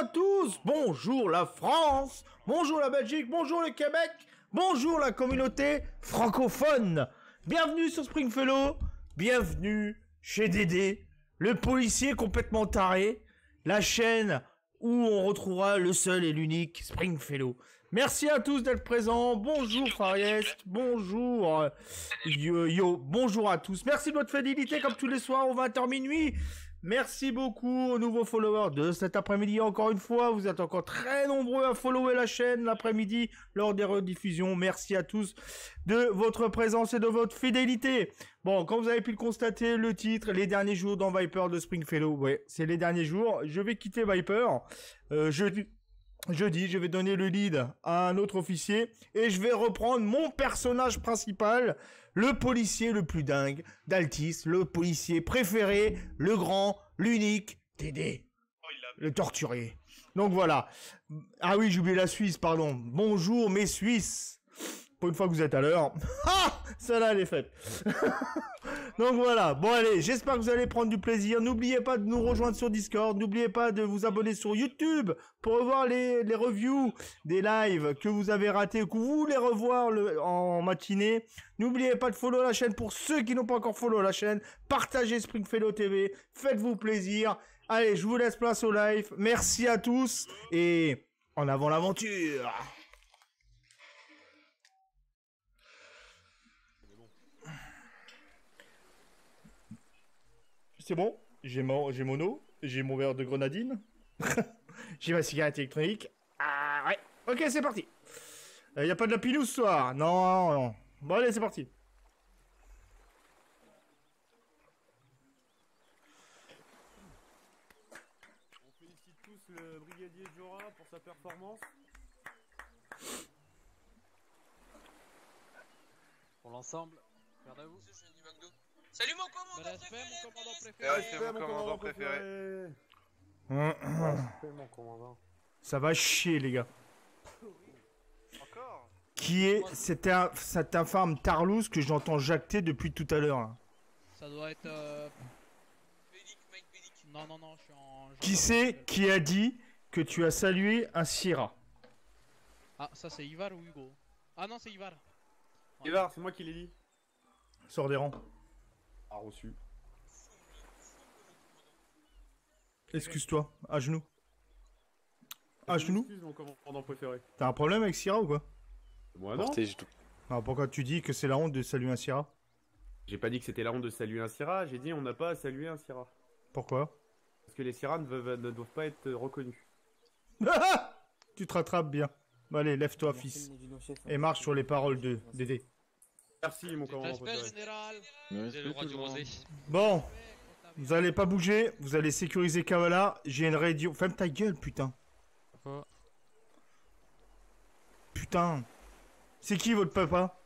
À tous, bonjour la France, bonjour la Belgique, bonjour le Québec, bonjour la communauté francophone. Bienvenue sur Springfellow, bienvenue chez Dédé, le policier complètement taré, la chaîne où on retrouvera le seul et l'unique Springfellow. Merci à tous d'être présents. Bonjour Fariest, bonjour euh, yo, yo, bonjour à tous. Merci de votre fidélité comme tous les soirs au 20h minuit. Merci beaucoup aux nouveaux followers de cet après-midi. Encore une fois, vous êtes encore très nombreux à follower la chaîne l'après-midi lors des rediffusions. Merci à tous de votre présence et de votre fidélité. Bon, comme vous avez pu le constater, le titre, les derniers jours dans Viper de Springfellow. Ouais, c'est les derniers jours. Je vais quitter Viper. Euh, je Jeudi, je vais donner le lead à un autre officier et je vais reprendre mon personnage principal, le policier le plus dingue d'Altis, le policier préféré, le grand, l'unique, Dédé, le torturé. Donc voilà. Ah oui, j'ai oublié la Suisse, pardon. Bonjour mes Suisses. Pour une fois que vous êtes à l'heure. Ah Celle-là, elle est faite. Donc voilà. Bon allez, j'espère que vous allez prendre du plaisir. N'oubliez pas de nous rejoindre sur Discord. N'oubliez pas de vous abonner sur YouTube pour revoir les, reviews des lives que vous avez ratés ou que vous voulez revoir en matinée. N'oubliez pas de follow la chaîne pour ceux qui n'ont pas encore follow la chaîne. Partagez Springfellow TV. Faites-vous plaisir. Allez, je vous laisse place au live. Merci à tous et en avant l'aventure. C'est bon, j'ai mon, j'ai mon eau, j'ai mon verre de grenadine, j'ai ma cigarette électronique. Ah ouais, ok c'est parti. Il y a pas de la pilou ce soir? Non, non. Bon allez c'est parti. On félicite tous le brigadier Jora pour sa performance. Pour l'ensemble, garde à vous. Salut mon commandant respect, préféré, mon commandant préféré. Ouais, c'est mon commandant préféré. Respect, mon commandant. Ça va chier les gars. Encore Qui est cet, in- cet infâme Tarlouse que j'entends jacter depuis tout à l'heure Ça doit être. Euh... Bellic, Mike. Non, non, non, je suis en. Qui c'est qui a dit que tu as salué un Syrah Ah, ça c'est Ivar ou Hugo? Ah non, c'est Ivar. Ivar, c'est moi qui l'ai dit. Sors des rangs. A reçu. Excuse-toi, à genoux. À genoux. T'as un problème avec Syrah ou quoi? Moi non. Alors pourquoi tu dis que c'est la honte de saluer un Syrah? J'ai pas dit que c'était la honte de saluer un Syrah, j'ai dit on n'a pas à saluer un Syrah. Pourquoi? Parce que les Syrahs ne, veulent- ne doivent pas être reconnus. Tu te rattrapes bien. Bah, allez, lève-toi fils. Et marche sur les paroles de Dédé. Merci mon commandant général. J'ai le droit. Bon, vous allez pas bouger, vous allez sécuriser Kavala. J'ai une radio. Ferme ta gueule, putain. Putain. C'est qui votre papa?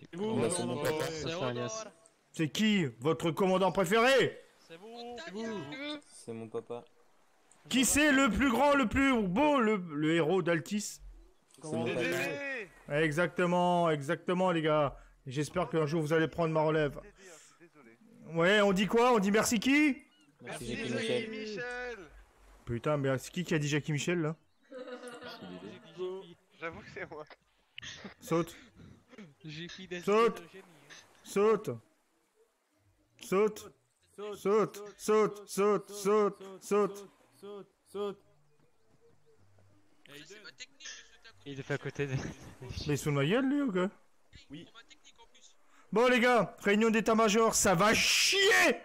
Et vous, mon c'est C'est. C'est qui votre commandant préféré? C'est vous. C'est mon papa. Qui c'est le plus grand, le plus beau, le, le héros d'Altis? C'est mon Dédé. papa. Exactement, exactement les gars. J'espère qu'un jour vous allez prendre ma relève. Hein. Ouais, on dit quoi? On dit merci qui? Merci Merci Michel. Michel Putain, mais c'est qui qui a dit Jackie Michel là? J'avoue que c'est moi. Saute, des Saute. hein. saute, saute, saute, saute, saute, saute, saute. saute, saute. Il est fait à côté de... Mais sous ma gueule lui ou quoi Oui. Bon les gars, réunion d'état-major, ça va chier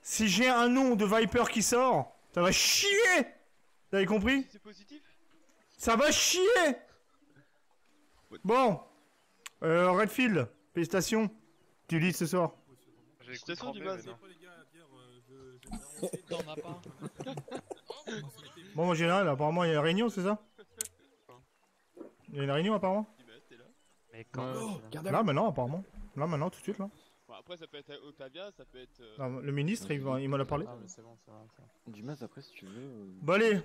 Si j'ai un nom de Viper qui sort, ça va chier Vous avez compris C'est positif Ça va chier Bon, euh, Redfield, félicitations, tu lis ce soir. Félicitations. T'en as pas. Bon, en général, apparemment, il y a une réunion, c'est ça Il y a une réunion, apparemment Mais quand Là, maintenant, apparemment. Là, maintenant, tout de suite, là. Bon, Après, ça peut être Otavia, ça peut être... euh, Non, le ministre, il, va- il m'en a parlé. Ah, mais c'est bon, c'est bon. Dumas, après, si tu veux. euh, Bon, allez,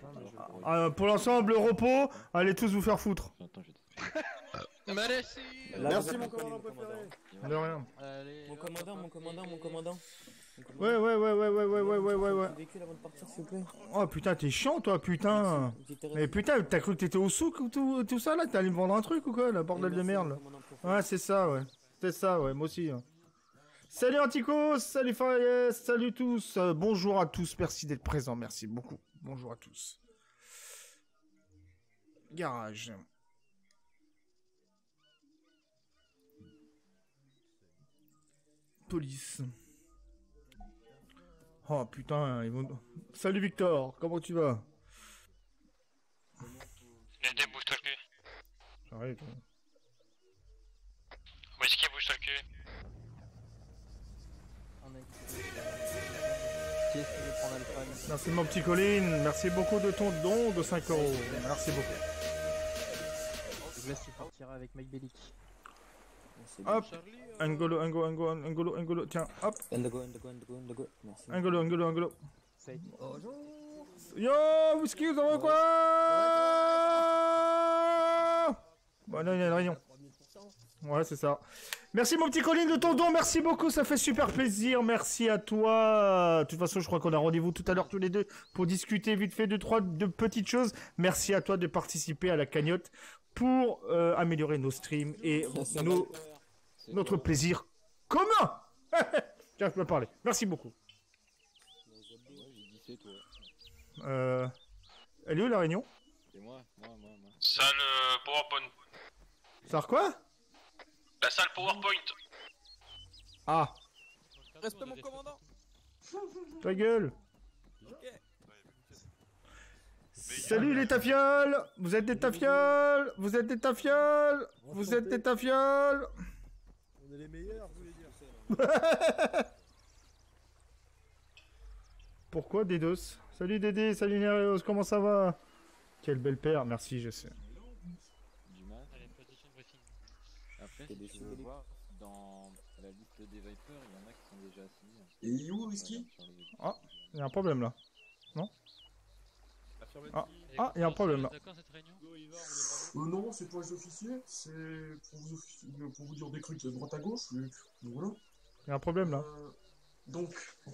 euh, pour l'ensemble, repos, allez tous vous faire foutre. Attends, je vais Merci. Mon commandant préféré. De rien. Allez, Mon on commandant, mon commandant, mon commandant. Ouais, ouais, ouais, ouais, ouais, ouais, ouais, ouais, ouais, ouais. Oh putain, t'es chiant toi, putain. Mais putain, t'as cru que t'étais au souk ou tout, tout ça là? T'es allé me vendre un truc ou quoi, la bordel de merde Ouais, c'est ça, ouais. C'est ça, ouais, moi aussi. hein. Salut Antico, salut Fariès, salut tous. bonjour à tous, merci d'être présents, merci beaucoup. Bonjour à tous. Garage. Police. Oh putain, ils vont... Salut Victor, comment tu vas? Dédé, bouge-toi le cul. J'arrive. Le cul. Qui est-ce qui veut prendre Alpha Merci mon petit Colin, merci beaucoup de ton don de 5 euros. Merci beaucoup. Je laisse, tu partiras avec Mike Bellic. Hop, Angolo, Angolo, Angolo, Angolo, Angolo, tiens, hop, Endago, Endago, Endago. Merci. Angolo, Angolo, Angolo. Safe. Yo, whisky, vous en avez quoi Bon, là, il y a une réunion. Ouais, c'est ça. Merci mon petit Colin de ton don, merci beaucoup, ça fait super plaisir, merci à toi. De toute façon, je crois qu'on a rendez-vous tout à l'heure tous les deux pour discuter vite fait de trois de petites choses. Merci à toi de participer à la cagnotte pour euh, améliorer nos streams et nos, notre plaisir commun. Tiens, je peux parler. Merci beaucoup. Euh, elle est où la réunion? C'est moi, moi, moi, moi. Salle euh, PowerPoint. Ça quoi? La salle PowerPoint. Ah, Respect mon commandant ta gueule. Salut les tafioles! Vous êtes des tafioles! Vous êtes des tafioles! Vous êtes des tafioles! On est les meilleurs, je voulais dire ça. Pourquoi Dedos Salut Dédé, salut Nereos, comment ça va? Quelle belle paire, merci, je sais. Après, si tu veux voir, dans la liste des Vipers, il y en a qui sont déjà assignés. Et il est où, Whisky? Ah, il y a un problème là. Ah. Ah, il y a un problème là. Est Euh, non, c'est pour les officiers, c'est pour vous, offi- pour vous dire des trucs de droite à gauche, mais voilà. Il y a un problème là. Euh, donc, on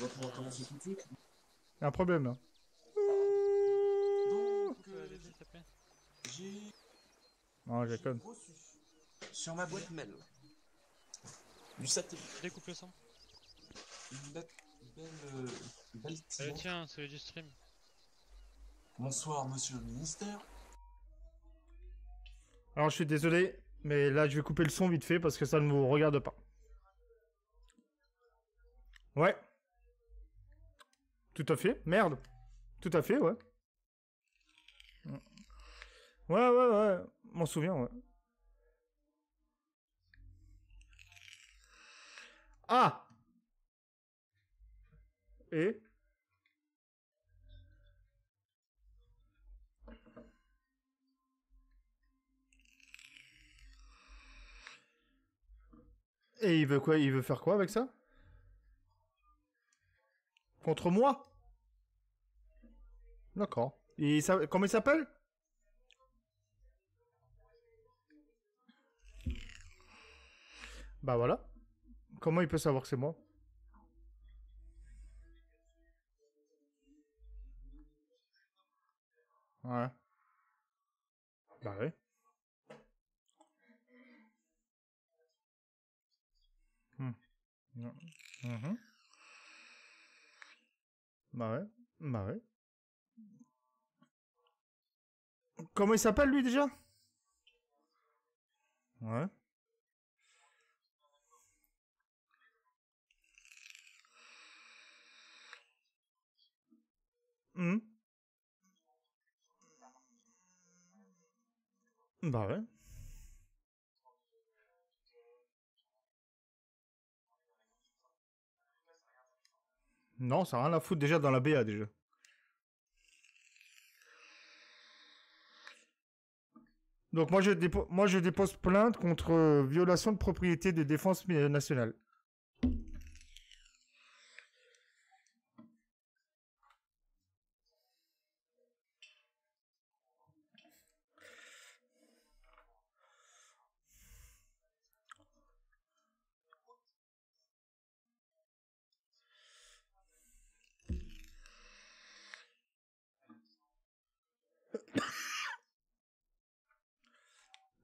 va pouvoir commencer tout de suite. Il y a un problème là. Donc, euh, Allez, s'il te plaît. j'ai Non, je j'ai reçu sur ma boîte mail du satellite Découpe le sang. une belle, une belle, euh, une belle Euh, team. tiens, celui du stream. Bonsoir, monsieur le ministère. Alors je suis désolé, mais là je vais couper le son vite fait parce que ça ne vous regarde pas. Ouais. Tout à fait. Merde. Tout à fait, ouais. Ouais, ouais, ouais. M'en souviens, ouais. Ah Et? Et il veut quoi Il veut faire quoi avec ça? Contre moi? D'accord. Et ça... comment il s'appelle? Bah voilà. Comment il peut savoir que c'est moi? Ouais. Bah ouais. Hmm. Mhm. Bah ouais. Comment il s'appelle lui déjà? Ouais. Hmm. Bah ouais. Non, ça n'a rien à foutre déjà dans la BA déjà. Donc moi je, moi je dépose plainte contre euh, violation de propriété de défense mi- nationale.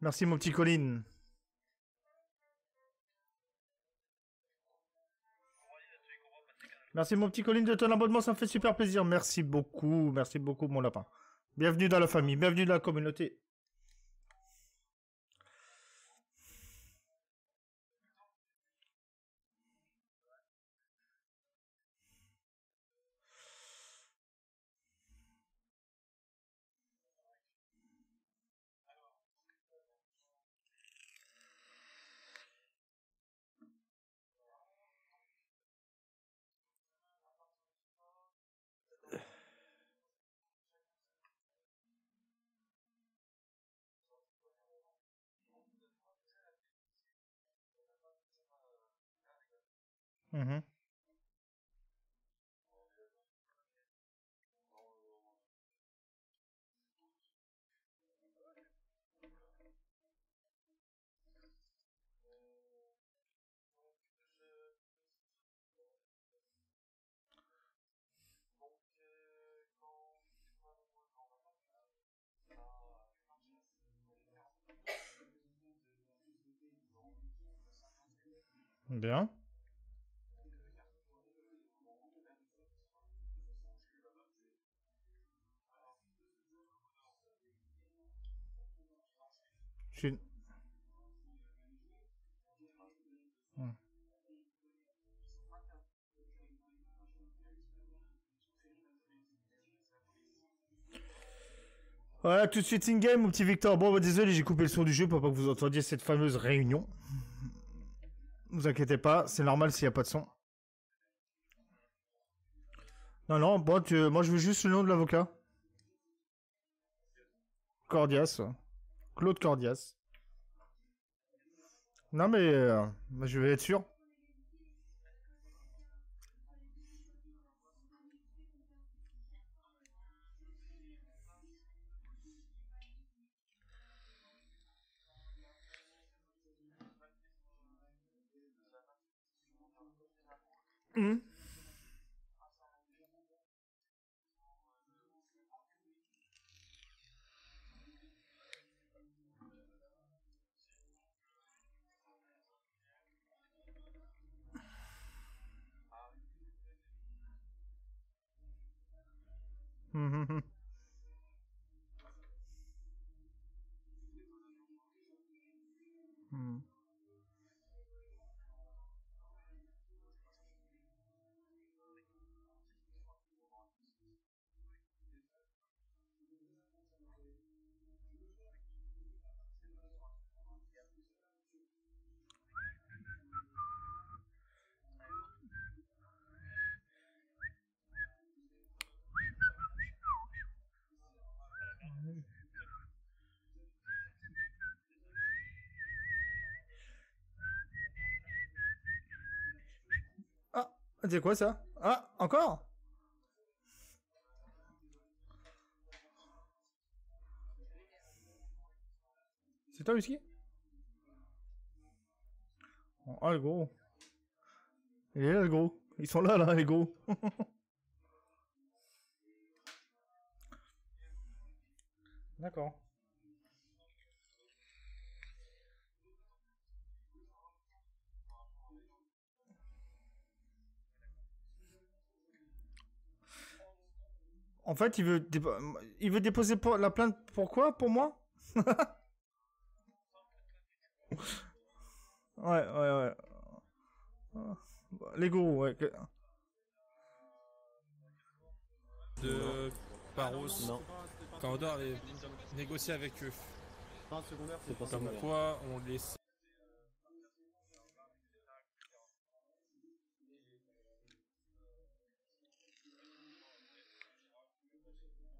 Merci mon petit Colin. Merci mon petit Colin de ton abonnement, ça me fait super plaisir. Merci beaucoup, merci beaucoup mon lapin. Bienvenue dans la famille, bienvenue dans la communauté. Mhm. Bien. Hmm. Voilà, tout de suite in-game, mon petit Victor. Bon, bah, désolé, j'ai coupé le son du jeu pour pas que vous entendiez cette fameuse réunion. vous inquiétez pas, c'est normal s'il n'y a pas de son. Non, non, bon, tu- moi je veux juste le nom de l'avocat. Cordias. Claude Cordias. Non, mais euh, je vais être sûr. C'est quoi ça? Ah, encore? C'est toi, whisky? Oh, le gros. Il est là, le gros. Ils sont là, là, les gros. D'accord. En fait, il veut, dépo- il veut déposer pour la plainte. Pourquoi Pour moi? Ouais, ouais, ouais. Les gourous, ouais. que- De Paros. Quand Odor avait négocié avec eux. C'est pas Comme quoi on les.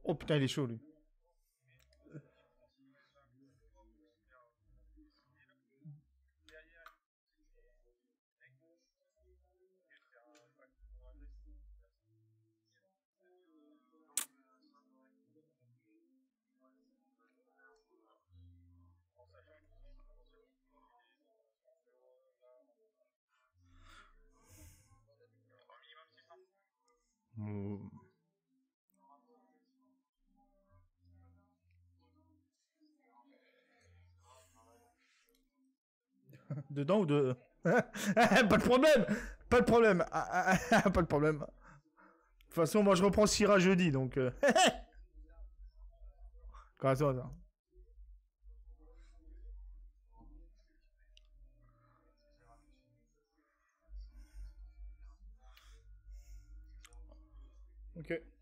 Oh putain, il est chaud, lui. Hmm. Dedans ou de... pas de problème Pas de problème Ah, ah, ah, Pas de problème. De toute façon, moi je reprends Syrah jeudi, donc... euh, ça, ça. Ok.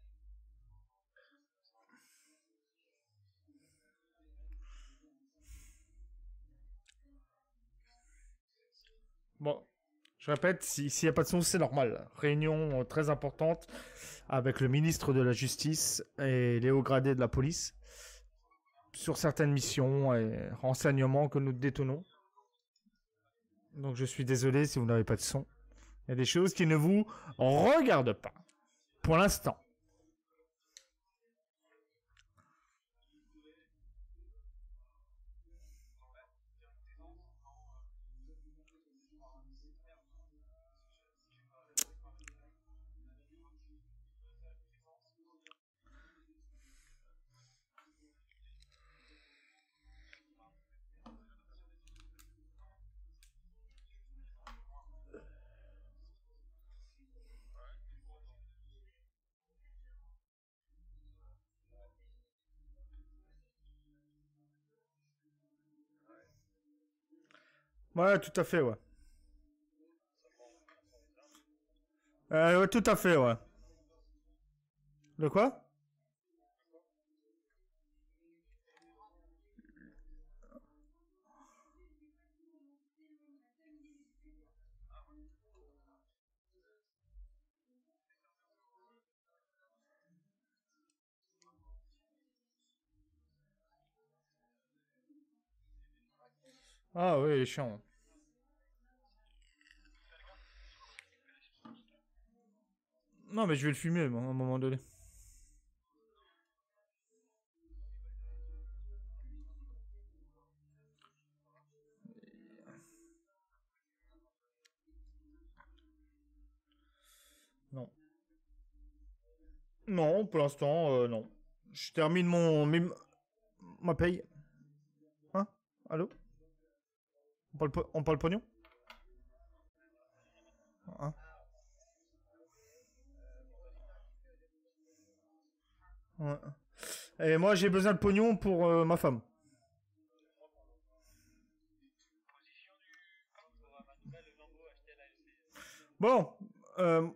Bon, je répète, si- s'il n'y a pas de son, c'est normal. Réunion euh, très importante avec le ministre de la Justice et les hauts gradés de la police sur certaines missions et renseignements que nous détenons. Donc je suis désolé si vous n'avez pas de son. Il y a des choses qui ne vous regardent pas. Pour l'instant. Ouais, tout à fait, ouais. Euh, ouais, tout à fait, ouais. De quoi? Ah oui, il est chiant. Non, mais je vais le fumer à un moment donné. Non. Non, pour l'instant, euh, non. Je termine mon... ma paye. Hein? Allô? On parle, po- pognon? Hein? Et moi j'ai besoin de pognon pour euh, ma femme. Bon, euh,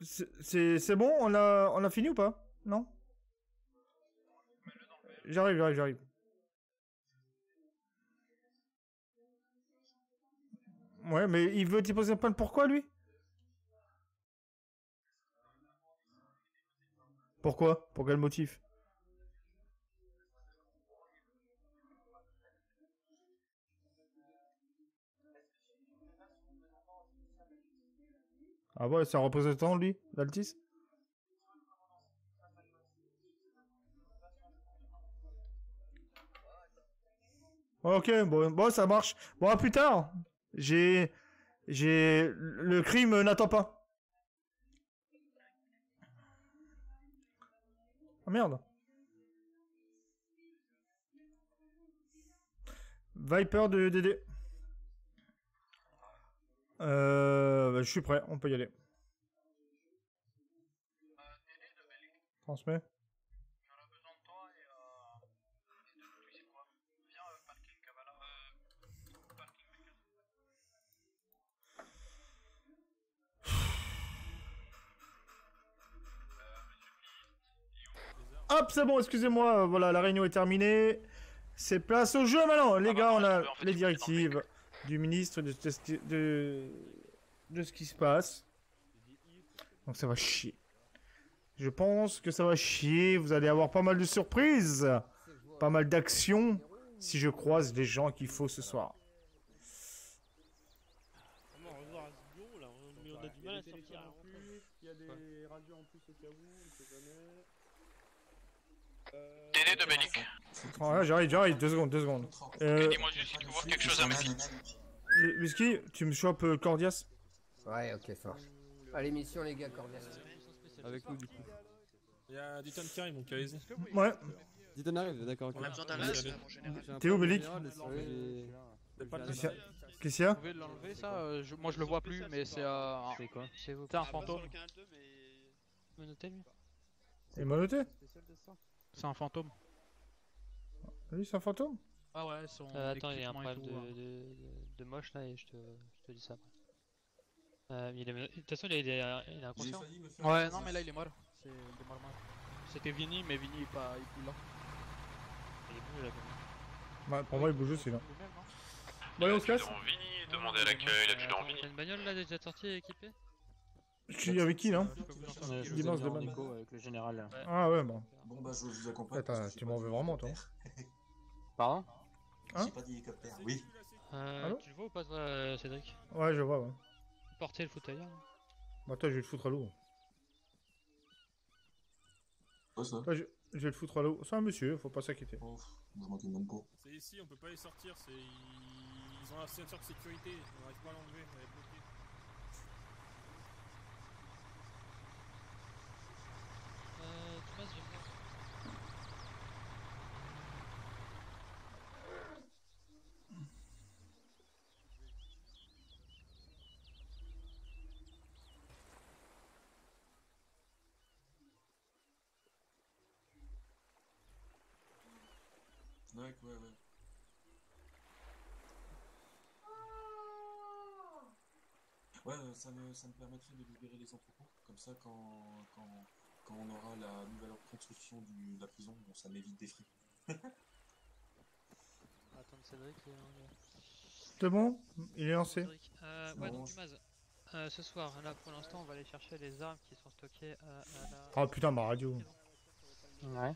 c'est bon, on a on a fini ou pas? Non? J'arrive, j'arrive, j'arrive. Ouais, mais il veut déposer plainte. Pourquoi lui? Pourquoi? Pour quel motif? Ah ouais, c'est un représentant lui, d'Altis? Ok, bon, bon, ça marche. Bon, à plus tard. J'ai, j'ai, le crime n'attend pas. Ah merde. Viper de DD. Euh, bah, je suis prêt, on peut y aller. Transmets. Hop, c'est bon, excusez-moi, euh, voilà, la réunion est terminée. C'est place au jeu maintenant. Les gars, on a les directives du ministre de, de, ce qui- de, de ce qui se passe. Donc ça va chier. Je pense que ça va chier. Vous allez avoir pas mal de surprises. Pas mal d'actions. Si je croise les gens qu'il faut ce soir. Comment on va voir à ce bureau là on- Mais on a du mal à sortir. à rentrer. Il y a des radios en plus au cas où, on sait jamais. DD de Bellic. J'arrive, j'arrive, deux secondes, deux secondes. Euh, Dis-moi juste si tu vois quelque chose à me dire. euh, Whisky, tu me chopes euh, Cordias Ouais, ok, ça marche. À l'émission, les gars, cordial. Avec nous du coup. Il y a du Tonka, ils m'ont caisé. Ouais. Dites on arrive, d'accord. ok. On a besoin d'un mon général. un T'es où, c'est C'est le Qu'est-ce qu'il y a Vous pouvez l'enlever ça euh, je- Moi je le vois plus, mais c'est euh, un- C'est quoi c'est un fantôme. Monoté lui Il m'a noté C'est un fantôme. Oui, c'est un fantôme? Ah ouais, son Euh, Attends, il y a un problème de, hein. de, de moche là et je te, je te dis ça après. Euh, il est... De toute façon, il est, il est inconscient. failli. Ouais, non, mais là il est mort. C'est il est mort, mort. C'était Vini, mais Vini est pas il est plus là. Il bouge là. Bah, Pour moi, il bouge aussi là. Hein. Bon, allez, on se casse Vini, demandez à l'accueil, Vini. T'as une bagnole là déjà sortie et équipée? Je suis avec qui là? Dimanche de avec le général. là. Ah ouais, bon. Bon, bah, je vous accompagne. Attends, parce que tu m'en veux vraiment, toi hélicoptère. Pardon? Hein? J'ai pas dit hélicoptère, oui. Euh, Allô? tu le vois ou pas toi, Cédric? Ouais, je vois, ouais. Porter le fauteuil. hein. Bah, toi, je vais te foutre à l'eau. Quoi ça? Toi, je, je vais te foutre à l'eau. C'est un monsieur, faut pas s'inquiéter. Oh, je m'en même pas. C'est ici, on peut pas les sortir, c'est... Ils ont la ceinture de sécurité, on n'arrive pas à l'enlever, Ouais, ouais, ouais. Ouais, euh, ça me, ça me permettrait de libérer les entrepôts. Comme ça, quand, quand, quand on aura la nouvelle construction du, de la prison, bon, ça m'évite des frais. Attends, Cédric. il est en- C'est bon? Il est lancé Cédric. Euh, ouais, donc Dumaz. Euh, ce soir, là pour l'instant, on va aller chercher les armes qui sont stockées à, à la. Oh putain, ma radio. Ouais.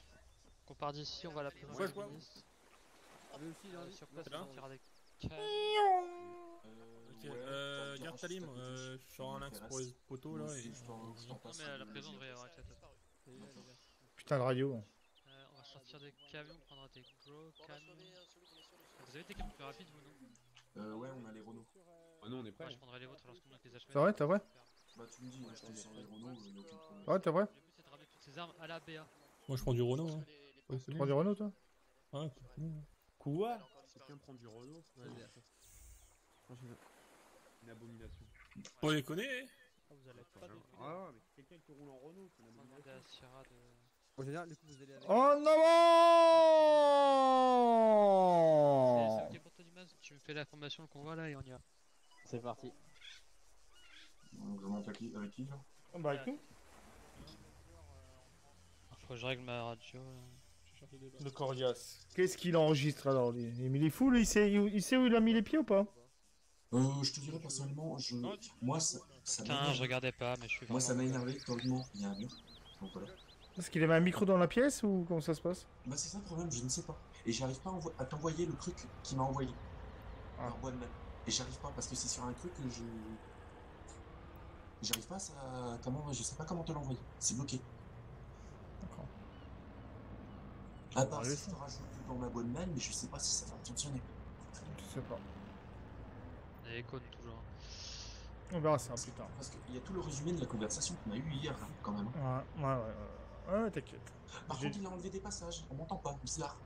On part d'ici, on va à la prison Ouais, Euh, sur place, C'est là on tirera des Euh, Ok, ouais, euh, t'as- garde t'as ta euh, je sors un ça axe pour les poteaux là Moi et... je t'en- Non, mais à la prison, devrait y avoir. Putain de radio. Euh, on va sortir des camions, on prendra des gros camions. Vous avez des camions plus rapides, vous, non Euh, ouais, on a les Renault. Ah non, on est prêt. Moi, je prendrai les vôtres lorsqu'on monte les achemins. C'est vrai, t'as vrai Bah, tu me dis, hein, je te sors les Renault, a aucun problème. Ouais, t'as vrai Le but, c'est de ramener toutes ces armes à la BA. Moi je prends du Renault, hein. Ouais, c'est Tu prends du Renault, toi ouais, c'est bon. Quoi Quelqu'un prend du Renault Une abomination. Faut les connaître Ah, vous allez pas Ah, mais quelqu'un qui roule en Renault, c'est une abomination. à Sierra de. En général, du coup, vous allez avec. En avant C'est ok pour toi, Dumaz Tu me fais la formation, le convoi là et on y va. C'est parti. Donc, je monte avec qui, avec qui là Bah, avec nous Faut que je règle ma radio. là. Le Cordias. Qu'est-ce qu'il enregistre alors lui Il est fou, lui, il sait, il sait où il a mis les pieds ou pas Euh, je te dirais personnellement, je... moi ça, ça Putain, je regardais pas, mais je suis Moi ça m'a énervé, théoriquement, il y a un mur. Donc voilà. Est-ce qu'il avait un micro dans la pièce ou comment ça se passe Bah c'est ça le problème, je ne sais pas. Et j'arrive pas à, envo- à t'envoyer le truc qu'il m'a envoyé. Ah. Par. Et j'arrive pas parce que c'est sur un truc que je... J'arrive pas à ça... Comment... Je sais pas comment te l'envoyer. C'est bloqué. D'accord. À part si je te rajoute dans ma boîte mail, mais je sais pas si ça va fonctionner. Je sais pas. Et icône toujours. On verra ça plus tard. Parce qu'il y a tout le résumé de la conversation qu'on a eu hier, quand même. Ouais, ouais, ouais. ouais. Ouais, t'inquiète. Par contre, il a enlevé des passages. On m'entend pas, bizarre.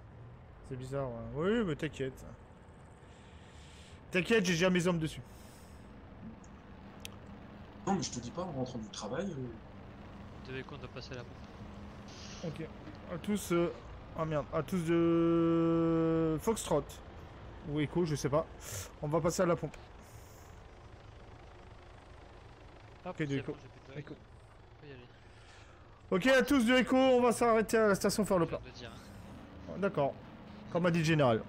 C'est bizarre, ouais. Oui, mais t'inquiète. T'inquiète, j'ai déjà mes hommes dessus. Non, mais je te dis pas, en rentrant du travail... euh, Deux icônes doit passer la pompe. Ok. À tous. Euh... Ah merde. À tous de. Foxtrot. Ou Echo, je sais pas. On va passer à la pompe. Hop, Ok, c'est Echo. Echo. Ok, à tous de Echo, on va s'arrêter à la station faire le plat. le dire. D'accord. Comme a dit le général.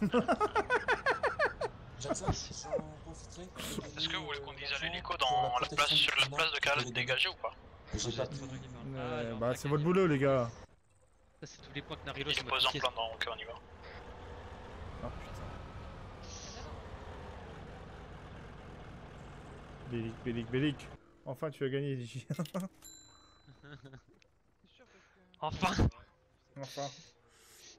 Est-ce que vous voulez qu'on euh, dise à l'hélico dans la place, du sur la place de Calais dégagée ou pas? Ah, Euh, en bah, c'est votre boulot, les gars. Ça, c'est tous les points que Narilo m'a posé en plein dedans, ok on y va. Ah putain. Bélic, Bélic, Bélic. Enfin, tu as gagné, DJ. Enfin enfin.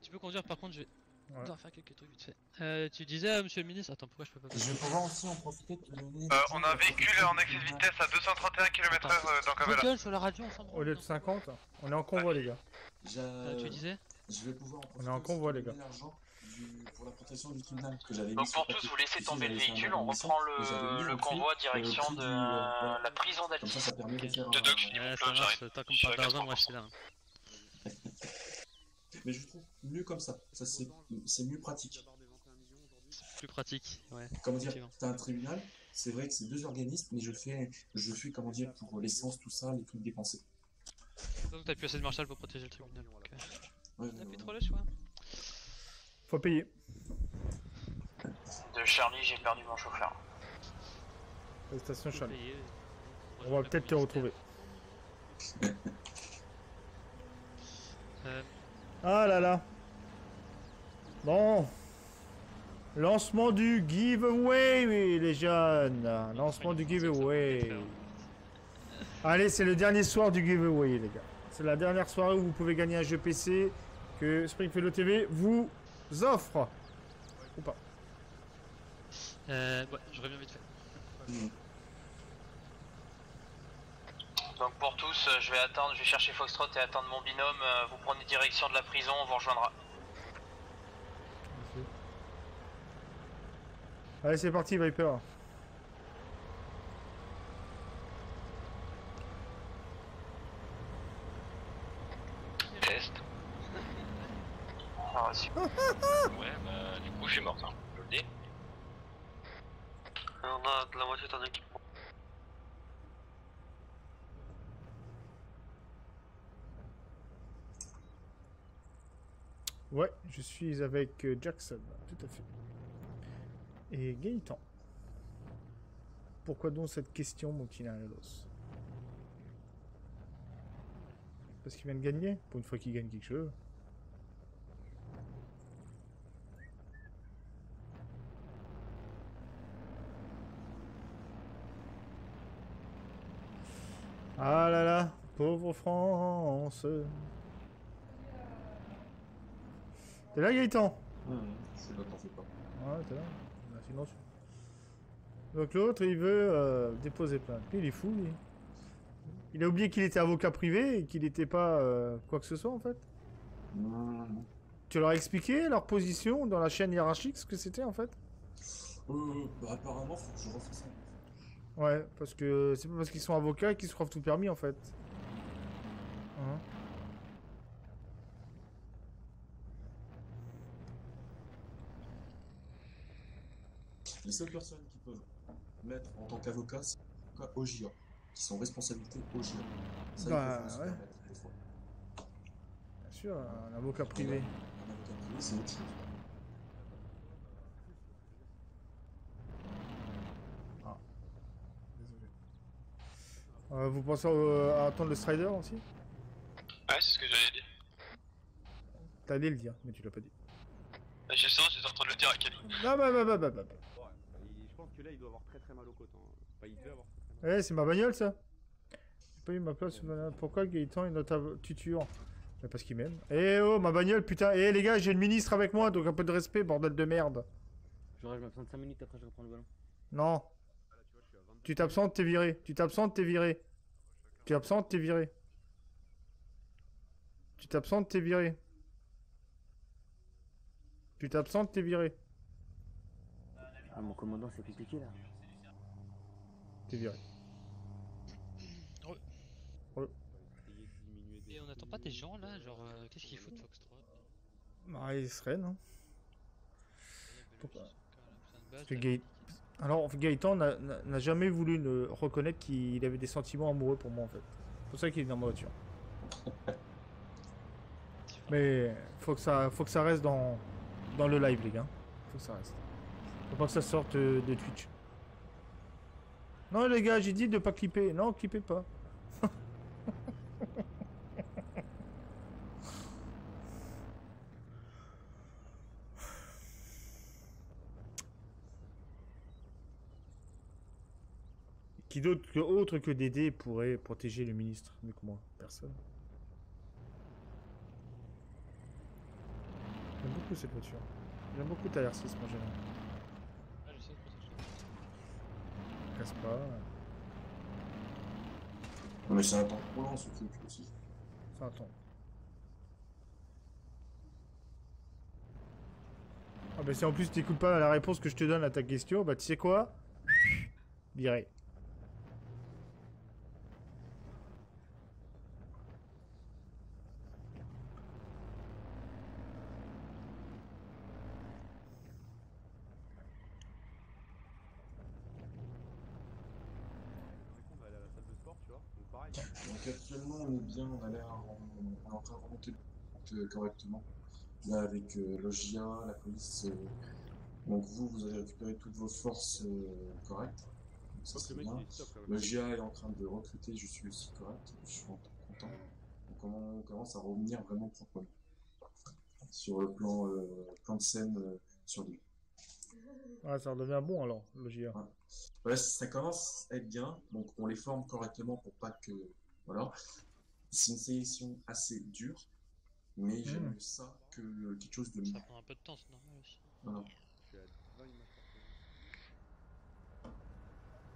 Tu peux conduire, par contre, je vais Ouais. devoir faire quelques trucs vite fait. Euh, tu disais, euh, monsieur le ministre, attends, pourquoi je peux pas Je vais pouvoir aussi en profiter pour donner... Euh, on a un véhicule en excès de vitesse à 231 km/h dans Ta Cavella. gueule sur la radio ensemble. Au lieu de 50, on est en convoi, les gars. Euh, tu disais je vais pouvoir en On est en convoi, les gars. donner l'argent du- pour la protection du tunnel que j'avais mis Donc pour tous, vous laissez tomber le véhicule, on reprend le, convoi direction de voilà. la prison d'Altis. ça permet de Doc, j'arrive. tant qu'on parle d'argent, moi je 80%. suis là. Mais je trouve mieux comme ça. Ça c'est c'est mieux pratique. Plus pratique, ouais. Comment dire. T'as un tribunal. C'est vrai que c'est deux organismes, mais je fais, je fais comment dire pour l'essence, tout ça, les trucs dépensés. Donc t'as plus assez de marshal pour protéger le tribunal. ok. Ouais, T'as plus ouais. trop le choix. Faut payer. De Charlie, j'ai perdu mon chauffeur. Charles. payer. On va peut-être te retrouver. Euh, Ah là là. Bon. Lancement du giveaway, les jeunes. Lancement du giveaway. Allez, c'est le dernier soir du giveaway, les gars. C'est la dernière soirée où vous pouvez gagner un jeu PC que Springfellow TV vous offre. Ou pas. euh, ouais, je reviens vite fait. Donc pour tous, euh, je vais attendre, je vais chercher Foxtrot et attendre mon binôme. euh, Vous prenez direction de la prison, on vous rejoindra. Allez, c'est parti, Viper. Test. Ah, si. Ouais, bah du coup je suis mort, hein. je le dis. On a de la moitié de ton équipement. Ouais, je suis avec euh, Jackson, tout à fait. Et Gaëtan. Pourquoi donc cette question, mon petit Parce qu'il vient de gagner Pour une fois qu'il gagne quelque chose. Ah là là, pauvre France. T'es là Gaëtan? Hum, c'est là, t'en fais pas. Ouais, t'es là. Bah, sinon, tu- Donc l'autre, il veut euh, déposer plainte. Il est fou, lui. Il a oublié qu'il était avocat privé et qu'il n'était pas euh, quoi que ce soit, en fait. Tu leur as expliqué leur position dans la chaîne hiérarchique, ce que c'était, en fait? Euh, bah, apparemment, faut que je refasse ça. Ouais, parce que c'est pas parce qu'ils sont avocats qu'ils se croient tout permis, en fait. Hein? Les seules personnes qui peuvent mettre en tant qu'avocat, c'est l'avocat OGIA, qui sont responsabilités OGIA. Ça, Bah, ils peuvent se ouais. permettre, des fois. Bien sûr, un avocat privé. Un avocat privé, c'est autre chose. Désolé. Euh, vous pensez euh, à attendre le Strider aussi? Ouais, c'est ce que j'allais dire. T'allais le dire, mais tu l'as pas dit. Bah, J'ai ça, j'étais en train de le dire à Kali. Ah bah bah bah bah bah. Que là, il doit avoir très très mal au côte. Hein. Enfin, il peut avoir très très mal. Eh, c'est ma bagnole ça J'ai pas eu ma place. Pourquoi Gaëtan est notre tuture Bah, Parce qu'il m'aime. Eh oh, ma bagnole, putain. Eh les gars, j'ai le ministre avec moi, donc un peu de respect, bordel de merde. J'aurais, je m'absente 5 minutes après je reprends le ballon. Non. Tu t'absentes, t'es viré. Tu t'absentes, t'es viré. Tu t'absentes, t'es viré. Tu t'absentes, t'es viré. Tu t'absentes, t'es viré. Ah, mon commandant s'est fait piquer là. T'es viré. Et on attend pas des gens là, genre euh, qu'est-ce qu'ils foutent Foxtrot? Bah, il serait, non Pourquoi Parce que Gaë- Alors, Gaëtan n'a jamais voulu ne reconnaître qu'il avait des sentiments amoureux pour moi, en fait. C'est pour ça qu'il est dans ma voiture. Mais faut que ça, faut que ça reste dans, dans le live, les gars. Faut que ça reste. Faut pas que ça sorte euh, de Twitch. Non, les gars, j'ai dit de pas clipper. Non, clippez pas. Qui d'autre que autre que Dédé pourrait protéger le ministre Mais comment Personne. J'aime beaucoup cette voiture. J'aime beaucoup ta R6 en général. pas. Mais c'est un temps trop long ce truc aussi. Ça attend. Ah bah si en plus t'écoutes pas la réponse que je te donne à ta question, bah tu sais quoi? Viré. Bien, on a l'air, en- on est en train de remonter euh, correctement. Là, avec euh, l'OGIA, la police. euh, donc vous, vous avez récupéré toutes vos forces euh, correctes. Donc ça, c'est bien. il est en train de recruter, je suis aussi correct, je suis content. Donc on, on commence à revenir vraiment proprement sur le plan, euh, plan de scène euh, sur l'île. Ah ça redevient bon alors, le JA. Ouais, ça commence à être bien, donc on les forme correctement pour pas que... Voilà. C'est une sélection assez dure, mais j'aime Hmm. mieux ça que quelque chose de mieux. Ça prend un peu de temps, c'est normal aussi. Voilà. Je suis à 20 images par seconde.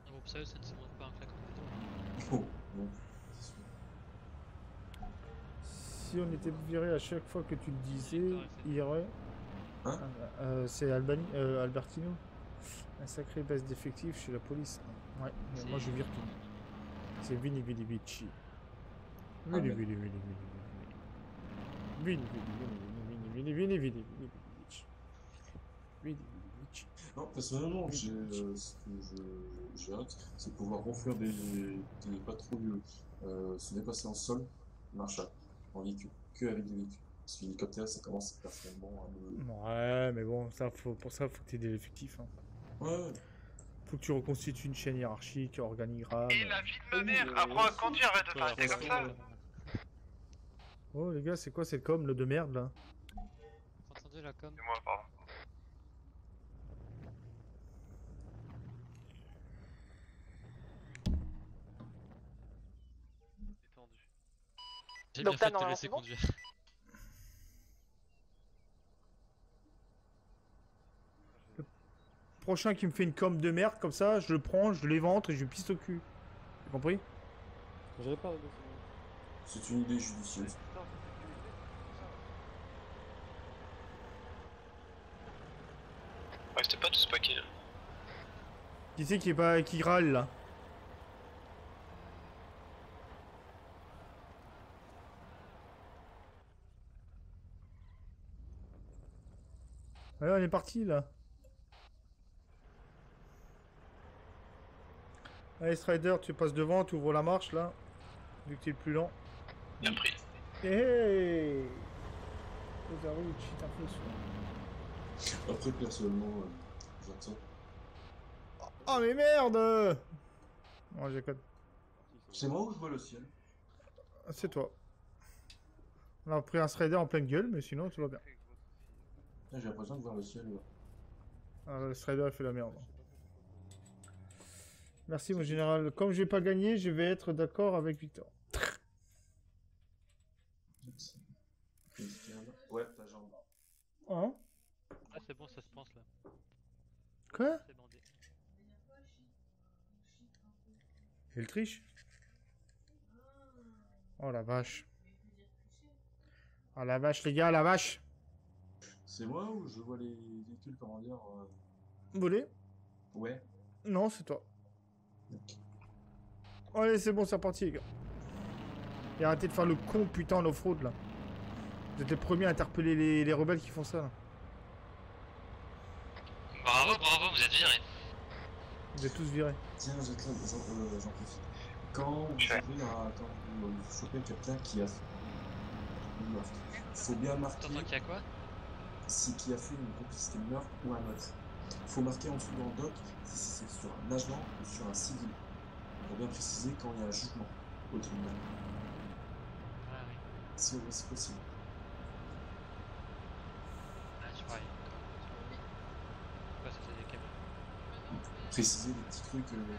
Un groupe sérieux, ça ne se monte pas un de doigts. Oh, bon, c'est sûr. Si on était viré à chaque fois que tu le disais, il y aurait... Hein Ah, euh, C'est Albani, euh, Albertino Un sacré baisse d'effectifs chez la police. Ouais, mais moi je vire tout. C'est Vini Vini Vici. Vini, vini, vini, vini, vini. Vini, vini, vini, vini, vini, vini, vini, vini, Non, personnellement, j'ai, euh, ce que je, j'ai hâte, c'est de pouvoir refaire des, des patrouilles, euh, se dépasser en sol, marche en véhicule, que avec des véhicules. Parce que l'hélicoptère, ça commence personnellement à me... Ouais, mais bon, ça, faut, pour ça, faut que tu aies des effectifs. Hein. Ouais faut que tu reconstitues une chaîne hiérarchique, organigramme. Et la vie de ma mère, apprends à conduire, arrête de t'arrêter comme ça. Oh les gars, c'est quoi cette com le de merde là entendez la com C'est moi, pardon. Détendu. J'ai bien fait de te laisser conduire. Prochain qui me fait une com de merde comme ça, je le prends, je l'éventre et je lui pisse au cul. T'as compris J'avais pas c'est une idée judicieuse. Pas tous paquets là. Qui c'est qui est pas qui râle là Allez, on est parti là. Allez, Strider, tu passes devant, tu ouvres la marche là. Vu que t'es le plus lent. Bien pris. Hey Ozarichi, t'as fait ça. Après, personnellement, Oh mais merde Bon, j'ai code. C'est moi ou je vois le ciel? Ah, C'est toi. On a pris un Strider en pleine gueule, mais sinon tout va bien. Là, J'ai l'impression de voir le ciel. là. Ah, le Strider a fait la merde. Merci mon général. Comme je vais pas gagner, je vais être d'accord avec Victor. Ouais, ta jambe. Hein? Ah, c'est bon, ça se pense là. Quoi? Elle triche? Oh la vache. Oh la vache les gars, la vache C'est moi ou je vois les véhicules, comment dire euh, Vous voulez? Ouais. Non, c'est toi. Allez, c'est bon, c'est reparti les gars. Et arrêtez de faire le con putain en off-road là. Vous êtes les premiers à interpeller les, les rebelles qui font ça là. Bravo, bravo, vous êtes viré. Vous êtes tous virés. Tiens, j'en euh, j'en profite. Quand vous avez un, quand vous, euh, chopez quelqu'un qui a fait une meurtre, faut bien marquer T'entends qu'il y a quoi? si qui a fait une complicité de meurtre ou un meurtre. faut marquer en dessous dans le doc si c'est sur un agent ou sur un civil. On va bien préciser quand il y a un jugement au tribunal. Ah oui. Si c'est possible. Ah, je croyais. Ouais, c'était des caméras. Préciser des petits trucs. euh,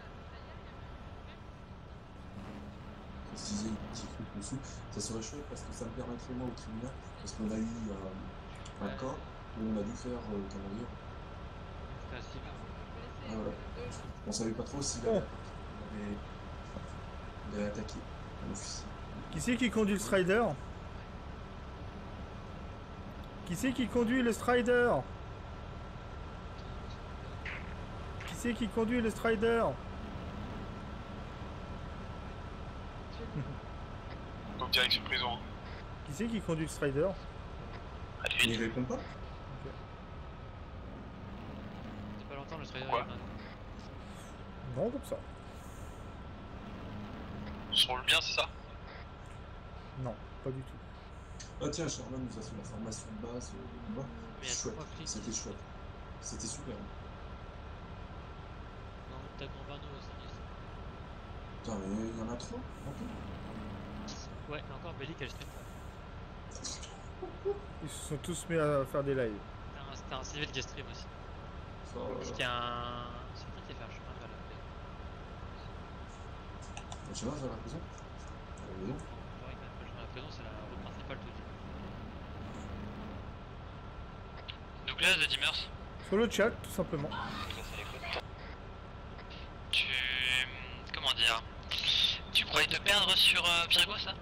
préciser des petits trucs dessous. Ça serait chouette parce que ça me permettrait moi au tribunal, parce qu'on a eu euh, un cas où on a dû faire, euh, comment dire, ah, voilà. on savait pas trop s'il avait, avait, il avait attaqué un officier. Qui c'est qui conduit le Strider? Qui c'est qui conduit le Strider? C'est qui conduit le Strider Donc direction prison. Qui c'est qui conduit le Strider? Il répond pas? C'est pas longtemps le Strider Quoi? est. Non, comme ça. On se roule bien, c'est ça? Non, pas du tout. Ah tiens, Charlot nous a fait la formation de base. euh, a Chouette, c'était chouette. C'était super. Non, t'as Bombano au sinistre. Putain, mais il y en a trop. Ouais, et encore Bellic pas. Ils se sont tous mis à faire des lives. C'était un- civil qui stream aussi. Euh, Parce qu'il y a un. C'est qui qui a fait un chemin vers la vers la prison. Ouais, le chemin la prison, c'est la route principale tout. Douglas de Dimmers Sur le chat, tout simplement. Tu. Comment dire Tu croyais te perdre sur euh, Pirgo, ça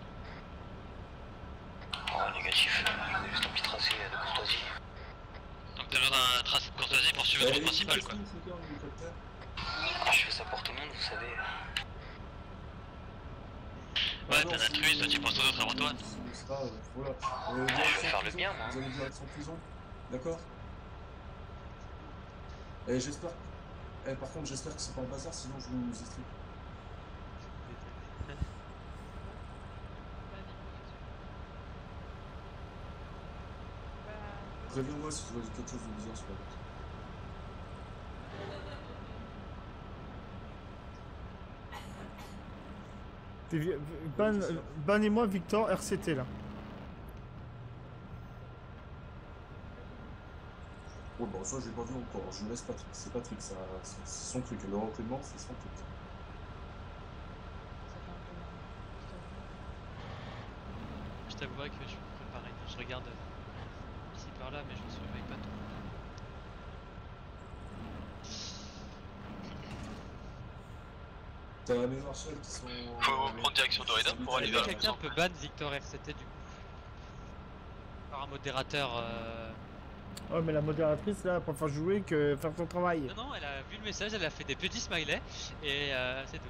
Oh, négatif. Juste un petit tracé de courtoisie. Donc t'as besoin d'un tracé de courtoisie pour suivre le principal, quoi. Ah, je fais ça pour tout le monde, vous savez. Ah Ouais, un si- altruiste, tu penses aux autres avant toi. euh. Euh, je vais faire le bien, moi. Vous allez direction prison D'accord Et j'espère. Eh, par contre, j'espère que c'est pas le bazar, sinon je vous explique. Préviens-moi si tu vois quelque chose de bizarre sur la route. T'es vi- Ban, Ban et moi, Victor, RCT là. Ouais, bon, ça j'ai pas vu encore, je laisse Patrick. C'est Patrick, ça, c'est son truc. Le recrutement, c'est son truc. Je t'avouerai que je suis préparé. Je regarde euh, ici par là, mais je me surveille pas trop. T'as mes marshals qui sont. Faut prendre direction d'Orida pour aller vers quelqu'un peut ban Victor RCT du coup Par un modérateur. Euh... Ouais, mais la modératrice là, elle préfère jouer que faire son travail. Non, non, elle a vu le message, elle a fait des petits smileys et euh, c'est tout.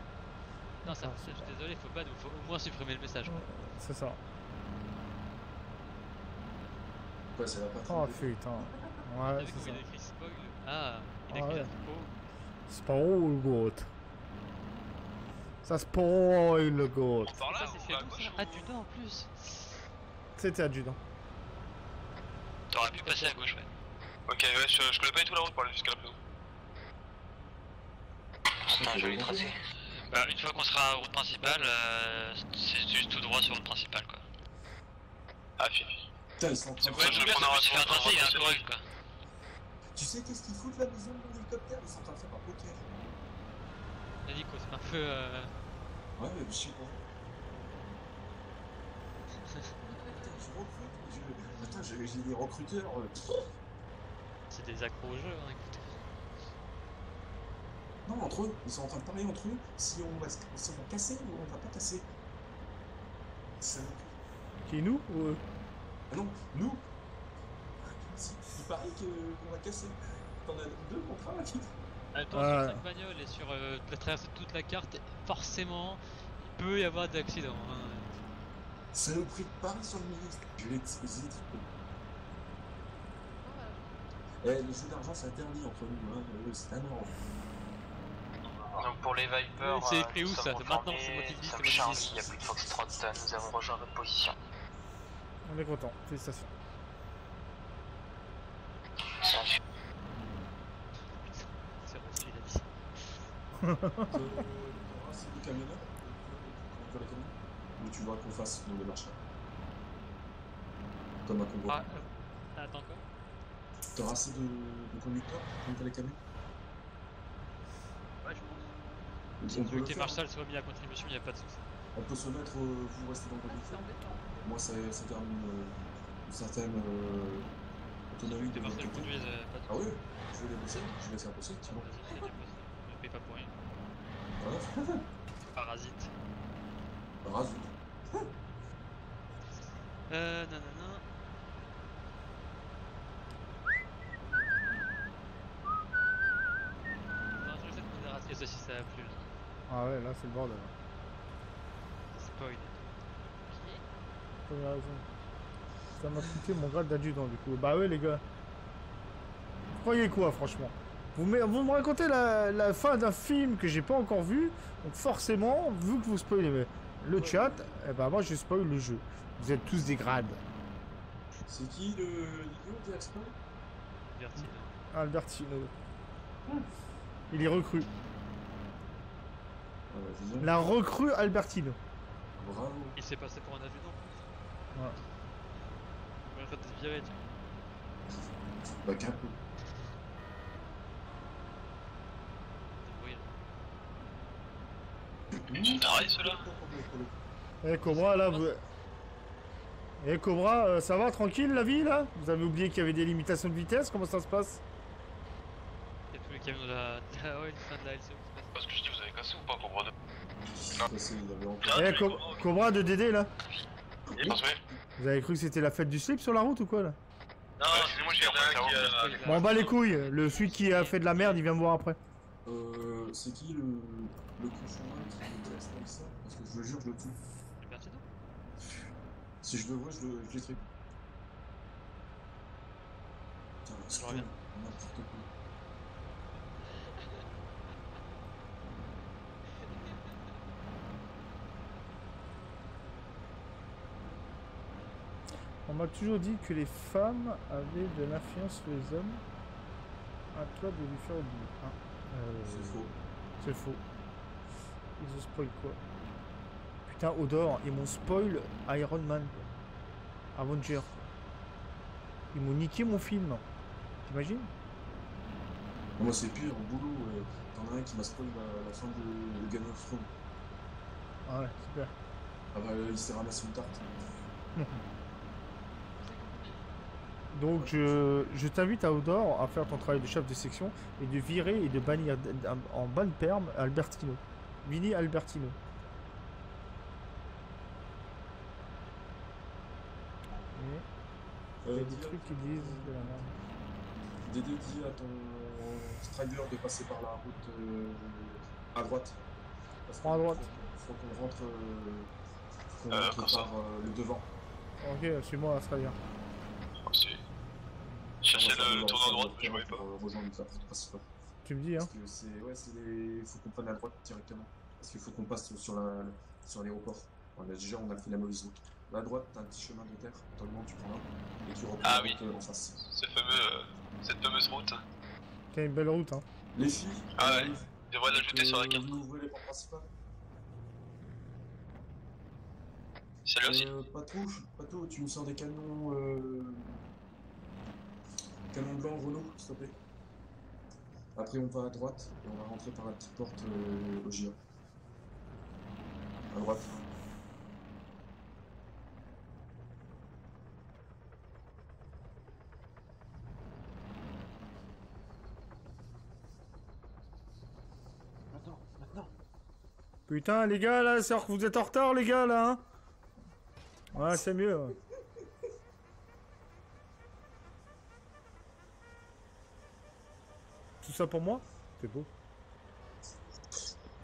Non, ça, je suis désolé, faut ban, faut au moins supprimer le message. quoi. C'est ça. Ouais, c'est la patrie. Oh putain. Ouais, c'est ça. il a écrit spoil? Ah, il a Ah écrit ouais. Spoil goat. Ça spoil le goat. Par là, Ça, c'est va gauche ça ou- Adjudant en plus C'était adjudant. T'aurais pu passer à gauche, ouais. Ok, ouais, je, je connais pas du tout la route pour aller jusqu'à la prison. C'est un joli tracé. Bah, une fois qu'on sera à route principale, euh, c'est juste tout droit sur route principale, quoi. Ah, fifi. Putain, ils sont en train C'est de quoi, je vais prendre un faire un tracé, il est incorrect, quoi. Tu sais qu'est-ce qu'ils foutent la maison de l'hélicoptère? Ils sont en train de faire un poker. T'as dit quoi C'est un peu. Euh... Ouais, mais je sais pas. Putain, je recrute. Je... Putain, j'ai j'ai des recruteurs. euh, C'est des accros au jeu, hein, écoute. Non, entre eux. Ils sont en train de parler entre eux. Si on va, se- si on va casser ou on va pas casser. C'est Qui nous ou eux? Ah non, nous Si- Il paraît que- qu'on va casser. T'en as deux contre un qui. Attends, sur cette bagnole et sur euh, la traversée de toute la carte, forcément, il peut y avoir d'accidents. hein. C'est le prix de Paris sur le ministre. Je l'ai exposé. Eh, les jeux d'argent c'est interdit entre nous, hein. euh, c'est un ordre. Donc pour les Vipers, C'est euh, écrit où, nous ça maintenant, c'est moi qui dis, c'est Charlie, il n'y a plus de Foxtrot, euh, nous avons rejoint votre position. On est content. Félicitations. C'est vrai, il a dit. Euh, T'auras assez de camionneurs Quand on fait la camion Ou tu vois qu'on fasse nos démarches Comme un convoi. Ah, euh, attends quoi T'auras assez de, de conducteurs quand on fait les camions? Ouais, je pense. On Si tu veux que les faire. marshals soient mis à contribution, il n'y a pas de souci. On peut se mettre, euh, vous restez dans le conducteur. Moi, ça, ça termine euh, une certaine euh, autonomie euh, pas de Ah oui, je vais les bosser, je vais les faire bosser, sinon. Vas-y, fais du boss. Ne paye pas pour rien. Voilà. Parasite. Rasout. Euh, nanana. Attends, je si ça a plu là. Ah ouais, là c'est le bordel. Spoil. T'as raison. Ça m'a coûté mon grade d'adjudant du coup. Bah ouais les gars. Vous croyez quoi franchement? Vous, me- vous me racontez la, la fin d'un film que j'ai pas encore vu. Donc forcément, vu que vous spoilez le chat, eh ben moi je spoil le jeu. Vous êtes tous des grades. C'est qui le l'idiot Albertino. Albertino. Mmh. Il est recru. Ah La recrue Albertino. Bravo. Il s'est passé pour un adjudant. Ouais. Combien de fois t'es Bah, 4 Ils sont tarés ceux-là. Eh Cobra là vous... Eh Cobra, euh, ça va tranquille la vie là? Vous avez oublié qu'il y avait des limitations de vitesse? Comment ça se passe? Il y a tous les camions de la. Ah ouais, fin de la LCO. Parce que je dis, vous avez cassé ou pas, Cobra 2 Passé, il avait encore- Eh Co- Cobra de Dédé là. Transmet Vous avez cru que c'était la fête du slip sur la route ou quoi là? Non, excusez-moi, j'ai repris ça. Bon bah les couilles, le celui qui a fait de la merde il vient me voir après. Euh, c'est qui le, le cochon qui me teste avec ça Parce que je le jure, je le tue. Si je le vois, je le je. Putain, Je reviens. n'importe quoi. On m'a toujours dit que les femmes avaient de l'influence sur les hommes. À toi de lui faire oublier. Euh, C'est faux. C'est faux. Ils ont spoil quoi? Putain, Odor, ils m'ont spoil Iron Man. Avenger. Ils m'ont niqué mon film. T'imagines? Moi, c'est pire, au boulot, euh, t'en as un qui m'a spoil la, la fin de, de Game of Thrones. Ah ouais, super. Ah bah, il s'est ramassé une tarte. Donc je, je t'invite à Odor à faire ton travail de chef de section et de virer et de bannir en bonne perme Albertino. Vini Albertino. Il y a Euh, des trucs qui disent de la merde. Dédé dit à ton strider de passer par la route euh, à droite. Parce Prends à droite. Faut, faut qu'on rentre, euh, rentre par euh, le devant. Ok, suis-moi. C'est. Le le tournant à droite, pour- je voyais pas. euh, rejoindre la. Tu me dis, hein. Parce que c'est, ouais, c'est les... faut qu'on prenne à droite directement. Parce qu'il faut qu'on passe sur, la, sur l'aéroport. On a déjà, on a fait la mauvaise route. Là, à droite, t'as un petit chemin de terre. Totalement, tu prends là. Et tu reprends Ah la oui. euh, en face. Ce fameux, euh, cette fameuse route. T'as une belle route, hein. Les filles, Ah ouais, ils devraient l'ajouter sur la Euh, carte. Vous ouvrez les portes principales. Salut aussi. Euh, Patou, Patou, tu me sors des canons. Euh... Canons blancs Renault, s'il te plaît? Après, on va à droite et on va rentrer par la petite porte euh, au GIA. À droite. Maintenant, maintenant. Putain, les gars, là, c'est vous êtes en retard, les gars, là, hein? Ouais, c'est mieux. ouais. Ça pour moi C'est beau.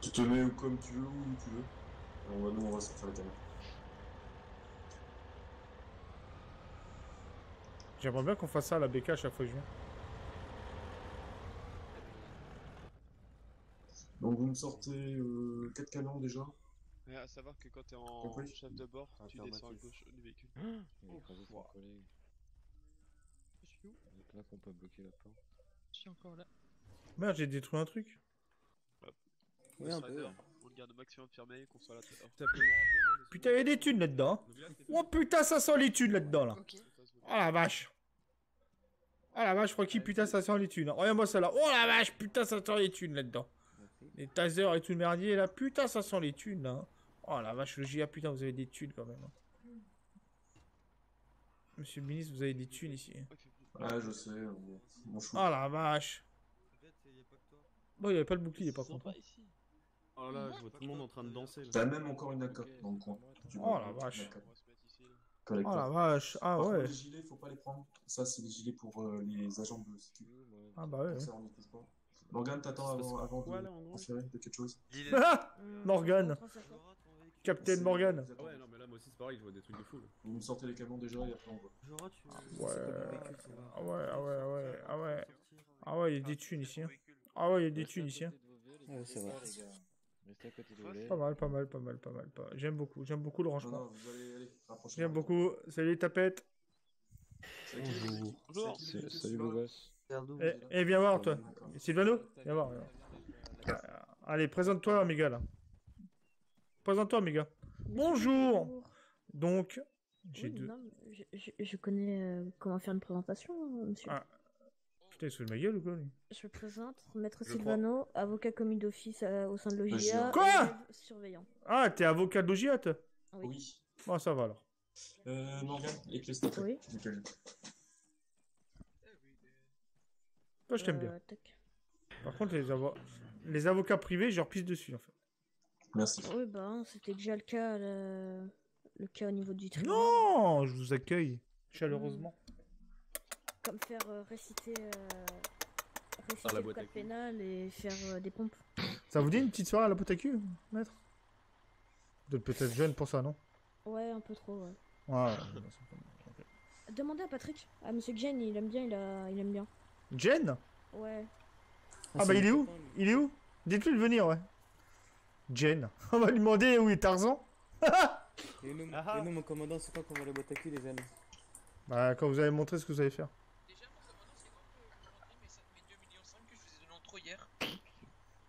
Tu te mets comme tu veux, où tu veux. On va, nous, on va sortir la caméra. J'aimerais bien qu'on fasse ça à la BK à chaque fois que je viens. Donc, vous me sortez 4 canons déjà. Mais à savoir que quand t'es en Compris. chef de bord, tu descends à gauche du véhicule. Il a écrasé son Ouah. collègue. Je suis où? Donc là qu'on peut bloquer la porte. Je suis encore là. Merde, j'ai détruit un truc. Oui, un peu. Strider, On le garde au maximum fermé, qu'on soit là. Putain, il y a des thunes là-dedans. hein. Oh putain, ça sent les thunes là-dedans, là. Oh la vache. Oh la vache, Rocky, putain, ça sent les thunes. hein. Regarde-moi ça là. Oh la vache, putain, ça sent les thunes là-dedans. Les tasers et tout le merdier là. Putain, ça sent les thunes là. hein. Oh la vache, le GA, putain, vous avez des thunes quand même. hein. Monsieur le ministre, vous avez des thunes ici. Ouais, je sais. chou. Oh la vache. Bon, il n'y avait pas le bouclier par contre. Oh là, je vois tout le monde en train de danser. là. T'as même encore une AK dans le coin. Tu Oh vois, la une vache. Oh la vache. Ah Par contre, ouais. les gilets, faut pas les prendre. Ça, c'est les gilets pour euh, les agents de sécurité. Ah bah ouais. Morgane, t'attends avant, avant quoi, de transférer de quelque chose Ah Morgane. Captain Morgan. vous Ah ouais, non, mais là, moi aussi, c'est pareil, je vois des trucs de fou. Vous me sortez les camions déjà et après on voit. Ouais. Ah ouais, ah ouais, ah ouais, ah ouais. Ah ouais, il y a des thunes ici. Ah ouais, il y a des thunes ici. hein. Ouais, c'est vrai. Restez à côté de volet. Pas mal, pas mal, pas mal, pas mal. Pas... J'aime beaucoup, j'aime beaucoup le rangement. non, vous allez, allez, rapprochez J'aime beaucoup. Salut tapette. Bonjour. Bonjour. Salut, beau gosse. Eh, eh, viens voir toi. Sylvano Viens voir. viens voir. Allez, présente-toi, amiga là. Présente-toi, amiga. Bonjour. Donc, j'ai Oui, deux. non, mais je, je- je connais euh, comment faire une présentation, euh, monsieur. Ah. Putain, il se fout de ma gueule ou quoi lui Je me présente, maître Je Silvano, avocat commis d'office euh, au sein de l'OGIA. Quoi et Surveillant. Ah, t'es avocat de l'OGIAT Oui. Oui. Bon, ça va alors. Euh, Morgane, les clés, s'il te plaît. Oui. Nickel. Toi, je t'aime bien. Euh, tac. Par contre, les, avo- les avocats privés, je leur pisse dessus en fait. Merci. Oui, bah, hein, c'était déjà le cas, le... le cas au niveau du tribunal. Non, je vous accueille chaleureusement. Comme faire euh, réciter, euh, réciter la le boîte à code cul. pénal et faire euh, des pompes. Ça vous dit une petite soirée à la pote à cul, maître? Vous êtes peut-être jeune pour ça, non? Ouais, un peu trop, ouais. Ouais. Demandez à Patrick, à monsieur Jen, il aime bien, il, a... il aime bien. Jen Ouais. Ah bah il est où? Il est où? Dites-lui de venir, ouais. Jen. On va lui demander où est Tarzan. Et nous, et nous, mon commandant, c'est quand qu'on va la boîte à cul, les jeunes Bah quand vous allez montrer ce que vous allez faire.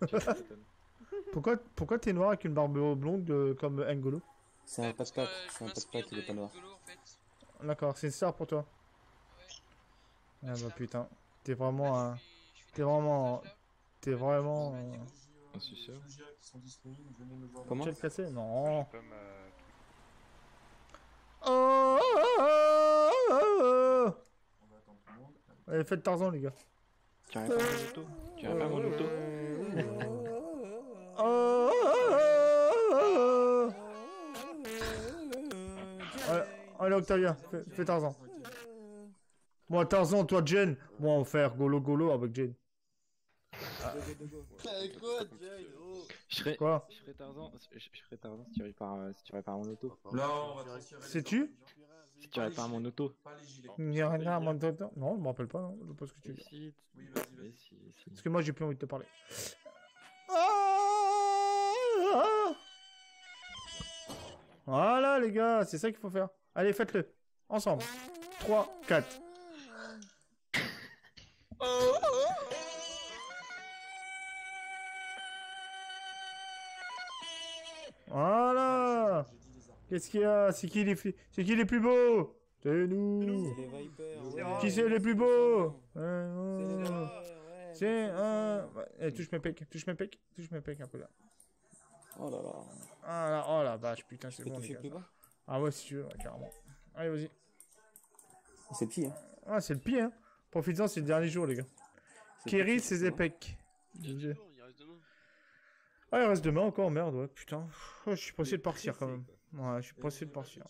pourquoi pourquoi t'es noir avec une barbe blonde euh, comme Angolo C'est un patte patte, c'est un patte, il est pas noir. D'accord, c'est une star pour toi. Ah bah putain, t'es vraiment un... T'es vraiment... T'es vraiment... euh. Comment Michel Cassé Non. Comme, euh, Oh, oh, oh, oh. On va attendre tout le monde. Allez, faites Tarzan, les gars. Tu arrives pas à mon auto Tu arrives pas à mon auto Oh, oh, oh, oh, oh. Allez, allez, Octavien, fais, fais Tarzan. Moi, Tarzan, toi, Jen. Moi, on va faire Golo Golo avec Jen. quoi, Jay Je serais, Quoi je serais Tarzan, je, je serais Tarzan si tu euh, si tu mon auto. Là, on va Sais-tu ordres. Si tu arrives par mon auto. Pas les gilets. Il n'y a rien à m'en donner. Non, je me rappelle pas, non. Je sais pas ce que tu veux dire. Si, Oui, vas-y, mais vas-y. si, si. Parce que moi, j'ai plus envie de te parler. Voilà, les gars, c'est ça qu'il faut faire. Allez, faites-le. Ensemble. 3, 4. Qu'est-ce qu'il y a? C'est qui les C'est qui les plus beaux? C'est nous. C'est les Vipers, ouais. Qui c'est les plus beaux C'est un... Eh, touche mes pecs, touche mes pecs, touche mes pecs un peu là. Oh là là. Ah là, oh la vache, putain, c'est bon les toucher gars. plus bas? Ah ouais, si tu veux, ouais, carrément. Allez, vas-y. C'est petit, hein. Ah, c'est le pire, hein. Profites-en, c'est le dernier jour, les gars. Kerry, c'est épecs. Il reste demain. Ah, il reste demain encore, merde, ouais, putain. Ouais, je suis pressé de partir quand même. Ouais, je suis pressé de partir.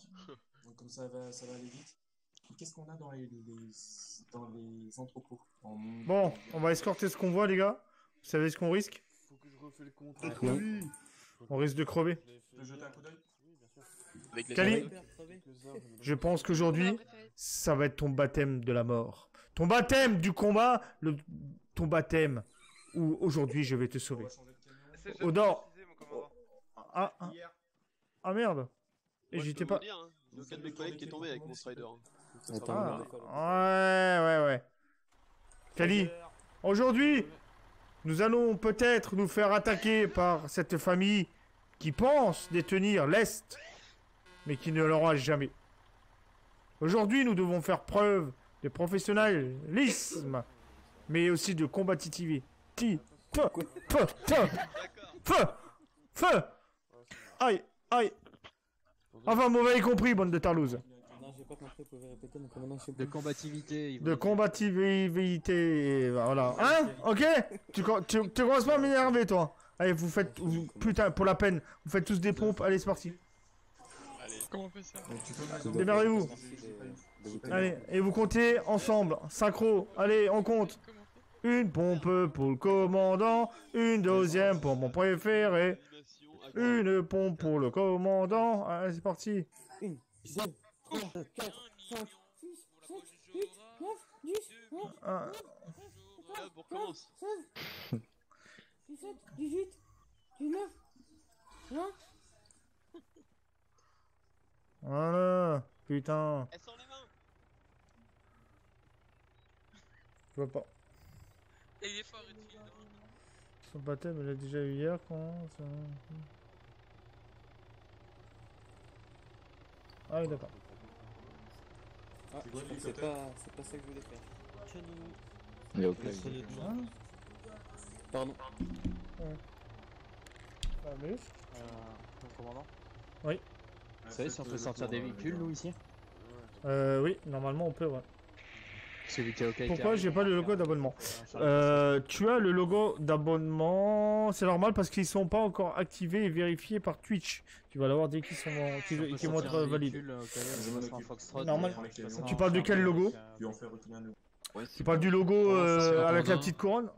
Donc comme ça va, ça va aller vite. Qu'est-ce qu'on a dans les, les- dans les entrepôts? En- Bon, on va escorter ce qu'on voit, les gars. Vous savez ce qu'on risque? Faut que je refais le compte. Oui. On risque de crever. Je jeter un coup d'œil? Kali, je pense qu'aujourd'hui, ça va être ton baptême de la mort. Ton baptême du combat, le... ton baptême où aujourd'hui je vais te sauver. Odor. Ah, ah. Ah merde. Et j'étais pas. dire, hein, il y a aucun de mes collègues qui est tombé avec mon strider. hein. Donc ça Attends, sera on pas- Ah, ouais, ouais, ouais. Kali, aujourd'hui, nous allons peut-être nous faire attaquer par cette famille qui pense détenir l'Est, mais qui ne l'aura jamais. Aujourd'hui, nous devons faire preuve de professionnalisme, mais aussi de combativité. Feu, feu, feu, feu, feu. Aïe, aïe. Enfin, vous m'avez compris, bande de tarlouses. Non, j'ai pas compris, vous pouvez répéter, De combativité. De combativité, et voilà. Hein Ok? Tu, tu, tu commences pas à m'énerver, toi. Allez, vous faites... vous- putain, pour la peine, vous faites tous des pompes. Allez, c'est parti. Comment on fait ça? Démerdez-vous. Allez, et vous comptez ensemble. Synchro. Allez, on compte. Une pompe pour le commandant, une deuxième pour mon préféré. Une pompe pour le commandant. Allez, c'est parti. 1, 2, 3, 4, 5, 6, 7, 8, 9, 10, 11, Ah. 12, 13, 16, 17, 18, 19, 20. Voilà. Putain. Je vois pas. Et il est fort, Redfield. Son baptême, elle l'a déjà eu hier quand ça... Ah oui, d'accord. Ah, je crois que c'est pas, c'est pas ça que je voulais faire. Il noir. Pardon. Ouais. Ah, mais... Euh, mon commandant Oui. Vous savez si on peut sortir des véhicules, nous, ici? Euh, oui, normalement on peut, ouais. Celui qui est OK. Pourquoi j'ai pas le logo d'abonnement euh, Tu as le logo d'abonnement, c'est normal parce qu'ils sont pas encore activés et vérifiés par Twitch. Tu vas l'avoir dès qu'ils sont, qu'ils qu'ils vont être valides. Normal. Tu parles de quel logo. Tu parles du logo euh, avec la petite couronne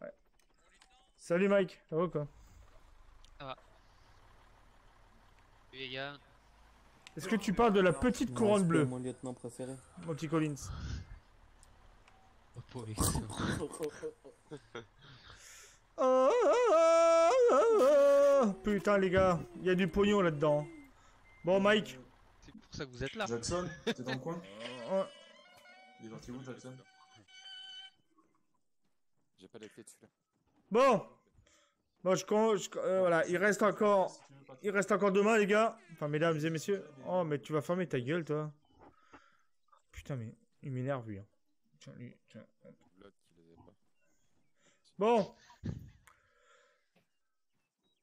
Ouais. Salut Mike, ça va quoi Ça va. Oui, les gars. Est-ce que tu parles de la petite couronne bleue Mon lieutenant préféré. Mon petit Collins. Oh, oh, oh, oh. Putain les gars, il y a du pognon là-dedans. Bon Mike. C'est pour ça que vous êtes là. Jackson, t'es dans le coin. Il est parti où, Jackson J'ai pas clés dessus là. Bon. Bon, je, je- euh, voilà, il reste encore, il reste encore demain les gars. Enfin mesdames et messieurs. Oh mais tu vas fermer ta gueule toi. Putain mais il m'énerve lui. hein. Tiens, lui, tiens. L'autre qui les a pas. Bon.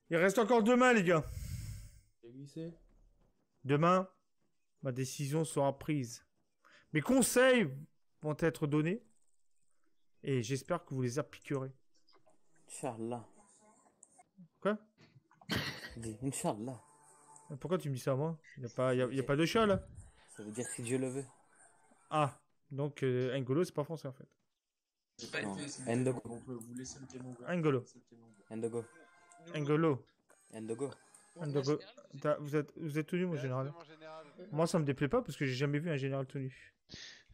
Il reste encore demain, les gars. Demain, ma décision sera prise. Mes conseils vont être donnés. Et j'espère que vous les appliquerez. Inch'Allah. Quoi? Inch'Allah. Pourquoi tu me dis ça à moi? Il n'y a, pas- y a, y a pas de chat là? Ça veut dire si Dieu le veut. Ah, donc euh, Angolo, c'est pas français en fait. Non, Endogo. On peut vous laisser le. Andogo. T'as- Vous êtes, vous êtes tenu, mon général Moi, ça me déplaît pas parce que j'ai jamais vu un général tenu.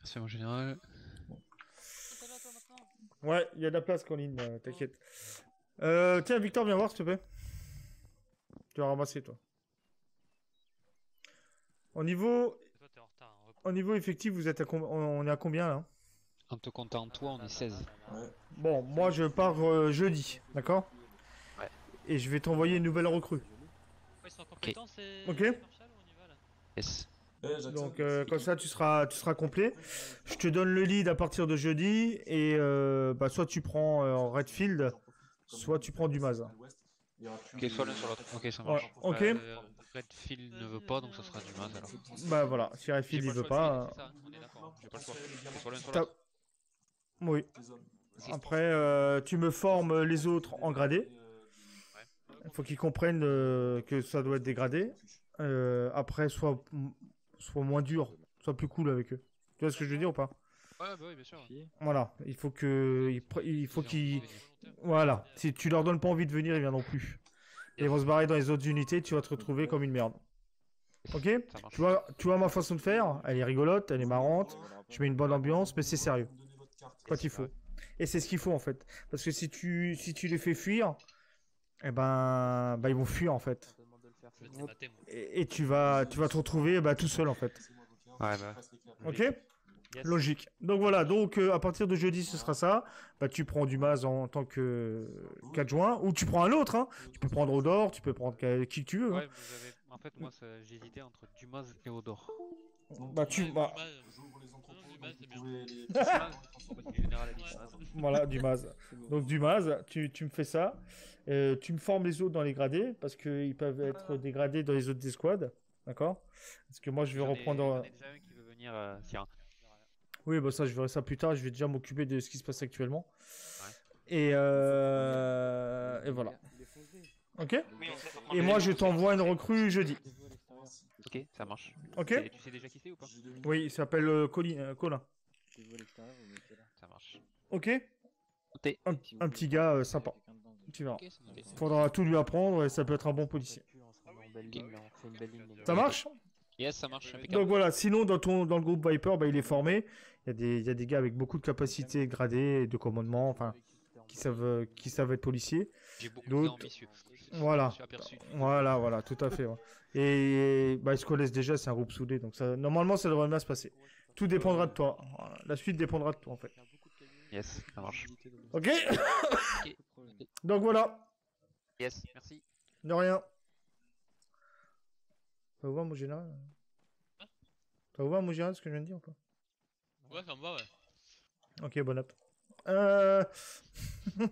C'est mon général. Ouais, il y a de la place, Colline, euh, t'inquiète. Euh, tiens, Victor, viens voir, s'il te plaît. Tu vas ramasser, toi. Au niveau... Au niveau effectif, vous êtes à com- on est à combien, là? En te comptant toi, on est 16. Bon, moi, je pars euh, jeudi, d'accord? Ouais. Et je vais t'envoyer une nouvelle recrue. ils sont compétents, c'est. Ok c'est Marshall ou on y va là? Yes. Donc euh, comme ça tu seras tu seras complet. Je te donne le lead à partir de jeudi et euh, bah, soit tu prends euh, Redfield, soit tu prends Dumas. Ok, soit l'un sur l'autre. Ok, ça Ouais, marche. ok. Euh, Redfield ne veut pas, donc ça sera du Maz alors. Bah voilà, si Redfield il veut pas. choisir, c'est ça, on est d'accord. J'ai pas le choix. C'est soit l'un sur t'as- l'autre. Oui. Après euh, tu me formes les autres en gradé. Il faut qu'ils comprennent euh, que ça doit être dégradé. Euh, après soit soit moins dur, soit plus cool avec eux. Tu vois ce que je veux dire ou pas? Ouais, bah oui, bien sûr. Voilà, il faut que il, pr- il faut qu'ils voilà, si tu leur donnes pas envie de venir, ils viendront plus. Et ils vont se barrer dans les autres unités, tu vas te retrouver comme une merde. OK Tu vois tu vois ma façon de faire, elle est rigolote, elle est marrante, je mets une bonne ambiance mais c'est sérieux. Quand il faut. Et c'est ce qu'il faut en fait parce que si tu si tu les fais fuir eh ben bah ils vont fuir en fait. Et, et tu vas tu vas te retrouver bah, tout seul en fait. Ouais, bah. Ok Logique. Donc voilà, donc euh, à partir de jeudi ce sera ça. Bah tu prends Dumas en tant que qu'adjoint ou tu prends un autre. Hein. Tu peux prendre Odor, tu peux prendre qui tu veux. hein. Ouais, vous avez... En fait, moi, j'hésitais entre Dumas et Odor. Bah tu bah, voilà Dumas. Donc Dumas, tu, tu me fais ça. Euh, tu me formes les autres dans les gradés parce qu'ils peuvent être dégradés dans les autres escouades. D'accord? Parce que moi je vais reprendre. j'en ai déjà un qui veut venir. euh, tiens. Oui, bah ça, je verrai ça plus tard. Je vais déjà m'occuper de ce qui se passe actuellement. Et, euh, et voilà. Ok Et moi, je t'envoie une recrue jeudi. Ok, ça marche. Ok Et Tu sais déjà qui c'est ou pas Oui, il s'appelle euh, Colin. euh, Colin. Ça marche. Ok un, un petit gars euh, sympa. Tu verras. Ok. Faudra tout lui apprendre et ça peut être un bon policier. Ça marche? Yes, ça marche. impeccable. Donc voilà, sinon dans, ton, dans le groupe Viper, bah, il est formé. Il y, a des, il y a des gars avec beaucoup de capacités gradées et de commandement, enfin, qui savent, euh, qui savent être policiers. J'ai beaucoup D'autres- d'ambitieux. Voilà. Voilà, voilà, tout à fait. ouais. Et bah, ils se connaissent déjà, c'est un groupe soudé, donc ça, normalement ça devrait bien se passer. Tout dépendra de toi. La suite dépendra de toi en fait. Yes, ça marche. Ok Donc voilà, Yes, merci. de rien. Ça vous va, mon général Ça vous va, mon général, ce que je viens de dire ou pas? Ouais, ça me va, ouais. Ok, bon app. Euh...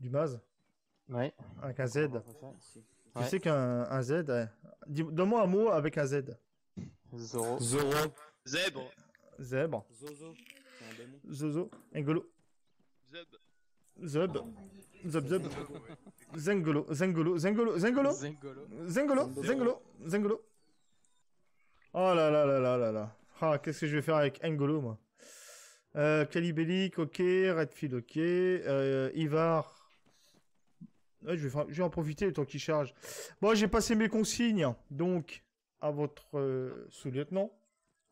du Maz Ouais. Avec un Z. Tu Ouais. sais qu'un un Z. euh, Donne-moi un mot avec un Z. Zoro. Zoro. Zèbre. Zèbre. Zozo. Un. Zozo. Engolo. Zeb. Zub. Zub, Zub. Zengolo, Zengolo, Zengolo, Zengolo? Zengolo, Zengolo, Zengolo. Oh là là là là là là. Ah, qu'est-ce que je vais faire avec Engolo, moi? Euh, ok. Redfield, ok. Euh, Ivar. Ouais, je, vais en profiter le temps qu'il charge. Bon, j'ai passé mes consignes, donc, à votre euh, sous-lieutenant.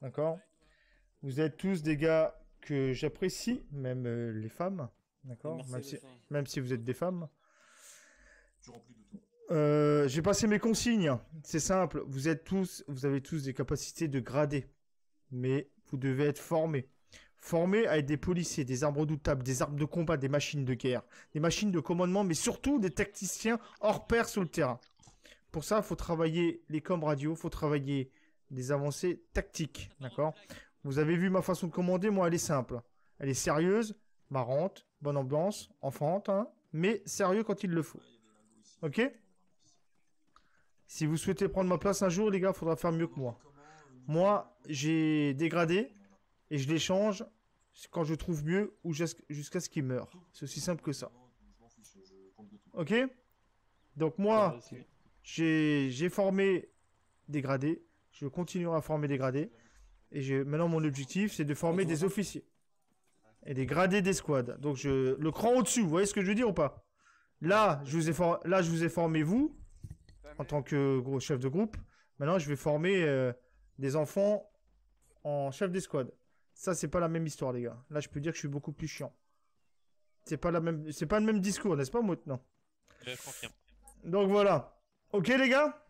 D'accord? Vous êtes tous des gars que j'apprécie, même euh, les femmes. D'accord même si, femmes. même si vous êtes des femmes. Tu remplis de tout. Euh, j'ai passé mes consignes. C'est simple. Vous êtes tous, vous avez tous des capacités de grader, mais vous devez être formés. Formés à être des policiers, des armes redoutables, des armes de combat, des machines de guerre, des machines de commandement, mais surtout des tacticiens hors pair sur le terrain. Pour ça, il faut travailler les coms radio, il faut travailler des avancées tactiques, d'accord? Vous avez vu ma façon de commander, moi, elle est simple. Elle est sérieuse, marrante, bonne ambiance, enfante, mais sérieux quand il le faut. Ok? Si vous souhaitez prendre ma place un jour, les gars, faudra faire mieux que moi. Moi, j'ai dégradé et je l'échange quand je trouve mieux ou jusqu'- jusqu'à ce qu'il meure. C'est aussi simple que ça. Ok? Donc moi, j'ai formé des gradés. Je continuerai à former des gradés. Et maintenant, mon objectif, c'est de former des officiers. Et des gradés d'escouade. Donc, je, le cran au-dessus, vous voyez ce que je veux dire ou pas? Là, je vous ai, for- là, je vous ai formé, vous, en tant que gros chef de groupe. Maintenant, je vais former euh, des enfants en chef d'escouade. Ça, c'est pas la même histoire, les gars. Là, je peux dire que je suis beaucoup plus chiant. C'est pas la même, c'est pas le même discours, n'est-ce pas, maintenant Je confirme. Donc voilà. Ok, les gars?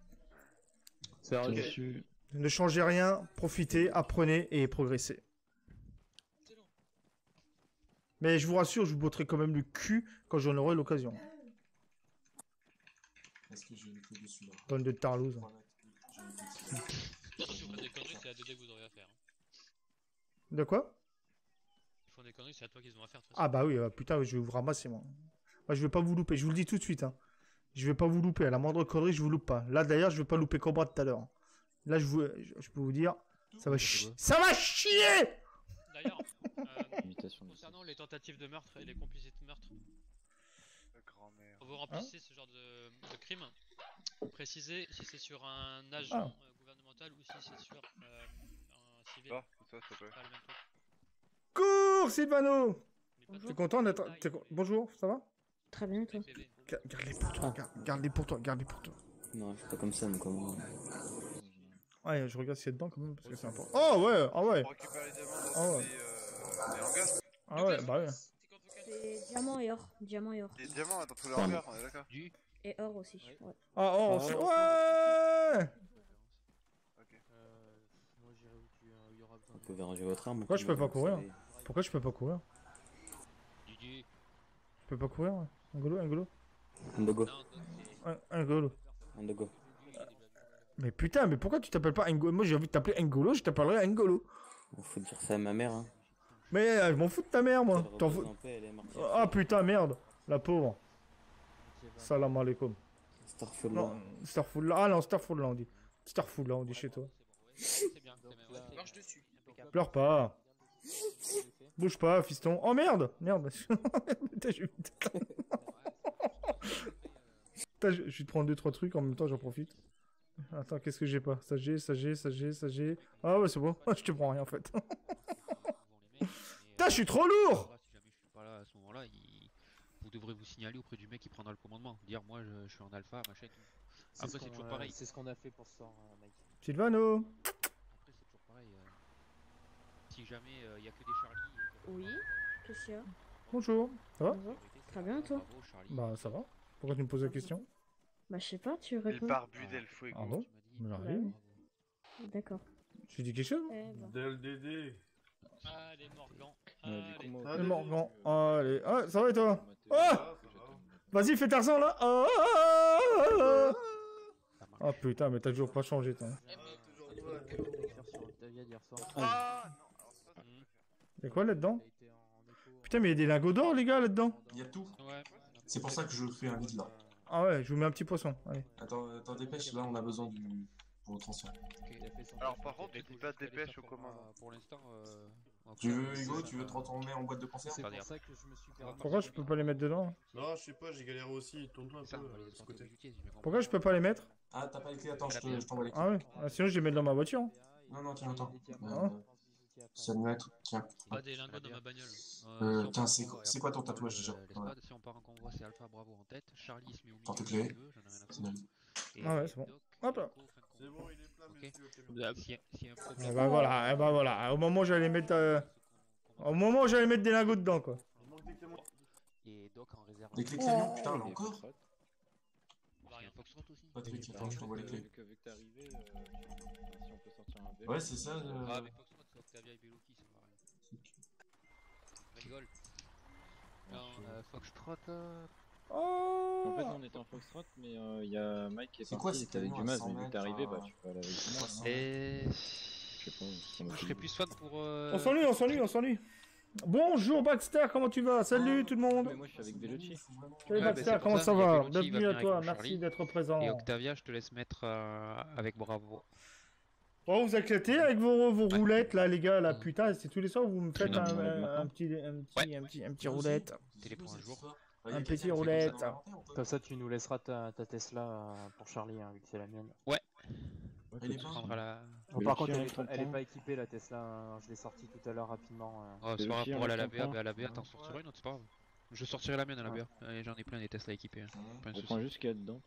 C'est Ok. reçu. Ne changez rien, profitez, apprenez et progressez. Mais je vous rassure, je vous botterai quand même le cul quand j'en aurai l'occasion. Est-ce que j'ai une clé dessus là Bonne de tarlouse. J'ai une clé dessus. Si vous faites des conneries, c'est la DD que vous aurez à faire. hein. De quoi? Ils font des conneries, c'est à toi qu'ils ont à faire. de toute Ah bah oui, euh, putain, je vais vous ramasser moi. Moi, je vais pas vous louper, je vous le dis tout de suite. Hein. Je vais pas vous louper, à la moindre connerie, je vous loupe pas. Là d'ailleurs, je vais pas louper Cobra tout à l'heure. Là, je, vous, je, je peux vous dire, ça va, chi- ça va chier D'ailleurs, euh, concernant les tentatives de meurtre et les complicités de meurtre, quand vous remplissez ce genre de, de crime, précisez si c'est sur un agent Ah. euh, gouvernemental ou si c'est sur euh, un civil. Ah, ça, ça peut. Pas le même truc. Cours, Sylvano T'es content d'être... con- Bonjour, ça va? Très bien, toi. Ga- Garde-les pour toi, garde- garde-les pour toi, garde-les pour toi. Non, je suis pas comme ça, mais comment Ouais, je regarde s'il y a dedans quand même, parce que c'est important. Oh ouais, ah ouais Ah ouais. Ah ouais, bah ouais. C'est diamant et or. Diamant et or. Tous les hangars, on est d'accord Et or aussi. Ouais. Ah oh, c'est- ouais Vous pouvez ranger votre arme. Pourquoi je peux pas courir. Pourquoi je peux pas courir Je peux pas courir ouais. Angolo, Angolo Ndogo. Un- Angolo. Ndogo. Mais putain, mais pourquoi tu t'appelles pas Angolo Moi j'ai envie de t'appeler Angolo, je t'appellerai Angolo. Faut dire ça à ma mère. Hein. Mais euh, je m'en fous de ta mère moi. T'en fous... Ah putain, merde. La pauvre. Salam alaikum. Starfall. Non. Ah non, Starfall là on dit. Starfall là on dit chez toi. Marche dessus. Pleure pas. Bouge pas, fiston. Oh merde Merde Putain, je... Putain, je... je vais te prendre deux trois trucs en même temps, j'en profite. Attends, qu'est-ce que j'ai pas? Ça j'ai, ça j'ai, ça j'ai, ça j'ai. Ah ouais, c'est bon. Je te prends rien en fait. Putain, je suis trop lourd Si jamais je suis pas là à ce moment-là, il- vous devrez vous signaler auprès du mec qui prendra le commandement. Dire moi je, je suis en alpha, machin. C'est Après ce c'est qu'on, toujours euh, pareil. C'est ce qu'on a fait pour ce soir, euh, Mike. Sylvano Après c'est toujours pareil. euh, Si jamais il y a que des Charlie. et Oui, qu'est-ce qu'il y a Bonjour. Ça va Bonjour. Très bien, et toi Bravo Charlie. Bah, ça va. Pourquoi tu me poses la question Bah, je sais pas, tu réponds. barbu del fuego. Ah bon J'arrive. D'accord. J'ai dit quelque chose Eh ben. Del Dédé. Allez, Morgan. Allez. Morgan. Allez. Ah, ça va et toi Ah Vas-y, fais Tarzan là Ah, ah, putain, mais t'as toujours pas changé, toi. sur Octavia d'hier soir. Ah Y'a quoi là-dedans Putain, mais y'a des lingots d'or, les gars, là-dedans Il y a tout. Ouais. C'est pour ça que je fais un vide là. Ah ouais, je vous mets un petit poisson. Allez. Attends, attends, dépêche, là on a besoin du. pour le transfert. Alors par contre, tu dis pas de dépêche au commandant. Pour l'instant. euh, Tu veux, euh, Hugo, tu veux te transformer en boîte de conserve C'est pour ça que je me suis permis. Pourquoi je peux pas les mettre dedans Non, je sais pas, j'ai galéré aussi. Tourne-toi un peu euh, de ce côté. Pourquoi je peux pas les mettre Ah, t'as pas les clés Attends, je te- je t'envoie les clés. Ah ouais Ah, Sinon, je les mets dans ma voiture. Non, non, tiens, attends. Ah. Euh, c'est à mettre, tiens. Pas des lingots dans ma bagnole. Euh, si on tiens, c'est quoi- ton on prend tatouage déjà. Si on part en convoi, c'est Alpha Bravo en tête. Charlie se met au milieu. Et Ah ouais, c'est bon. Hop là. C'est bon, il est plein, Ok. monsieur. S'il y a- s'il y a un problème. Et bah voilà, et bah voilà. Au moment où j'allais mettre. euh, Au moment où j'allais mettre des lingots dedans, quoi. Camions. Et Doc en réserve. Des clés camion, putain, là encore Bah. Patrick, attends, je t'envoie les clés. Vu que, vu que t'es arrivé, euh, si on peut sortir un vélo. Ouais, c'est ça. euh, Ah, mais Foxtrot, c'est Octavia et Beloki, c'est pareil. Rigole. Non, euh, Foxtrot. Euh, Oh En fait, on était en Foxtrot, mais il y a Mike qui est, C'est parti, quoi, était avec du 100 mais vu que t'es arrivé, bah tu peux aller avec du Maz. hein. Et. Je sais pas, Moi, je serais plus fan pour. euh, On s'ennuie, on s'ennuie, on s'ennuie. Bonjour Baxter, comment tu vas? Salut tout le monde. Mais moi, je suis avec. Salut Ouais, bah, Baxter, c'est pour comment ça, va? Bienvenue à toi, merci d'être présent. Et Octavia, je te laisse mettre euh, avec Bravo. Bon, vous éclatez avec vos, vos roulettes là, les gars, là, putain, c'est tous les soirs vous me faites un, petit, un petit, un petit, un petit roulette. Télé pour un jour. Un petit roulette. Comme ça, tu nous laisseras ta, ta Tesla euh, pour Charlie, hein, vu que c'est la mienne. Ouais. Elle est pas la. Par contre, elle il est, pas- elle est pas équipée la Tesla. hein, Je l'ai sortie tout à l'heure rapidement. euh. Oh, c'est pas grave pour aller à la BA, bah, à la BA, t'en sortiras une autre, c'est pas grave. Je sortirai la mienne à la BA. J'en ai plein des Tesla équipés. hein. Pas de On prend juste ce qu'il y a dedans.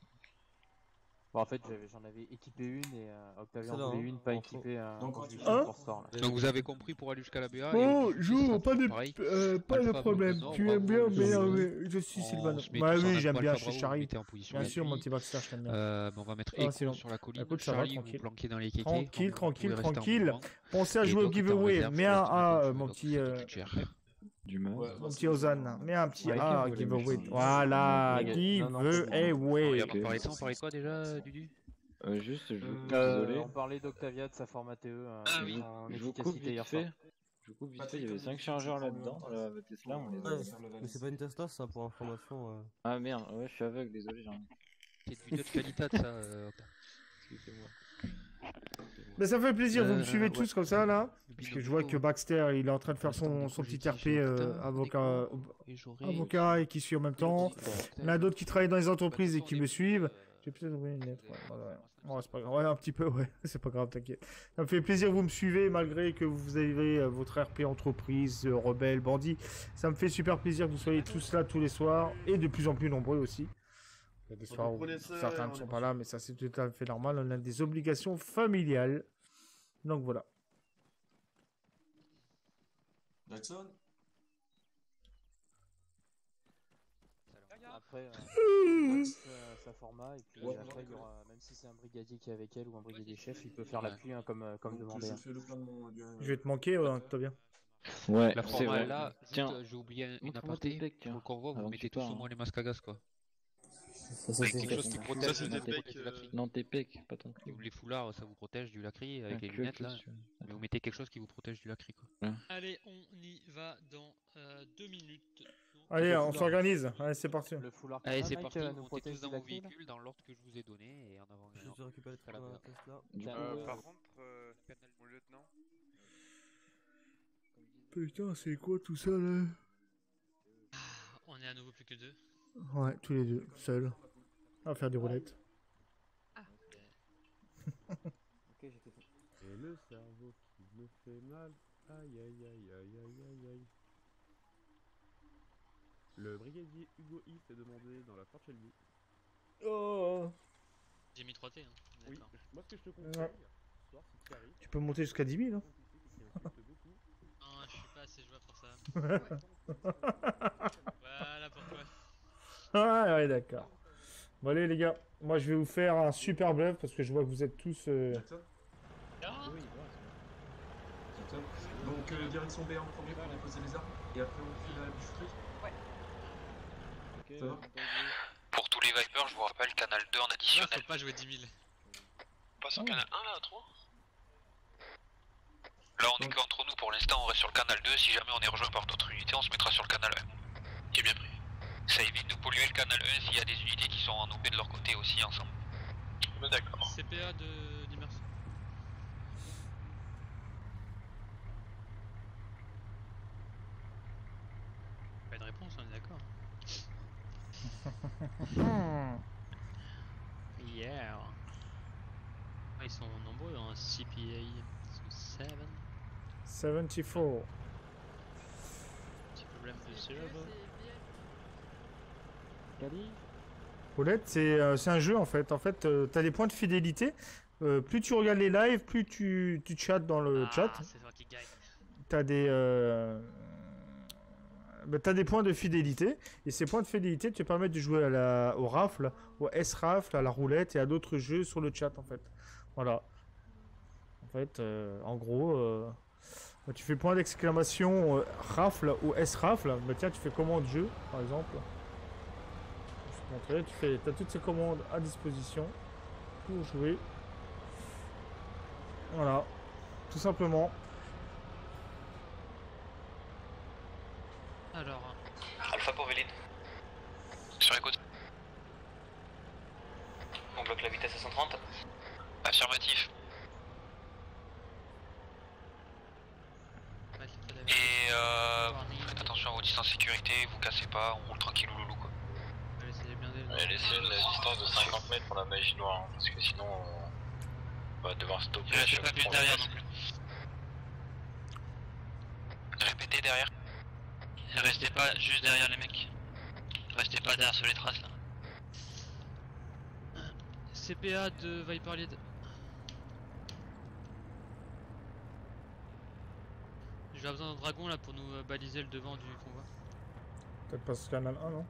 Bon, en fait, j'avais- j'en avais équipé une et euh, Octavia en voulait hein. une pas Bon, équipée. Euh, Donc, Hein vous avez compris pour aller jusqu'à la BA. et Oh, joue, pas de, pareil. euh, pas de problème. Tu aimes bien, mais non, mais je suis met Bah oui, j'aime bien, je suis Charlie. mettez en position Bien sûr, mon petit Baxter, je t'aime bien. Euh, bah, on va mettre Ah, Echo sur la colline. Écoute, Charlie, vous tranquille. planquez dans les kékés. Tranquille, tranquille. Pensez à jouer au giveaway. un de euh, mon petit, Du Maz. Ouais, mon bah, petit Ozan. Mets un petit Ouais, A, qui veut, giveaway. mais- Voilà, non, giveaway. On de parlait de quoi déjà, Dudu Euh, juste, je vous Euh, désolé. on parlait d'Octavia, de sa format TE euh, Ah oui. Je vous coupe vite hier fait. soir. Je vous coupe vite fait, il y avait 5 chargeurs là-dedans, dans la Tesla, on les a. Ouais, mais c'est pas une Tesla, ça, pour information. euh. Ah merde, ouais, je suis aveugle, désolé, j'en ai. C'est du de qualité ça, euh. Excusez-moi. Mais ça fait plaisir, vous me Euh, suivez ouais. tous comme ça là Parce que je vois que Baxter il est en train de faire son, son petit RP euh, avocat, avocat et qui suit en même temps. Il y en a d'autres qui travaillent dans les entreprises et qui me euh, suivent. J'ai peut-être oublié une lettre. Ouais, ouais, ouais. Ouais, c'est pas grave. Ouais, un petit peu, ouais. C'est pas grave, t'inquiète. Ça me fait plaisir vous me suivez malgré que vous avez euh, votre RP entreprise, euh, rebelle, bandit. Ça me fait super plaisir que vous soyez tous là tous les soirs et de plus en plus nombreux aussi. Il y a des soirs où ça, certains ne sont pas là, mais ça c'est tout à fait normal. On a des obligations familiales. Donc voilà. Jackson Après, euh, sa, sa format, et puis Ouais, après, il y ouais. aura, même si c'est un brigadier qui est avec elle ou un brigadier chef, il peut faire l'appui hein, comme, euh, comme Donc, demandé. Je hein. mon. vais te manquer, euh, Octavia. Ouais, La c'est format vrai. là, juste, Tiens, euh, j'ai oublié un- une aparté. Pour le tiens. convoi, vous mettez tous au hein. moins les masques à gaz quoi. Ça, ça, c'est quelque chose qui protège, du euh, lacry. Non, tes pecs, pas ton Les foulards, ça vous protège du lacry avec les lunettes là. Mais vous mettez quelque chose qui vous protège du lacry quoi. Allez, on y va dans euh, deux minutes. Allez, Le on s'organise. Allez, c'est parti. Le foulard Allez, c'est parti, euh, vous nous montez tous dans vos véhicules dans l'ordre que je vous ai donné et en avant J'ai récupéré à la. Tesla. Euh, euh, par contre, euh, mon lieutenant, Putain, c'est quoi tout ça là? On est à nouveau plus que deux. Ouais, tous les deux, seuls. On va faire des roulettes. Et le cerveau qui me fait mal. Aïe aïe aïe aïe aïe aïe aïe. Le brigadier Hugo I s'est demandé dans la Fort Shelby. Oh J'ai mis 3T. Hein. Oui, D'accord. moi ce que je te Ouais. conseille, ce soir, si tu arrives, Tu peux monter jusqu'à 10 000. Hein. Non, je suis pas assez joueur pour ça. pourquoi. Ah ouais, d'accord. Bon, allez, les gars. Moi, je vais vous faire un super bluff parce que je vois que vous êtes tous. euh, Putain. Donc, euh, direction B en premier pour déposer les armes, et après on fait la bijouterie Ok, Ça va Pour tous les Vipers, je vous rappelle, canal 2 en additionnel. Faut pas jouer 10 000. Pas sur canal 1 là, 3 Là, on est que entre nous pour l'instant, on reste sur le canal 2. Si jamais on est rejoint par d'autres unités, on se mettra sur le canal 1. J'ai bien pris. Ça évite de polluer le canal 1 s'il y a des unités qui sont en OP de leur côté aussi ensemble. D'accord. CPA de d'immersion. Pas de réponse, on est d'accord. yeah. Ah, ils sont nombreux en CPA. Ils sont 7. 74. Petit problème de Paulette, c'est euh, c'est un jeu en fait. En fait, euh, t'as des points de fidélité. Euh, plus tu regardes les lives, plus tu, tu chattes dans le chat. Ah, c'est toi qui gagne. T'as des, euh, bah, t'as des points de fidélité. Et ces points de fidélité te permettent de jouer à la, au rafle, au S-rafle, à la roulette et à d'autres jeux sur le chat en fait. Voilà. En fait, en gros, bah, tu fais point d'exclamation rafle ou S-rafle. Bah tiens, tu fais commande jeu par exemple. Te montrer. Tu fais, as toutes ces commandes à disposition pour jouer. Voilà, tout simplement. Alors, Alpha pour Véline. Sur écoute. On bloque la vitesse à 130. Affirmatif. Et euh, faites attention à vos distances sécurité, vous cassez pas, on roule tranquille ou loulou laissez une distance de 50 mètres pour la magie noire, hein, parce que sinon on va devoir stopper à Restez chaque pas plus fois. derrière non plus. Répétez derrière. Restez pas juste derrière les mecs. Restez pas derrière sur les traces là. CPA de Viper Lead. Je vais avoir besoin d'un dragon là pour nous baliser le devant du convoi. Peut-être pas ce canal 1, non?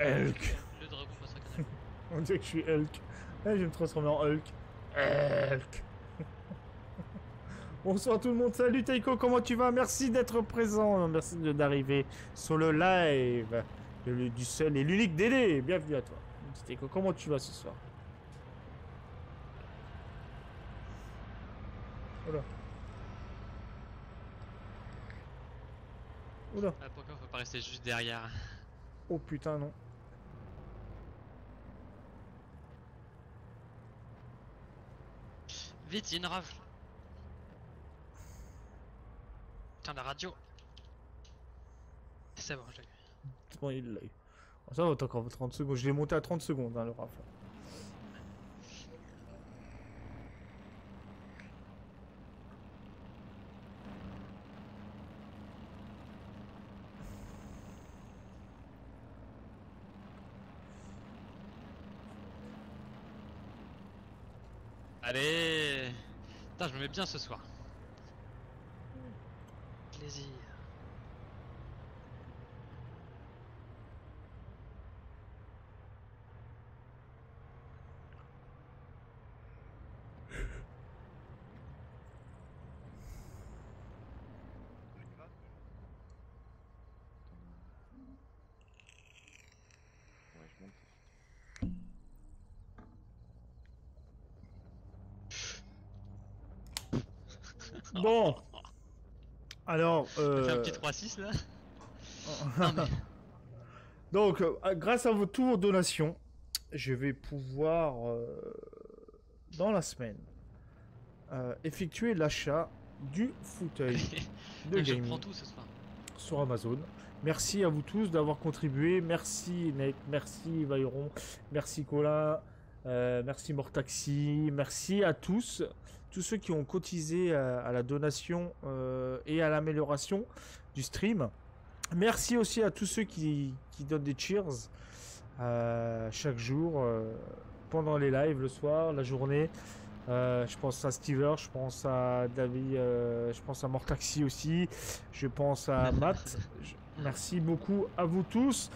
Hulk Le dragon. On dirait que je suis Hulk. Eh, je vais me transformer en Hulk. Hulk Bonsoir tout le monde, salut Taiko, comment tu vas? Merci d'être présent, merci d'arriver sur le live Le- du seul et l'unique délai. Bienvenue à toi. Taiko, comment tu vas ce soir? Oula. Oula. Ah, pourquoi faut pas rester juste derrière? Oh putain, non. Vite, il y a une rafle. Putain, la radio. C'est bon, je l'ai eu. C'est bon, il l'a eu. Ça va, t'as encore 30 secondes. Je l'ai monté à 30 secondes, hein, le rafle. Allez Putain, je me bien ce soir. Plaisir. Ouais, je monte. Bon. Alors, T'as fait un euh... petit 3-6 là Donc, euh, grâce à vos tours donations, je vais pouvoir, euh, dans la semaine, euh, effectuer l'achat du fauteuil de Je gaming prends tout ce soir. sur Amazon. Merci à vous tous d'avoir contribué. Merci Nec, merci Vairon, merci Colin, Euh, merci Mortaxi. Merci à tous. Tous ceux qui ont cotisé à, à la donation euh, et à l'amélioration du stream. Merci aussi à tous ceux qui, qui donnent des cheers euh, chaque jour, euh, pendant les lives, le soir, la journée. Euh, je pense à Stever, je pense à David, euh, je pense à Mortaxi aussi, je pense à Matt. Je- merci beaucoup à vous tous.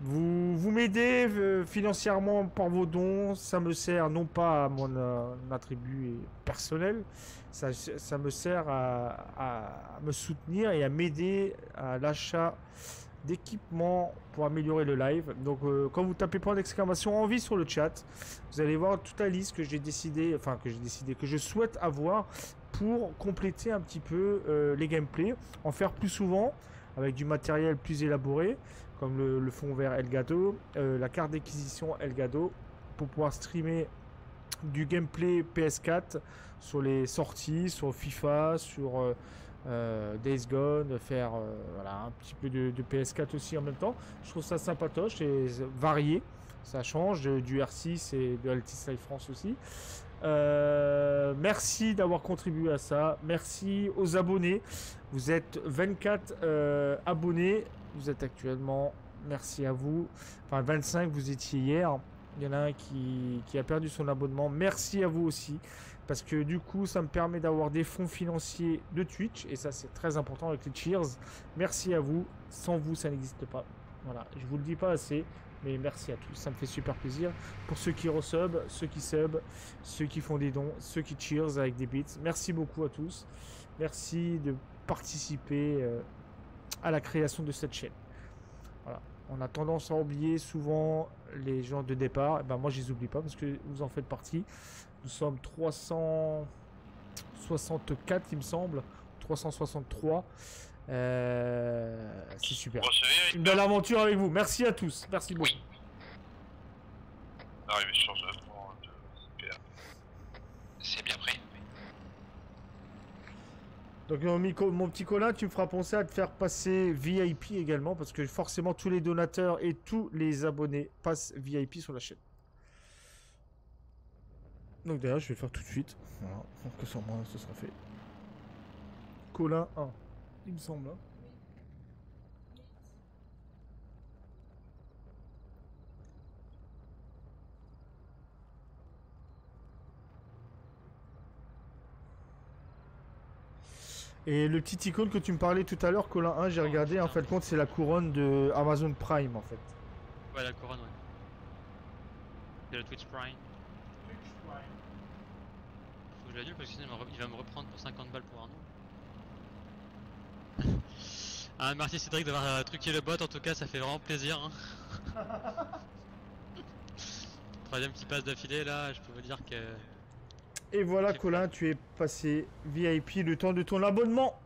Vous, vous m'aidez euh, financièrement par vos dons, ça me sert non pas à mon euh, attribut personnel, ça, ça me sert à, me soutenir et à m'aider à l'achat d'équipements pour améliorer le live. Donc euh, quand vous tapez point d'exclamation envie sur le chat, vous allez voir toute la liste que j'ai décidé, enfin que j'ai décidé, que je souhaite avoir pour compléter un petit peu les gameplays, en faire plus souvent avec du matériel plus élaboré, comme le, fond vert Elgato, euh, la carte d'acquisition Elgato, pour pouvoir streamer du gameplay PS4 sur les sorties, sur FIFA, sur euh, euh, Days Gone, faire voilà, un petit peu de, de PS4 aussi en même temps. Je trouve ça sympatoche et varié. Ça change du R6 et de Altis Live France aussi. Merci d'avoir contribué à ça. Merci aux abonnés. Vous êtes 24 euh, abonnés. Vous êtes actuellement. Merci à vous. Enfin, 25, vous étiez hier. Il y en a un qui, a perdu son abonnement. Merci à vous aussi. Parce que du coup, ça me permet d'avoir des fonds financiers de Twitch. Et ça, c'est très important avec les cheers. Merci à vous. Sans vous, ça n'existe pas. Voilà. Je vous le dis pas assez. Mais merci à tous. Ça me fait super plaisir. Pour ceux qui resub, ceux qui sub, ceux qui font des dons, ceux qui cheers avec des bits. Merci beaucoup à tous. Merci de participer euh, à la création de cette chaîne. Voilà. On a tendance à oublier souvent les gens de départ. Eh ben moi, je les oublie pas parce que vous en faites partie. Nous sommes 364, il me semble. 363. Euh, c'est super. Une belle aventure avec vous. Merci à tous. Merci beaucoup. CPA. C'est bien pris. Donc mon, petit Colin, tu me feras penser à te faire passer VIP également parce que forcément tous les donateurs et tous les abonnés passent VIP sur la chaîne. Donc d'ailleurs, je vais le faire tout de suite. Voilà, que sans moi, ce sera fait. Colin 1, il me semble. hein. Et le petit icône que tu me parlais tout à l'heure, Colin 1, j'ai regardé, en fait, compte, c'est la couronne de Amazon Prime en fait. Ouais, la couronne, ouais. C'est le Twitch Prime. Faut que je l'annule parce que sinon il va me reprendre pour 50 balles pour un an. ah, merci Cédric d'avoir euh, truqué le bot, en tout cas, ça fait vraiment plaisir. hein. Troisième qui passe d'affilée là, je peux vous dire que. Et voilà, Colin, tu es passé VIP le temps de ton abonnement.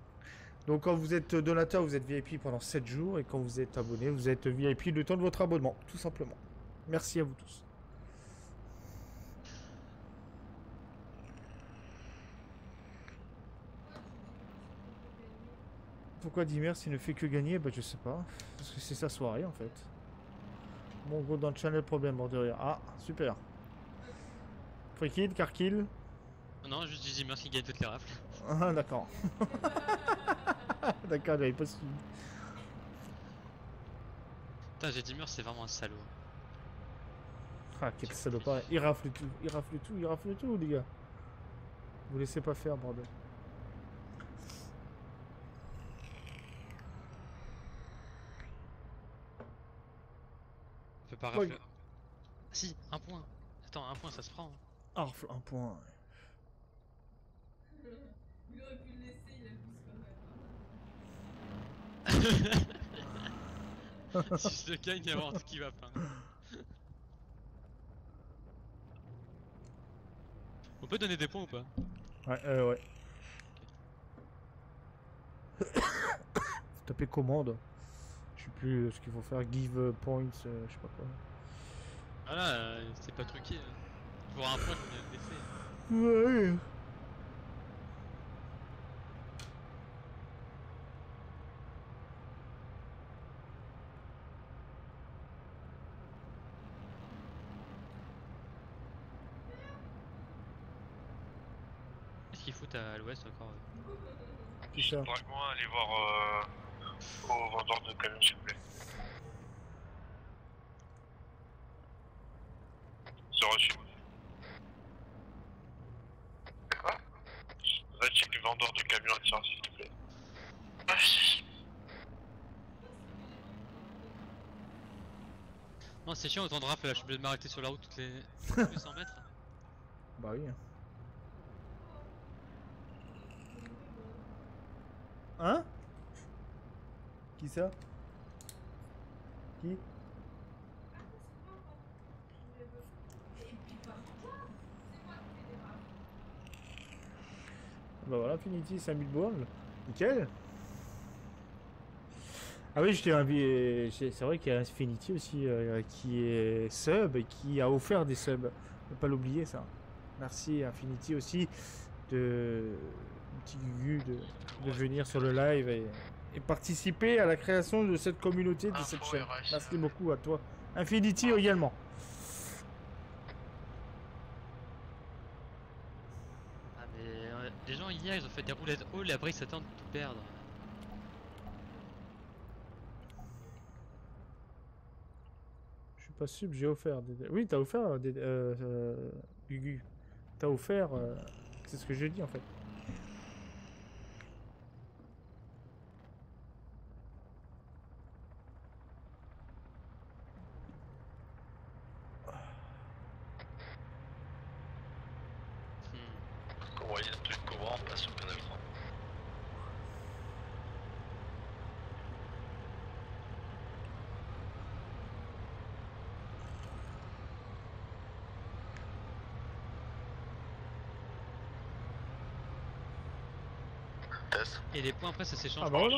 Donc, quand vous êtes donateur, vous êtes VIP pendant 7 jours. Et quand vous êtes abonné, vous êtes VIP le temps de votre abonnement, tout simplement. Merci à vous tous. Pourquoi Dimers il ne fait que gagner? Bah, je sais pas. Parce que c'est sa soirée en fait. Mon gros dans le channel problème, bord. Ah, super. Free Kid, Carkill. Non, juste Merci qui gagne toutes les rafles. Ah, d'accord. d'accord, j'avais pas suivi. Putain, j'ai dit Murs, c'est vraiment un salaud. Ah, quel salopard. Il rafle tout, il rafle tout, il rafle tout, les gars. Vous laissez pas faire, bordel. Pas Ouais. Si, un point. Attends, un point, ça se prend. Ah, un point. Il aurait pu le laisser, il a quand même. si je le gagne, il y a vraiment tout qui va pas. On peut donner des points ou pas? Ouais, euh, ouais. Faut taper commande. Je sais plus ce qu'il faut faire. Give euh, points, euh, je sais pas quoi. Voilà, euh, c'est pas truqué. hein. Pour un point, viens de laisser. Ouais. À l'ouest encore ça Dragon, allez voir euh, au vendeur de camions, s'il vous plaît. C'est reçu. Quoi? Va checker le vendeur de camions à s'il te plaît. Non, c'est chiant autant de rafles là, je suis obligé de m'arrêter sur la route toutes les, tous les 100 mètres. Bah oui. Hein? Qui ça? Qui? Bah voilà, Infinity, 5000 balles. Nickel. Ah oui, t'ai invité. C'est vrai qu'il y a Infinity aussi euh, qui est sub et qui a offert des subs. Ne pas l'oublier ça. Merci Infinity aussi de petit Gugu de, de venir sur le live et, et participer à la création de cette communauté, de cette chaîne. Merci beaucoup à toi. Infinity également. Ah mais euh, les gens hier ils ont fait des roulettes haut et après ils s'attendent de tout perdre. Je suis pas sub, j'ai offert des... Oui, t'as offert des... Euh, euh, Gugu. T'as offert... euh, C'est ce que j'ai dit en fait. Envoyer un truc courant, on passe au canal 3. Et les points après ça s'échange. Ah bah voilà.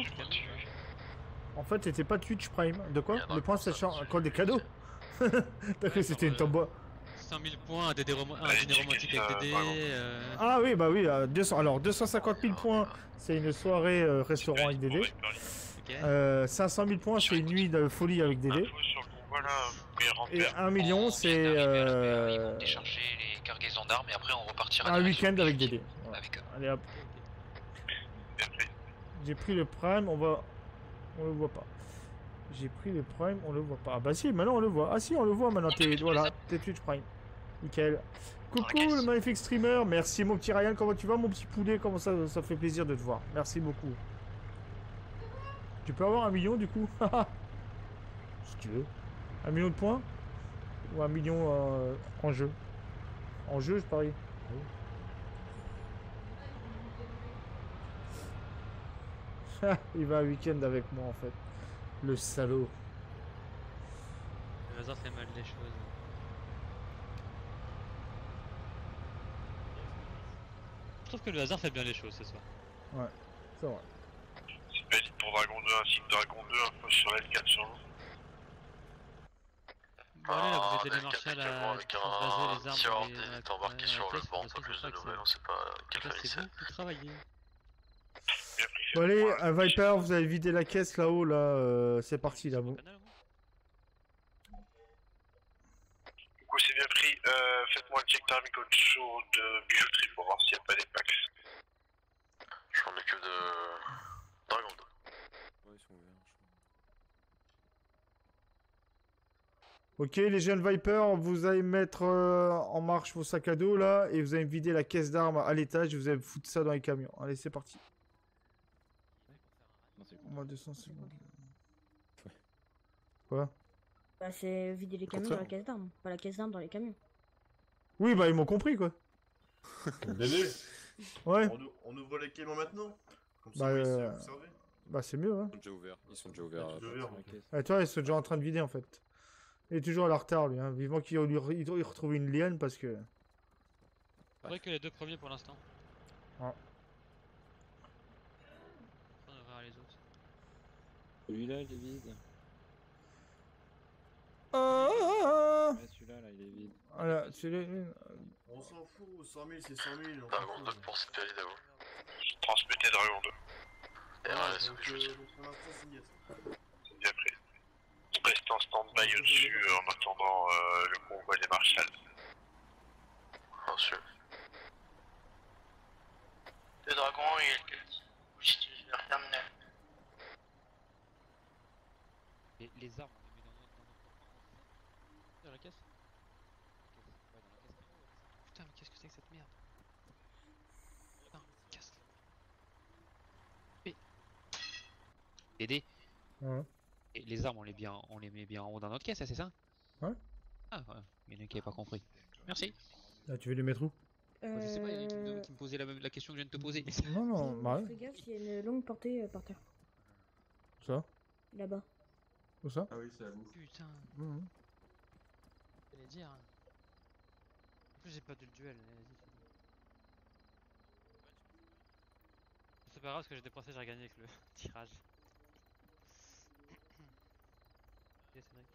En fait, c'était pas Twitch Prime. De quoi Le point s'échange encore des cadeaux T'as cru que c'était une tombola 100 000 points, un, DD romo- un dîner romantique avec DD. euh, Ah oui, bah oui, euh, 200, alors 250 000 points, c'est une soirée euh, restaurant avec Dédé. Euh, 500 000 points, c'est une nuit de folie avec Dédé. Voilà, Et 1 million, c'est euh, Décharger les cargaisons d'armes et après on repartira. un week-end avec Dédé. Voilà. Avec eux. Allez hop. J'ai pris le prime, on va... On le voit pas. J'ai pris le prime, on le voit pas. Ah bah si, maintenant on le voit. Ah si, on le voit maintenant, t'es voilà, t'es Twitch Prime. Nickel. Coucou le magnifique streamer, merci mon petit Ryan, comment tu vas mon petit poulet, comment ça, ça fait plaisir de te voir. Merci beaucoup. Tu peux avoir un million du coup? Si tu veux. Un million de points? Ou un million euh, en jeu? En jeu, je parie. Il va un week-end avec moi en fait. Le salaud. Le hasard fait mal les choses. Je trouve que le hasard fait bien les choses ce soir. Ouais, c'est vrai. C'est valide pour Dragon 2, un signe Dragon 2, un poste sur L4 sur l'eau. Bon allez là vous êtes allé marcher à la... avec un les armes tir et la- est embarqué sur le banc, pas plus de nouvelles, on sait pas quelle famille c'est vous travaillez. Bon allez, un Viper, vous avez vidé la caisse là-haut, là, euh, c'est parti là. Bon. Du coup, c'est bien pris. Euh, Faites-moi un check thermique au chaud de bijouterie pour voir s'il n'y a pas des packs. Je m'en occupe de Dragon 2. Ouais, ils sont ouverts. Ok, les jeunes Viper, vous allez mettre euh, en marche vos sacs à dos là, et vous allez vider la caisse d'armes à l'étage, et vous allez foutre ça dans les camions. Allez, c'est parti. Moins 200 secondes. Quoi Bah, c'est vider les camions dans la caisse d'armes, pas la caisse d'armes dans les camions. Oui, bah ils m'ont compris quoi. Ouais. on, ou- on ouvre les camions maintenant? Comme ça, Bah, euh, bah c'est mieux, hein. Ils sont déjà ouverts. Ils sont déjà ouverts. Ils sont déjà euh, ouverts, caisse. Ah, toi, ils sont déjà en train de vider en fait. Il est toujours à la retard lui, hein. Vivement qu'il retrouve une liane parce que. C'est vrai que les deux premiers pour l'instant. Ah. On verra les autres. Celui-là, il est vide. Ah Ouais, celui-là, là, il est vide. Voilà, c'est le. On s'en fout, 100 000 c'est 100 000. on s'en Dragon fout. 2 pour cette à vous. Transmettez Dragon 2. Voilà, RLS, donc, oui, je c'est. C'est bien pris. Restez en stand-by au-dessus euh, en attendant euh, le convoi des marshals. Dragon et le utilise le terminal. Et les armes, on les met dans notre. Dans, notre... dans la caisse Ouais, dans la caisse. Putain, mais qu'est-ce que c'est que cette merde? Putain, casse Mais. Dédé Ouais. Et les armes, on les, bien, on les met bien en haut dans notre caisse, hein, c'est ça? Ouais. Ah, ouais. Il y en a qui n'avaient pas compris. Merci. Là, tu veux les mettre où? Moi, Je sais pas, il y en a qui me, Euh, qui me posait la, même, la question que je viens de te poser. Non, non, bah ouais. Fais gaffe, il y a une longue portée euh, par terre. Ça? Là-bas. Où ça? Ah oui, c'est à vous. Putain, Mhm. j'allais dire. En plus, j'ai pas de duel. C'est pas grave parce que j'étais pressé, j'ai gagné avec le tirage.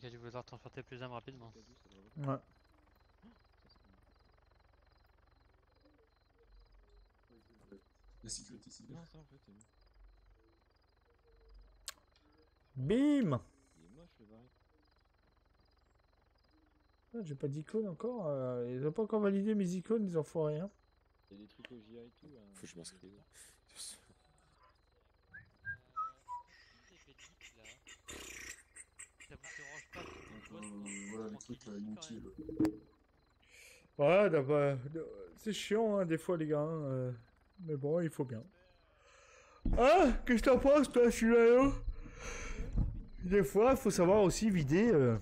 qui a dû vouloir transporter plus d'armes rapidement. Ouais. La sécurité civile. Non, ça en fait, c'est bon. Bim Il est moche le baril. Ah, J'ai pas d'icône encore. euh, ils ont pas encore validé mes icônes, ils en font rien. Il y a des trucs au GA et tout. hein. Faut que je m'inscrive. Ça vous dérange pas que Donc, euh, voilà les trucs euh, inutiles. Ouais, d'abord, c'est chiant hein, des fois les gars. hein, euh, Mais bon, il faut bien. Ah, qu'est-ce que t'en penses toi, celui-là Des fois, il faut savoir aussi vider euh,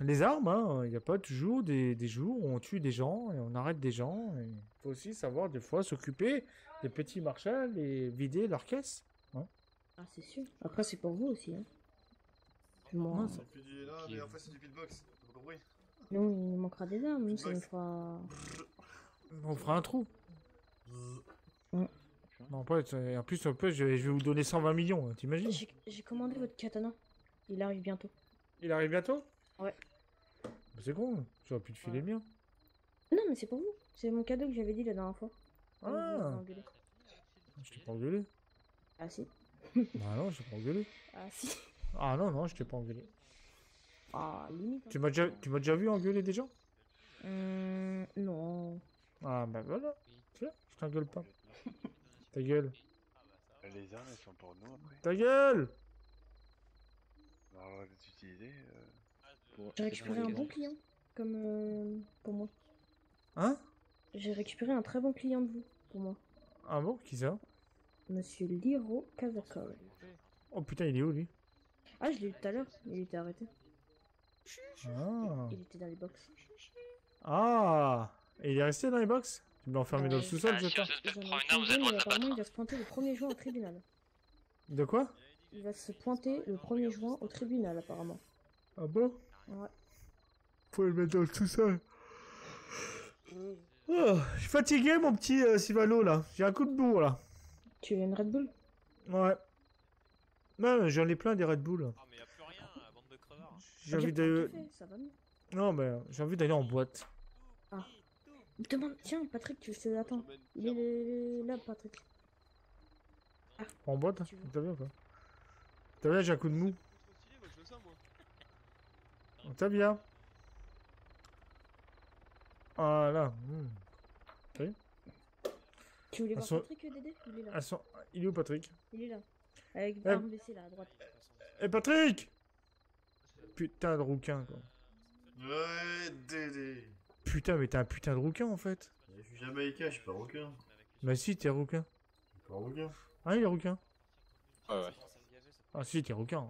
les armes. hein. Il n'y a pas toujours des, des jours où on tue des gens et on arrête des gens. Il faut aussi savoir des fois s'occuper des petits marshals et vider leurs caisses. hein. Ah, c'est sûr. Après, c'est pour vous aussi. Hein. Moi, Ouais, là, mais en fait c'est du beatbox. T'as pas compris nous, il nous manquera des armes. Nous, ça nous fera. On fera un trou. Mm. Non, en plus, un peu, je vais, vous donner 120 millions, hein, t'imagines J'ai commandé votre katana. Il arrive bientôt. Il arrive bientôt Ouais. Bah, C'est con, j'aurais pu te filer le mien. Non, mais c'est pour vous. C'est mon cadeau que j'avais dit la dernière fois. Ah. engueulé. Je t'ai pas engueulé. Ah, si. Bah non, je t'ai pas engueulé. Ah, si. Ah non, non, je t'ai pas engueulé. Ah, limite. hein. Tu m'as déjà, tu m'as déjà vu engueuler des gens? Hum, non. Ah bah voilà. Vois, je t'engueule pas. Ta gueule. Les armes, elles sont pour nous après. Ta gueule On va les utiliser. euh. J'ai récupéré un bon client. Comme euh, pour moi. Hein? J'ai récupéré un très bon client de vous. Pour moi. Ah bon, qui ça? Monsieur Liro Kazakov. Oh putain, il est où lui? Ah, je l'ai eu tout à l'heure. Il était arrêté. Ah. Il était dans les box. Ah Et il est resté dans les box? Tu m'as enfermé dans le sous-sol, Ah, je crois. mais apparemment, il va se pointer le 1er juin au tribunal. De quoi? Il va se pointer le 1er juin au tribunal, apparemment. Ah bon? Ouais. Faut le mettre dans le sous-sol. Oh, je suis fatigué, mon petit euh, Sivalo, là. J'ai un coup de bourre, là. Tu veux une Red Bull? Ouais. Non, mais j'en ai plein des Red Bull. Ah, mais y'a plus rien, bande de crevards. J'ai envie de... Ça va mieux. Non, mais j'ai envie d'aller en boîte. Ah. Demande, tiens, Patrick, tu sais, attends. Il est là, Patrick. En boîte T'as bien, quoi T'as bien, j'ai un coup de mou. T'as bien. Voilà. hmm. T'as vu Tu voulais voir Patrick, Dédé? Il est là. Il est où, Patrick? Il est là. Avec arme baissée, là, à droite. Eh, Patrick Putain de rouquin, quoi. Ouais, Dédé. Putain, mais t'es un putain de rouquin, en fait. Je suis jamaïcain, je suis pas requin. Bah si, t'es rouquin. Je suis pas requin. Ah, il est rouquin. Ouais, ouais. Ah si, t'es rouquin.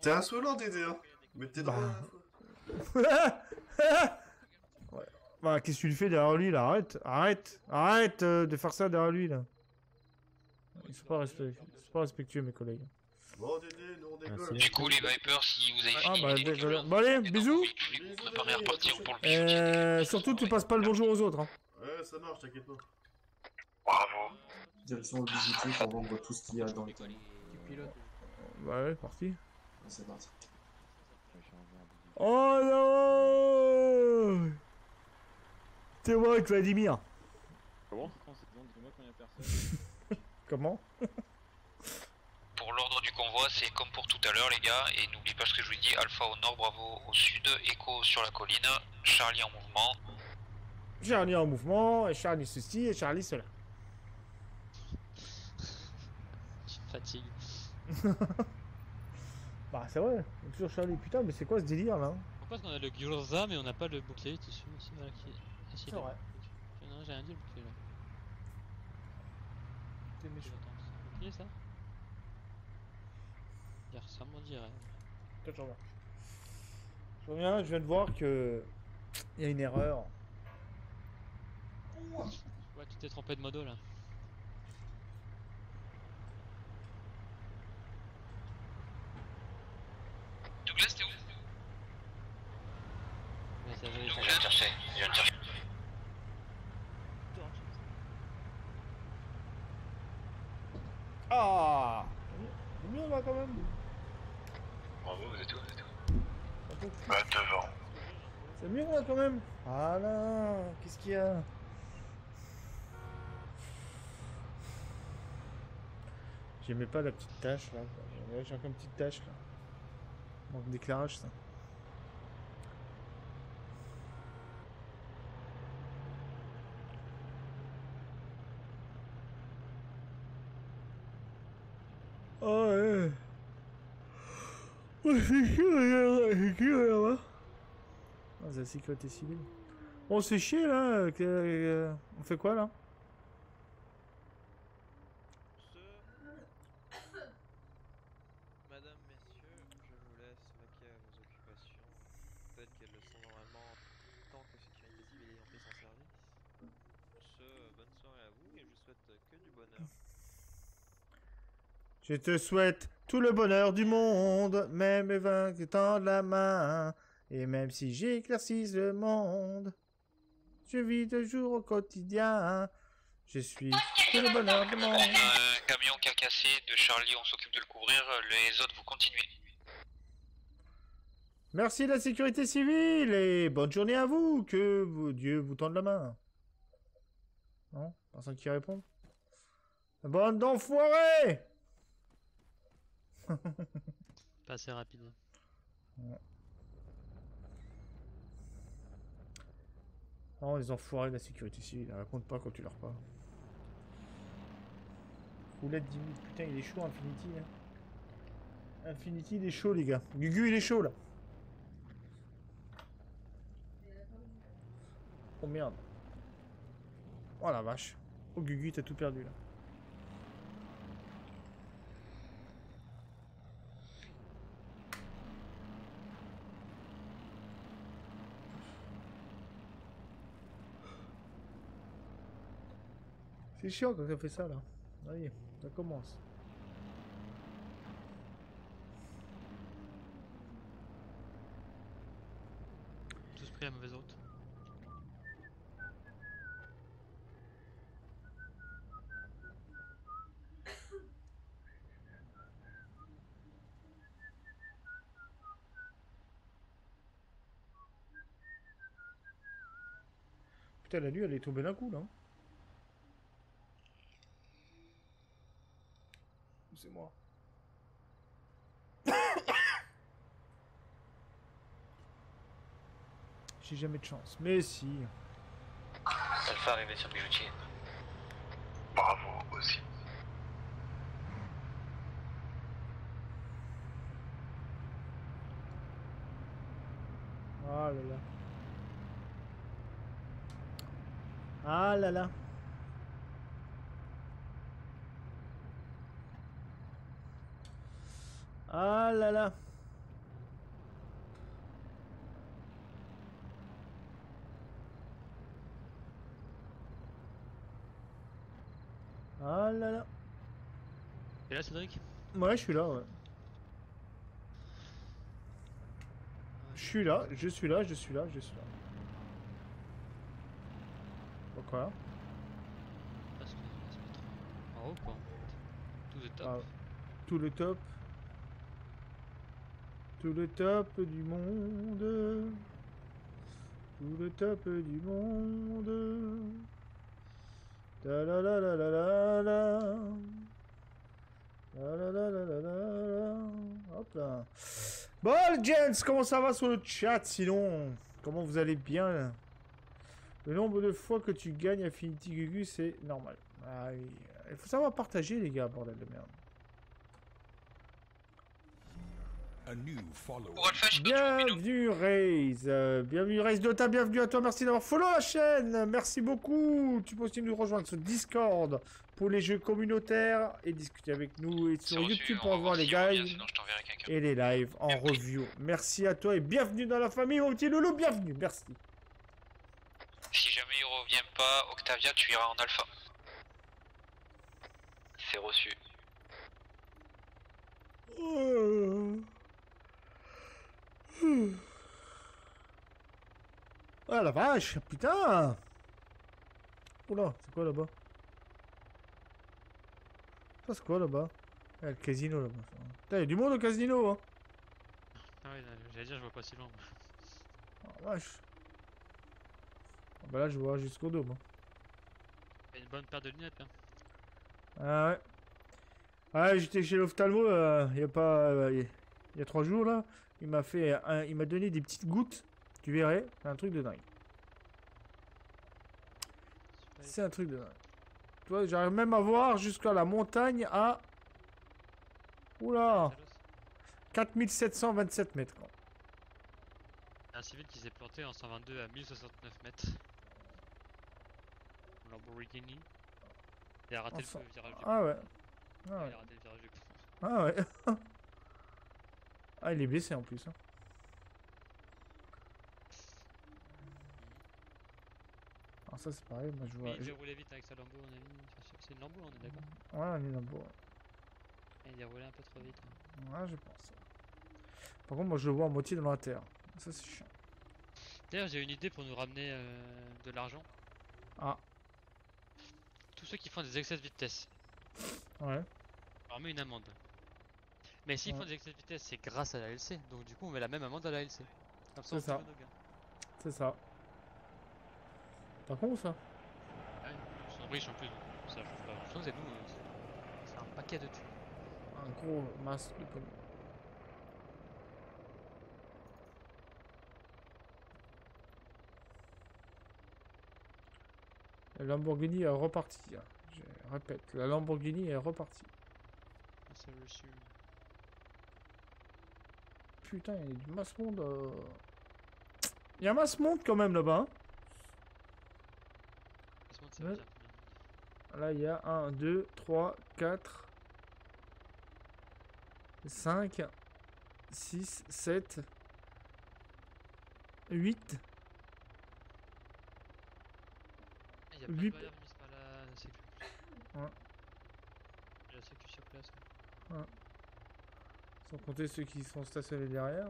T'es insolent, Dédé, hein. Mais t'es drôle. Bah. Ouais. Bah, qu'est-ce que tu lui fais derrière lui, là? Arrête, arrête, arrête euh, de faire ça derrière lui, là. Ils sont pas, respect- ils sont pas respectueux, mes collègues. Bon, Dédé, nous on décolle. Du coup, les Vipers, si vous avez Ah fini bah, les désolé. Bon, allez, bisous je vais vous préparer à repartir pour le Euh, surtout, tu passes pas le bonjour aux autres. Hein. Ouais, ça marche, t'inquiète pas. Bravo. Direction le bijouterie pour vendre tout ce qu'il y a dans les colis. Bah ouais, parti. C'est parti. Oh non C'est moi, Vladimir. Comment? Dis-moi quand il y a personne? Comment Pour l'ordre du convoi, c'est comme pour tout à l'heure, les gars. Et n'oublie pas ce que je vous dis Alpha au nord, Bravo au sud, Echo sur la colline, Charlie en mouvement. Charlie en mouvement, et Charlie ceci, et Charlie cela. Je fatigue. bah, c'est vrai, toujours Charlie. Putain, mais c'est quoi ce délire là Pourquoi est-ce qu'on a le Gyurza mais on n'a pas le bouclier dessus aussi voilà, qui... C'est vrai. Non, j'ai rien dit le bouclier là. T'es méchant. C'est ça Il ressemble, on dirait. Je reviens. Je reviens, je viens de voir que. Il y a une erreur. Ouais, tu t'es trompé de modo là. Douglas, t'es où Ouais, ça va, Je viens te chercher, je viens te chercher. Ah C'est mieux là quand même. Bravo, vous êtes où Vous êtes où Bah, devant. C'est mieux là quand même. Ah là, qu'est-ce qu'il y a? J'aimais pas la petite tache là. J'ai encore une petite tache là. Manque d'éclairage ça. Oh ouais. Oh, c'est chaud là-bas. Ah, c'est la sécurité civile. On se fait chier là. euh, on fait quoi là Madame, messieurs, je vous laisse vaquer à vos occupations telles qu'elles le sont normalement tant que sécurité civile ayant fait son service. Ce, bonne soirée à vous et je vous souhaite que du bonheur. Je te souhaite tout le bonheur du monde, même qui tendent la main. Et même si j'éclaircisse le monde, je vis de jour au quotidien. Je suis tout le bonheur du monde. Un camion qui a cassé de Charlie, on s'occupe de le couvrir. Les autres, vous continuez. Merci la sécurité civile et bonne journée à vous. Que vous- Dieu vous tende la main. Non Personne qui répond Bande d'enfoirés Pas assez rapide. Oh, les enfoirés de la sécurité civile, raconte pas quand tu leur parles. Roulette 10 000, putain, il est chaud, Infinity. hein. Infinity, il est chaud, les gars. Gugu, il est chaud, là. Oh merde. Oh la vache. Oh Gugu, t'as tout perdu, là. C'est chiant quand ça fait ça, là. Allez, ça commence. Tous pris la mauvaise route. Putain, la nuit, elle est tombée d'un coup, là. J'ai jamais de chance. Mais si. Alpha arrivé sur bijoutier. Bravo aussi. Ah là là. Ah là là. Ah là là. Ah là là. Et là, Cédric? Ouais, je suis là, ouais. Je suis là, je suis là, je suis là, je suis là. Pourquoi Parce va se mettre en haut, quoi. Tout est top. Ah, Tout le top. Tout le top du monde. Tout le top du monde. Ta la la la la la la. La la la Hop là. Bon, gents, comment ça va sur le chat sinon? Comment vous allez bien là? Le nombre de fois que tu gagnes Affinity Gugu, c'est normal. Ah, oui. Il faut savoir partager, les gars, bordel de merde. Bienvenue Raze, euh, bienvenue Raze Dota, bienvenue à toi, merci d'avoir follow la chaîne, merci beaucoup. Tu peux aussi nous rejoindre sur Discord pour les jeux communautaires et discuter avec nous et sur YouTube pour voir les guides et les lives en review. Merci à toi et bienvenue dans la famille, mon petit loulou, bienvenue, merci. Si jamais il revient pas, Octavia, tu iras en alpha. C'est reçu. Oh. Ah la vache, putain Oula, c'est quoi là-bas? Quoi là-bas? Ah, Le casino là-bas. Putain, y'a du monde au casino hein Ah ouais, j'allais dire je vois pas si loin. Vache. Ah bah là je vois jusqu'au dos moi. Y'a une bonne paire de lunettes hein. Ah ouais. Ah j'étais chez l'ophtalmo euh, il y a pas... Il y a trois jours là. Il m'a fait un, il m'a donné des petites gouttes. Tu verrais, c'est un truc de dingue. C'est un truc de dingue. Tu vois, j'arrive même à voir jusqu'à la montagne à... Oula 4727 mètres. Un civil qui s'est planté en 122 à 1069 mètres. Lamborghini. Il a raté le virage du Ah ouais. Ah ouais. ouais. Il a raté le virage du Ah ouais. Ah, il est blessé en plus. Hein. Ça c'est pareil, moi je vois... il roulé vite avec sa Lambo on a vu. c'est une Lambo on est d'accord Ouais, on est Lambo. Il a déroulé un peu trop vite. Hein. Ouais, je pense. Par contre, moi je le vois à moitié dans la terre. Ça c'est chiant. D'ailleurs, j'ai une idée pour nous ramener euh, de l'argent. Ah. Tous ceux qui font des excès de vitesse. Ouais. On leur met une amende. Mais s'ils font des excès de vitesse, c'est grâce à la LC. Donc du coup, on met la même amende à la LC. C'est ça. C'est ça. T'as con ça Ouais, ils sont riches en plus. Ça change pas grand chose. Et nous, euh, c'est- un paquet de thunes. Un gros masse de pognon. La Lamborghini est repartie. hein. Je répète, la Lamborghini est repartie. Reçu. Putain, il y a du masse monde. euh. Il y a masse monde quand même là-bas. hein. Laisse-moi de Ouais. ça, Là, il y a 1, 2, 3, 4, 5, 6, 7, 8. Il y a plein Huit- de barrières mises par la sécu. Ouais. Il y a la sécu sur place. Ouais. Sans compter ceux qui sont stationnés derrière.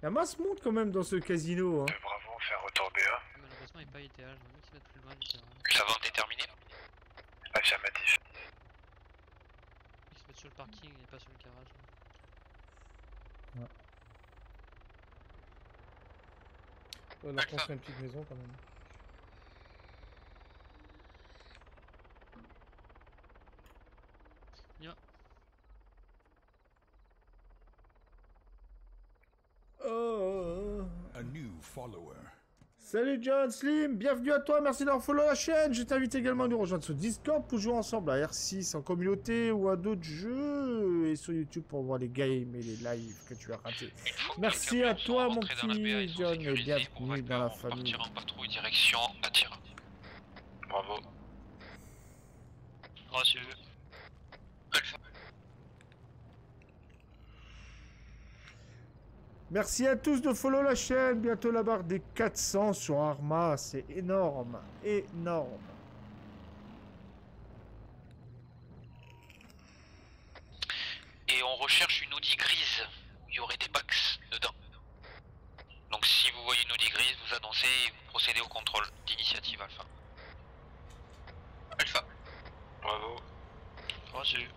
Il y a masse monde quand même dans ce casino. Hein. Bravo, faire retour BA. Malheureusement, il n'est pas idéal. Mettent plus loin du terrain. La vente est terminée Affirmatif. Qu'ils se mettent sur le parking et pas sur le garage. Ouais. On va leur construire une petite maison quand même. Ya. Oh. A new follower. Salut John Slim, bienvenue à toi, merci d'avoir follow la chaîne. Je t'invite également à nous rejoindre sur Discord pour jouer ensemble à R6 en communauté ou à d'autres jeux et sur YouTube pour voir les games et les lives que tu as ratés. Merci à toi mon petit John et bienvenue dans la famille. Partir en patrouille direction. Bravo. Reçu. Alpha. Merci à tous de follow la chaîne, bientôt la barre des 400 sur Arma, c'est énorme, énorme. Et on recherche une Audi grise. Il y aurait des packs dedans. Donc si vous voyez une Audi grise, vous annoncez et vous procédez au contrôle d'initiative Alpha. Alpha. Bravo. Reçu.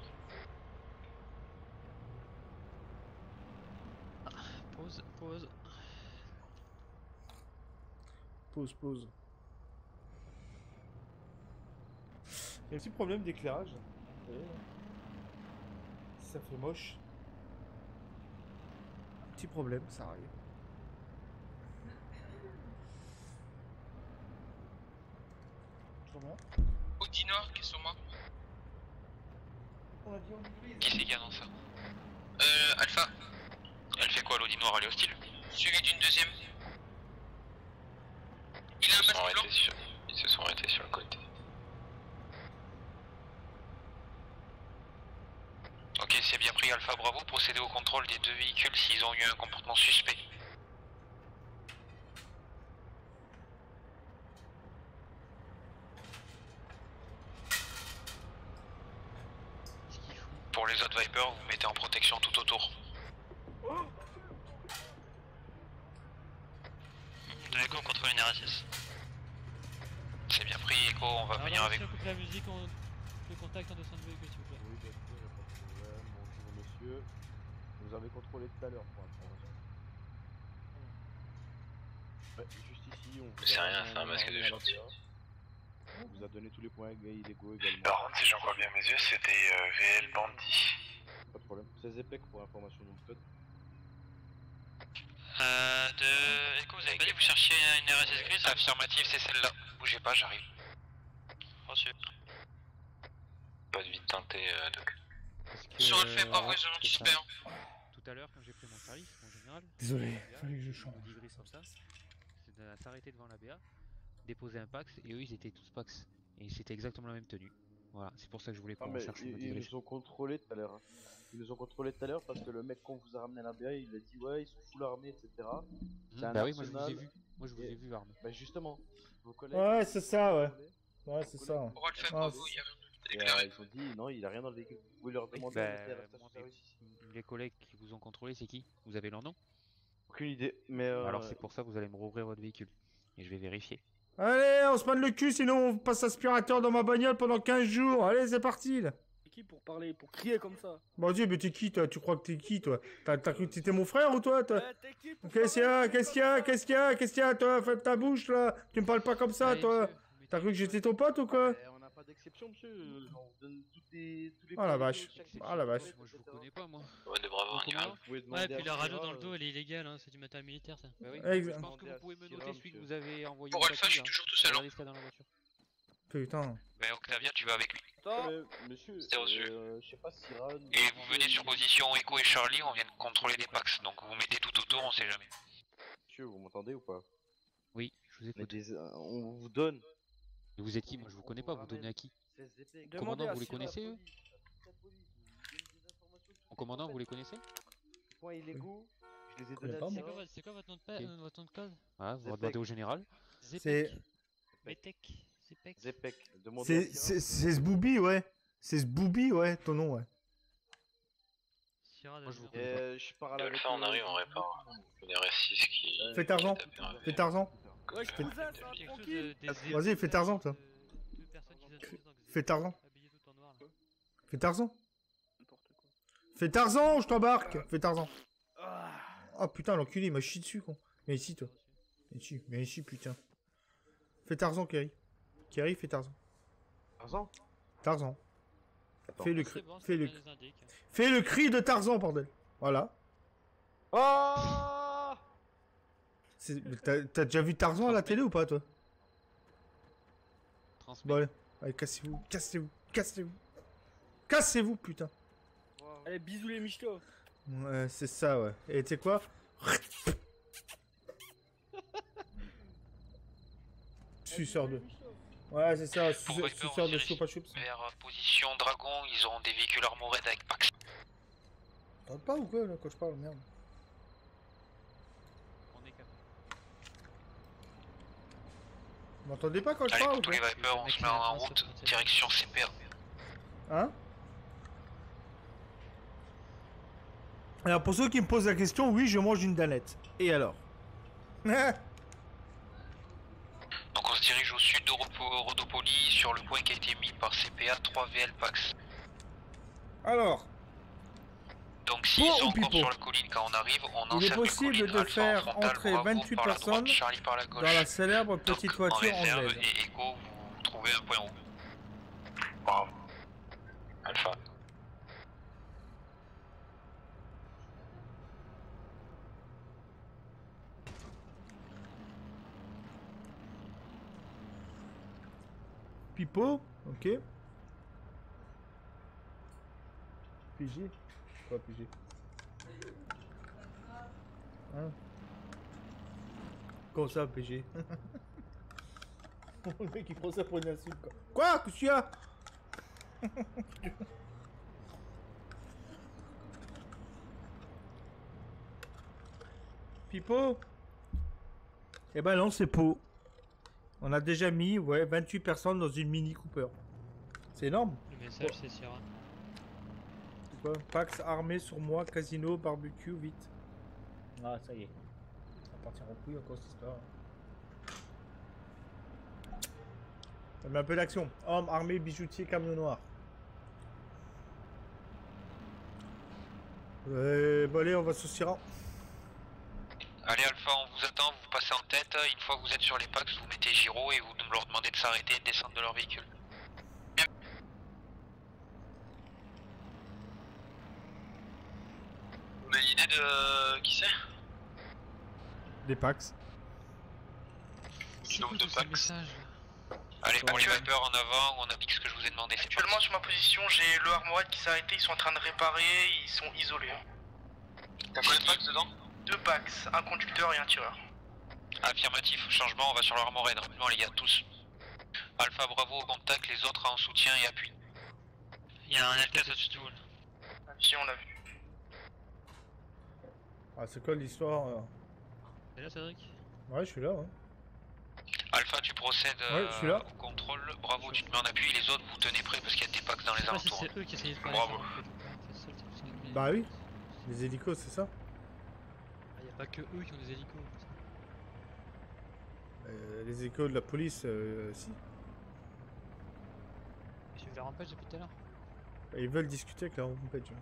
Pause, pause. Il y a un petit problème d'éclairage. Ça fait moche. Petit problème, ça arrive. Sur moi Audi Noir qui est sur moi. On a dit on Qui c'est qui annonce ça Euh, Alpha. Elle fait quoi l'Audi Noir Elle est hostile Suivi d'une deuxième. Il a un masque blanc sur... Ils se sont arrêtés sur le côté. Ok, c'est bien pris Alpha Bravo, procédez au contrôle des deux véhicules s'ils ont eu un comportement suspect. Pour les autres Vipers, vous mettez en protection tout autour. De Echo contre une RSS. C'est bien pris, Echo, on va venir avec Si on coupe la musique, on... le contact en descend de véhicule, s'il vous plaît. Oui, bien sûr, y a pas de problème. Bonjour monsieur. Vous avez contrôlé tout à l'heure pour information. Ouais, juste ici, on vous C'est a rien, c'est un masque de l'APA. On vous a donné tous les points illégaux également. Par contre, si j'en crois bien mes yeux, des euh, VL bandits. Pas de problème. C'est ZPEC pour information non code. Euh, de... Echo, vous avez dit que vous cherchiez une RSS grise Affirmative, c'est celle-là. Bougez pas, j'arrive. Reçu. Pas de vide teinté, euh, Doc. Sur le fait, pas vrai, je c'est suspect, ça. hein. Tout à l'heure, quand j'ai pris mon tarif, en général. Désolé, fallait que je change. C'est de s'arrêter devant la BA, déposer un Pax, et eux ils étaient tous Pax. Et c'était exactement la même tenue. Voilà, c'est pour ça que je voulais Ah, qu'on mais cherche ils, ils nous ont contrôlé tout à l'heure. hein. Ils nous ont contrôlé tout à l'heure parce que le mec qu'on vous a ramené à la BA, il a dit ouais, ils sont full armés, etc. Un Bah oui, moi je vous ai vu. Moi je vous ai vu armé. Bah justement, vos collègues. Ouais, c'est ça, ouais. Ouais, c'est ça. ouais. Ah, bravo, il y a Et, euh, ils ont dit non, il a rien dans le véhicule. Vous pouvez leur demander Bah, à la station ici. les collègues qui vous ont contrôlé, c'est qui? Vous avez leur nom? Aucune idée, mais euh, Alors c'est pour ça que vous allez me rouvrir votre véhicule. Et je vais vérifier. Allez, on se manne le cul, sinon on passe aspirateur dans ma bagnole pendant 15 jours. Allez, c'est parti, là. C'est qui pour parler, pour crier comme ça? Bon Dieu, mais t'es qui, toi? Tu crois que t'es qui, toi? T'as t'as cru que t'étais mon frère ou toi, t'es Qu'est-ce qu'il y a? Qu'est-ce qu'il y a? Qu'est-ce qu'il y a? Qu'est-ce qu'il y a, toi? Fais ta bouche, là. Tu me parles pas comme ça, toi. T'as cru que j'étais ton pote ou quoi? On n'a pas d'exception, monsieur. On vous donne tous les Oh la vache. Ah la vache. Moi je vous connais pas moi. Ouais, de bravo, hein, demander Ouais, puis la radio dans le dos euh, elle est illégale, hein, c'est du matériel militaire ça. Bah oui. Je pense que vous pouvez me noter celui que vous avez envoyé. Pour au Alpha, je suis hein. toujours tout seul, hein. Putain. Mais Octavia, tu vas avec lui. Attends, Euh, monsieur, C'est reçu. euh, je sais pas si Ran. Et vous venez sur position Echo et Charlie, on vient de contrôler des Pax. Donc vous mettez tout autour, on sait jamais. Monsieur, vous m'entendez ou pas? Oui, je vous Mais écoute. des- euh, On vous donne. Et vous êtes qui? Moi je vous connais pas, vous donnez à qui? Demandez Commandant, vous les connaissez eux commandant, vous les connaissez Points illégaux. Je les ai donnés à. C'est quoi, votre- c'est quoi votre nom de pa- euh, votre nom de code Ah, vous Zepec. demandez au général. C'est. Zepec. Metec. Zepec. Zepec. C'est ce booby, ouais. C'est ce booby, ouais, ton nom, ouais. Moi, je vous euh, je pars à la Alpha, on arrive, on répare. RS6 qui. Fais Tarzan. qui a tapé un Fais. Tarzan. Ouais, je Fais- Vas-y, fais Tarzan, toi. de- deux personnes qui s'amusent dans des- Fais Tarzan. habillées tout en noir, là. Fais Tarzan. N'importe quoi. Fais Tarzan, je t'embarque. Fais Tarzan. Oh putain, l'enculé, il m'a chié dessus, con. Viens ici, toi. Viens ici, ici, putain. Fais Tarzan, Kerry. Kerry, fais Tarzan. Tarzan? Tarzan. Attends. Fais le cri. bon, Fais le, fais le cri de Tarzan, bordel. Voilà. Oh mais T'as déjà vu Tarzan à la télé ou pas, toi? Bon, allez, allez cassez-vous, cassez-vous, cassez-vous. Cassez-vous, putain. Allez, bisous les Michto. Ouais, c'est ça, ouais. Et tu sais quoi? Suceur de. Ouais, c'est ça, suceur, de Chupa Chups. Vers euh, position Dragon, ils auront des véhicules armorés avec Pax. T'entends pas ou quoi, là, quand je parle, merde On est capable. Vous m'entendez pas quand je Allez, parle tous quoi les Vipers, on se met en route, direction CPA. Hein Alors, pour ceux qui me posent la question, oui, je mange une danette. Et alors Donc on se dirige au sud de Rodopoli sur le point qui a été mis par CPA 3VL Pax. Alors Donc s'ils Toi sont ou encore Pipo sur la colline quand on arrive, on Il est possible colline de en faire frontal, entrer Bravo 28 par la droite, personnes Charlie par la gauche. dans la célèbre petite en voiture réserve anglaise. et Echo, vous trouvez un point haut. Bravo. Alpha. Pipo, ok. PG Quoi PG Hein? Comment ça PG Le mec il prend ça pour une insulte quoi. Quoi? Qu'est-ce qu'il y a? Pipo? Eh ben non, c'est Pau. On a déjà mis ouais, 28 personnes dans une Mini Cooper. C'est énorme. Le message c'est Sierra. Quoi Pax armé sur moi, casino, barbecue, vite. Ah, ça y est. Ça va partir en couille encore cette histoire. Ça met un peu d'action. Homme armé, bijoutier, camion noir. Euh, bon allez, on va Syrah. Allez Alpha, on vous attend, vous passez en tête. Une fois que vous êtes sur les packs, vous mettez Giro et vous leur demandez de s'arrêter et de descendre de leur véhicule. De qui c'est Des Pax. Du nombre de packs. Allez, pour les Vipers en avant, on applique ce que je vous ai demandé. c'est Actuellement sur ma position, j'ai le armorette qui s'est arrêté, ils sont en train de réparer, ils sont isolés. T'as combien de packs dedans Deux packs, un conducteur et un tireur. Affirmatif, changement, on va sur l'armorade, rapidement les gars, tous. Alpha, bravo au contact, les autres en soutien et appui. Il y a un Alcaz au-dessus de vous. Si on l'a vu. Ah, c'est quoi l'histoire euh T'es là Cédric? Ouais, je suis là, ouais. Alpha, tu procèdes Ouais, euh, je suis là. au contrôle. Bravo, tu te mets en appui. Les autres, vous tenez prêt parce qu'il y a des packs dans les Je alentours. c'est eux qui essayaient de faire Bravo. ça Bah oui. Les hélicos, c'est ça Ah, y a pas que eux qui ont des hélicos. Euh, Les hélicos de la police, euh, si. J'ai vu la rampage depuis tout à l'heure. Ils veulent discuter avec la rampage. hein.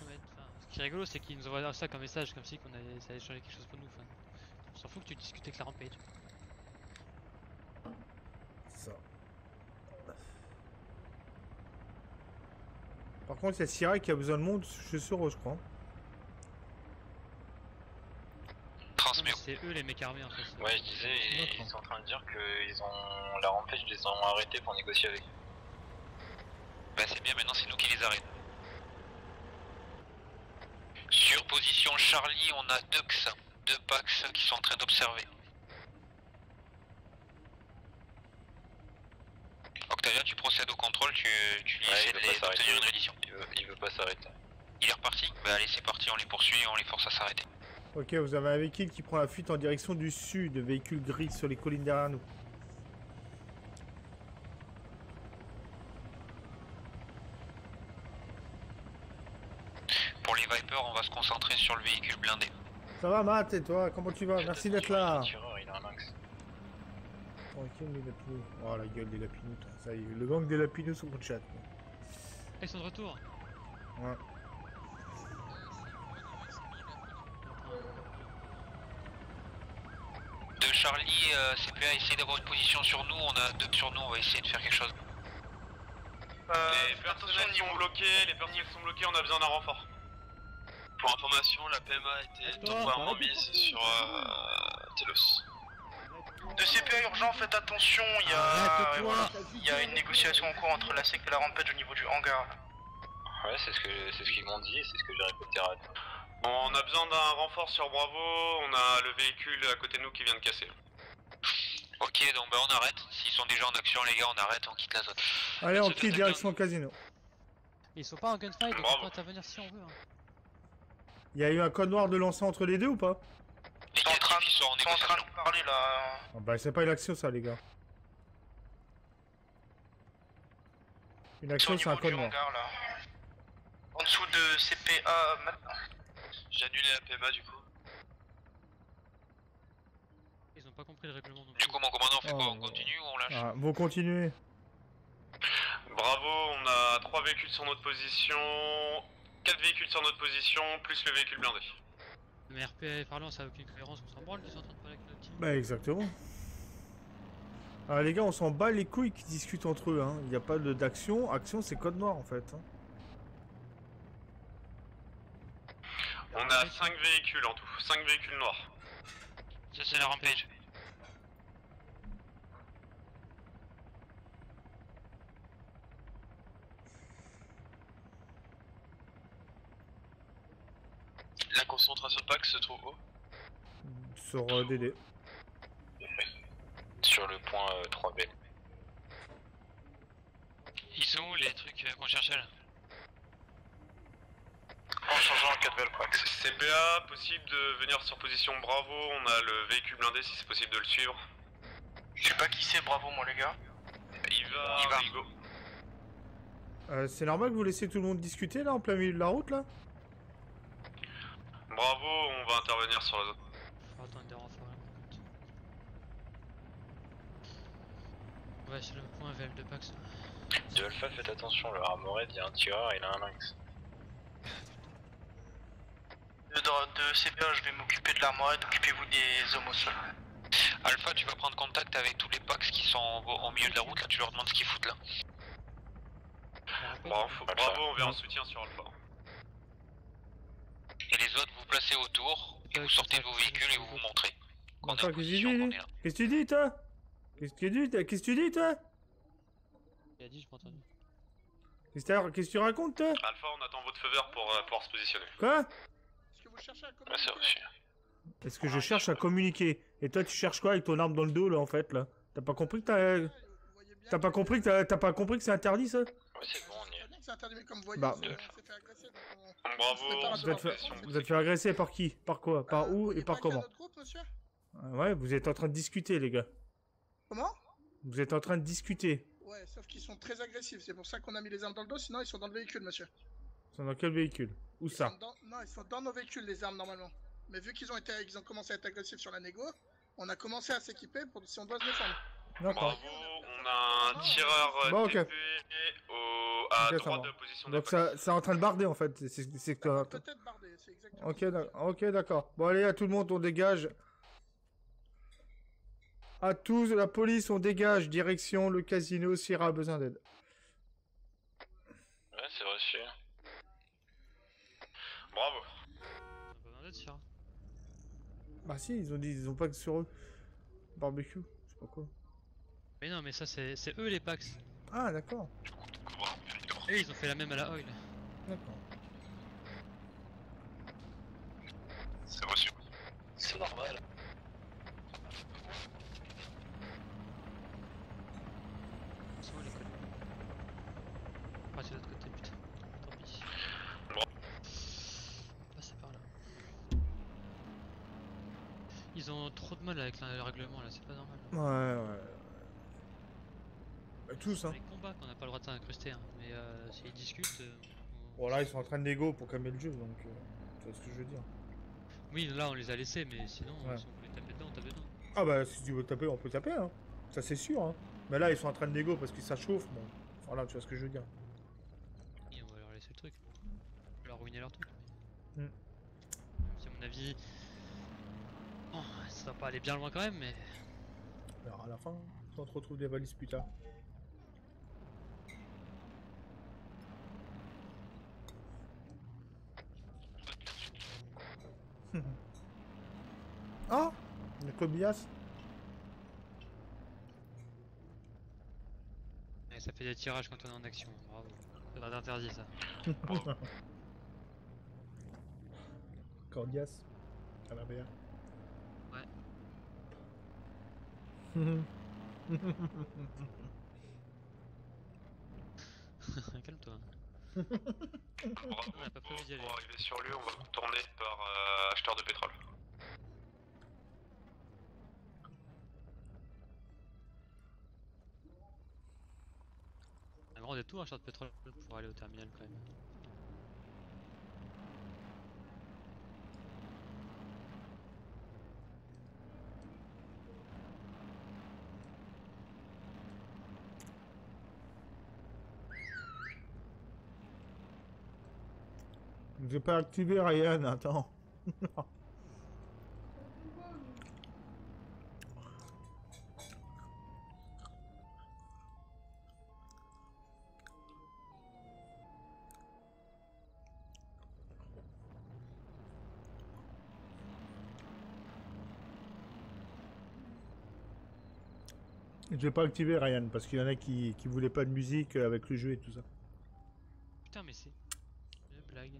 Non, mais, enfin, Ce qui est rigolo, c'est qu'ils nous envoient ça comme message, comme si qu'on allait, ça allait changer quelque chose pour nous. Enfin, on s'en fout que tu discutes avec la rampage. Ça. Par contre, il y a Syrah qui a besoin de monde, je suis sûr, je crois. C'est eux les mecs armés en fait. Ouais, je disais, ils, ils sont en train de dire qu'ils ont la rampage, ils les ont arrêtés pour négocier avec. Bah c'est bien, maintenant c'est nous qui les arrêtons. Sur position Charlie, on a deux XA, deux Pax qui sont en train d'observer. Octavia, tu procèdes au contrôle, tu, tu Ouais, essaies il de veut les pas s'arrêter. obtenir une reddition. Il veut, il veut pas s'arrêter. Il est reparti? Bah allez, c'est parti, on les poursuit et on les force à s'arrêter. Ok, vous avez un véhicule qui prend la fuite en direction du sud, véhicule gris sur les collines derrière nous. Pour les Vipers, on va se concentrer sur le véhicule blindé. Ça va Matt et toi, comment tu vas? Merci d'être là. Tireur, il a un max. Tranquille les lapinous. Oh la gueule des lapinous, ça y est, le gang des lapinous sur mon chat. quoi. Ils sont de retour. Ouais. De Charlie, euh, CPA essaye d'avoir une position sur nous, on a deux sur nous, on va essayer de faire quelque chose. les personnels sont bloqués, les personnels sont bloqués, on a besoin d'un renfort. Pour information, la PMA était temporairement mise sur euh, Telos. De CPA urgent, faites attention, il y a, voilà, il y a une négociation en cours entre la SEC et la rampage au niveau du hangar. Ouais, c'est ce que c'est ce qu'ils m'ont dit, c'est ce que j'ai répété à. Bon, on a besoin d'un renfort sur Bravo, on a le véhicule à côté de nous qui vient de casser. Ok, donc bah on arrête. S'ils sont déjà en action, les gars, on arrête, on quitte la zone. Allez, on quitte direction casino. Mais ils sont pas en gunfight, donc on peut intervenir si on veut. Hein. Il y a eu un code noir de lancer entre les deux ou pas ils sont en Ils sont en train de parler là. Ah Bah c'est pas une action ça les gars. Une action c'est un code noir. hangar là. En dessous de CPA maintenant. J'ai annulé la PMA du coup. Ils ont pas compris le règlement donc. Du coup, mon commandant, on fait quoi Oh, On continue ou on lâche Ah, vous continuez. Bravo, on a trois véhicules sur notre position. 4 véhicules sur notre position, plus le véhicule blindé. Mais RP parlant, ça a aucune cohérence, on s'en branle qu'ils sont en train de parler avec notre team. Bah exactement. Ah les gars, on s'en bat les couilles qui discutent entre eux. Hein. Il n'y a pas de- d'action. Action, c'est code noir en fait. hein. On a 5 véhicules en tout, 5 véhicules noirs. Ça, c'est la rampage. La concentration de PAC se trouve où? Sur euh, DD. Sur le point euh, 3B. Ils sont où les trucs euh, qu'on cherchait là En changeant en 4 PAC. CPA, possible de venir sur position Bravo, on a le véhicule blindé si c'est possible de le suivre. Je sais pas qui c'est, bravo moi les gars. Il va, Il va. Euh, c'est normal que vous laissez tout le monde discuter là en plein milieu de la route là? Bravo, on va intervenir sur la zone. Faut attendre des renforts là, par contre. Ouais, c'est le point VL de Pax. De Alpha, faites attention, le Armored, il y a un tireur et il a un lynx. De, de, de CPA, je vais m'occuper de l'armoire, occupez-vous des hommes au sol. Alpha, tu vas prendre contact avec tous les packs qui sont en, au milieu de la route, là, tu leur demandes ce qu'ils foutent là. Bravo, bravo, on vient en soutien sur Alpha. Et les autres, vous placez autour, et vous sortez de vos véhicules et vous vous montrez. Attends, qu'est-ce que tu dis toi Qu'est-ce que tu dis toi Qu'est-ce que tu dis toi Il a dit, j'ai pas entendu. Qu'est-ce que tu racontes toi Alpha, on attend votre feu vert pour euh, pouvoir se positionner. Quoi Est-ce que vous cherchez à reçu. Est-ce que je cherche à communiquer Et toi tu cherches quoi avec ton arme dans le dos là en fait là T'as pas compris que t'as... T'as pas compris que t'as- t'as pas compris que c'est interdit ça Ouais, c'est bon, on y est. C'est interdit, comme vous voyez, Bah. c'est- on s'est fait agresser. donc on- Bravo, on se prépare à Vous êtes, fait... devoir- vous êtes fait agresser par qui? Par quoi? Par où et par comment Notre groupe, monsieur? Ah Ouais, vous êtes en train de discuter les gars. Comment? Vous êtes en train de discuter. Ouais, sauf qu'ils sont très agressifs, c'est pour ça qu'on a mis les armes dans le dos, sinon ils sont dans le véhicule, monsieur. Ils sont dans quel véhicule? Où Ils ça dans- Non, ils sont dans nos véhicules, les armes, normalement. Mais vu qu'ils ont, été... ils ont commencé à être agressifs sur la négo, on a commencé à s'équiper pour si on doit se défendre. D'accord. Bravo, on a un tireur euh, Bon, ok. TP au... à Ok, ça droite va. de la position Donc ça, c'est en train de barder en fait. C'est que. Peut-être bardé, c'est exactement. Ok, d'ac- ok, d'accord. Bon allez, à tout le monde, on dégage. À tous, la police, on dégage. Direction le casino. Sierra a besoin d'aide. Ouais, c'est reçu. Bravo. On a pas besoin d'aide, Sierra. Bah si, ils ont dit, ils ont pas que sur eux. Barbecue, je sais pas quoi. Mais non, mais ça, c'est c'est eux les Pax. Ah d'accord. Et ils ont fait la même à la oil. D'accord. C'est reçu. C'est normal. Ils sont où les collègues Ah, c'est de l'autre côté, putain. Tant pis. Bon. Passer par là. Ils ont trop de mal avec la- le règlement là, c'est pas normal. Ouais, ouais. Bah, tous, hein. Les combats qu'on n'a pas le droit de s'incruster, hein. mais euh, s'ils discutent. euh, Bon là, ils sont en train de négo pour calmer le jeu, donc. euh, tu vois ce que je veux dire. Oui, là on les a laissés, mais sinon, Ouais. si on voulait taper dedans, on tape dedans. Ah bah si tu veux taper, on peut taper, hein. Ça c'est sûr, hein. Mais là, ils sont en train de négo parce que ça chauffe, bon. Voilà, tu vois ce que je veux dire. Et on va leur laisser le truc. On va leur ruiner leur truc. Hmm. C'est à mon avis. Bon, ça va pas aller bien loin quand même, mais. Alors à la fin, on te retrouve des valises plus tard. Ah Le cobias ça fait des tirages quand on est en action, bravo. Être interdit ça. Cordias À la BR. Ouais. Calme-toi. Bravo, On pas aller. pour arriver sur lui, on va tourner par euh, acheteur de pétrole. Un grand détour, un char de pétrole pour aller au terminal quand même. J'ai pas activé Ryan, attends. Je vais pas activer Ryan parce qu'il y en a qui, qui voulaient pas de musique avec le jeu et tout ça. Putain, mais c'est. Blague.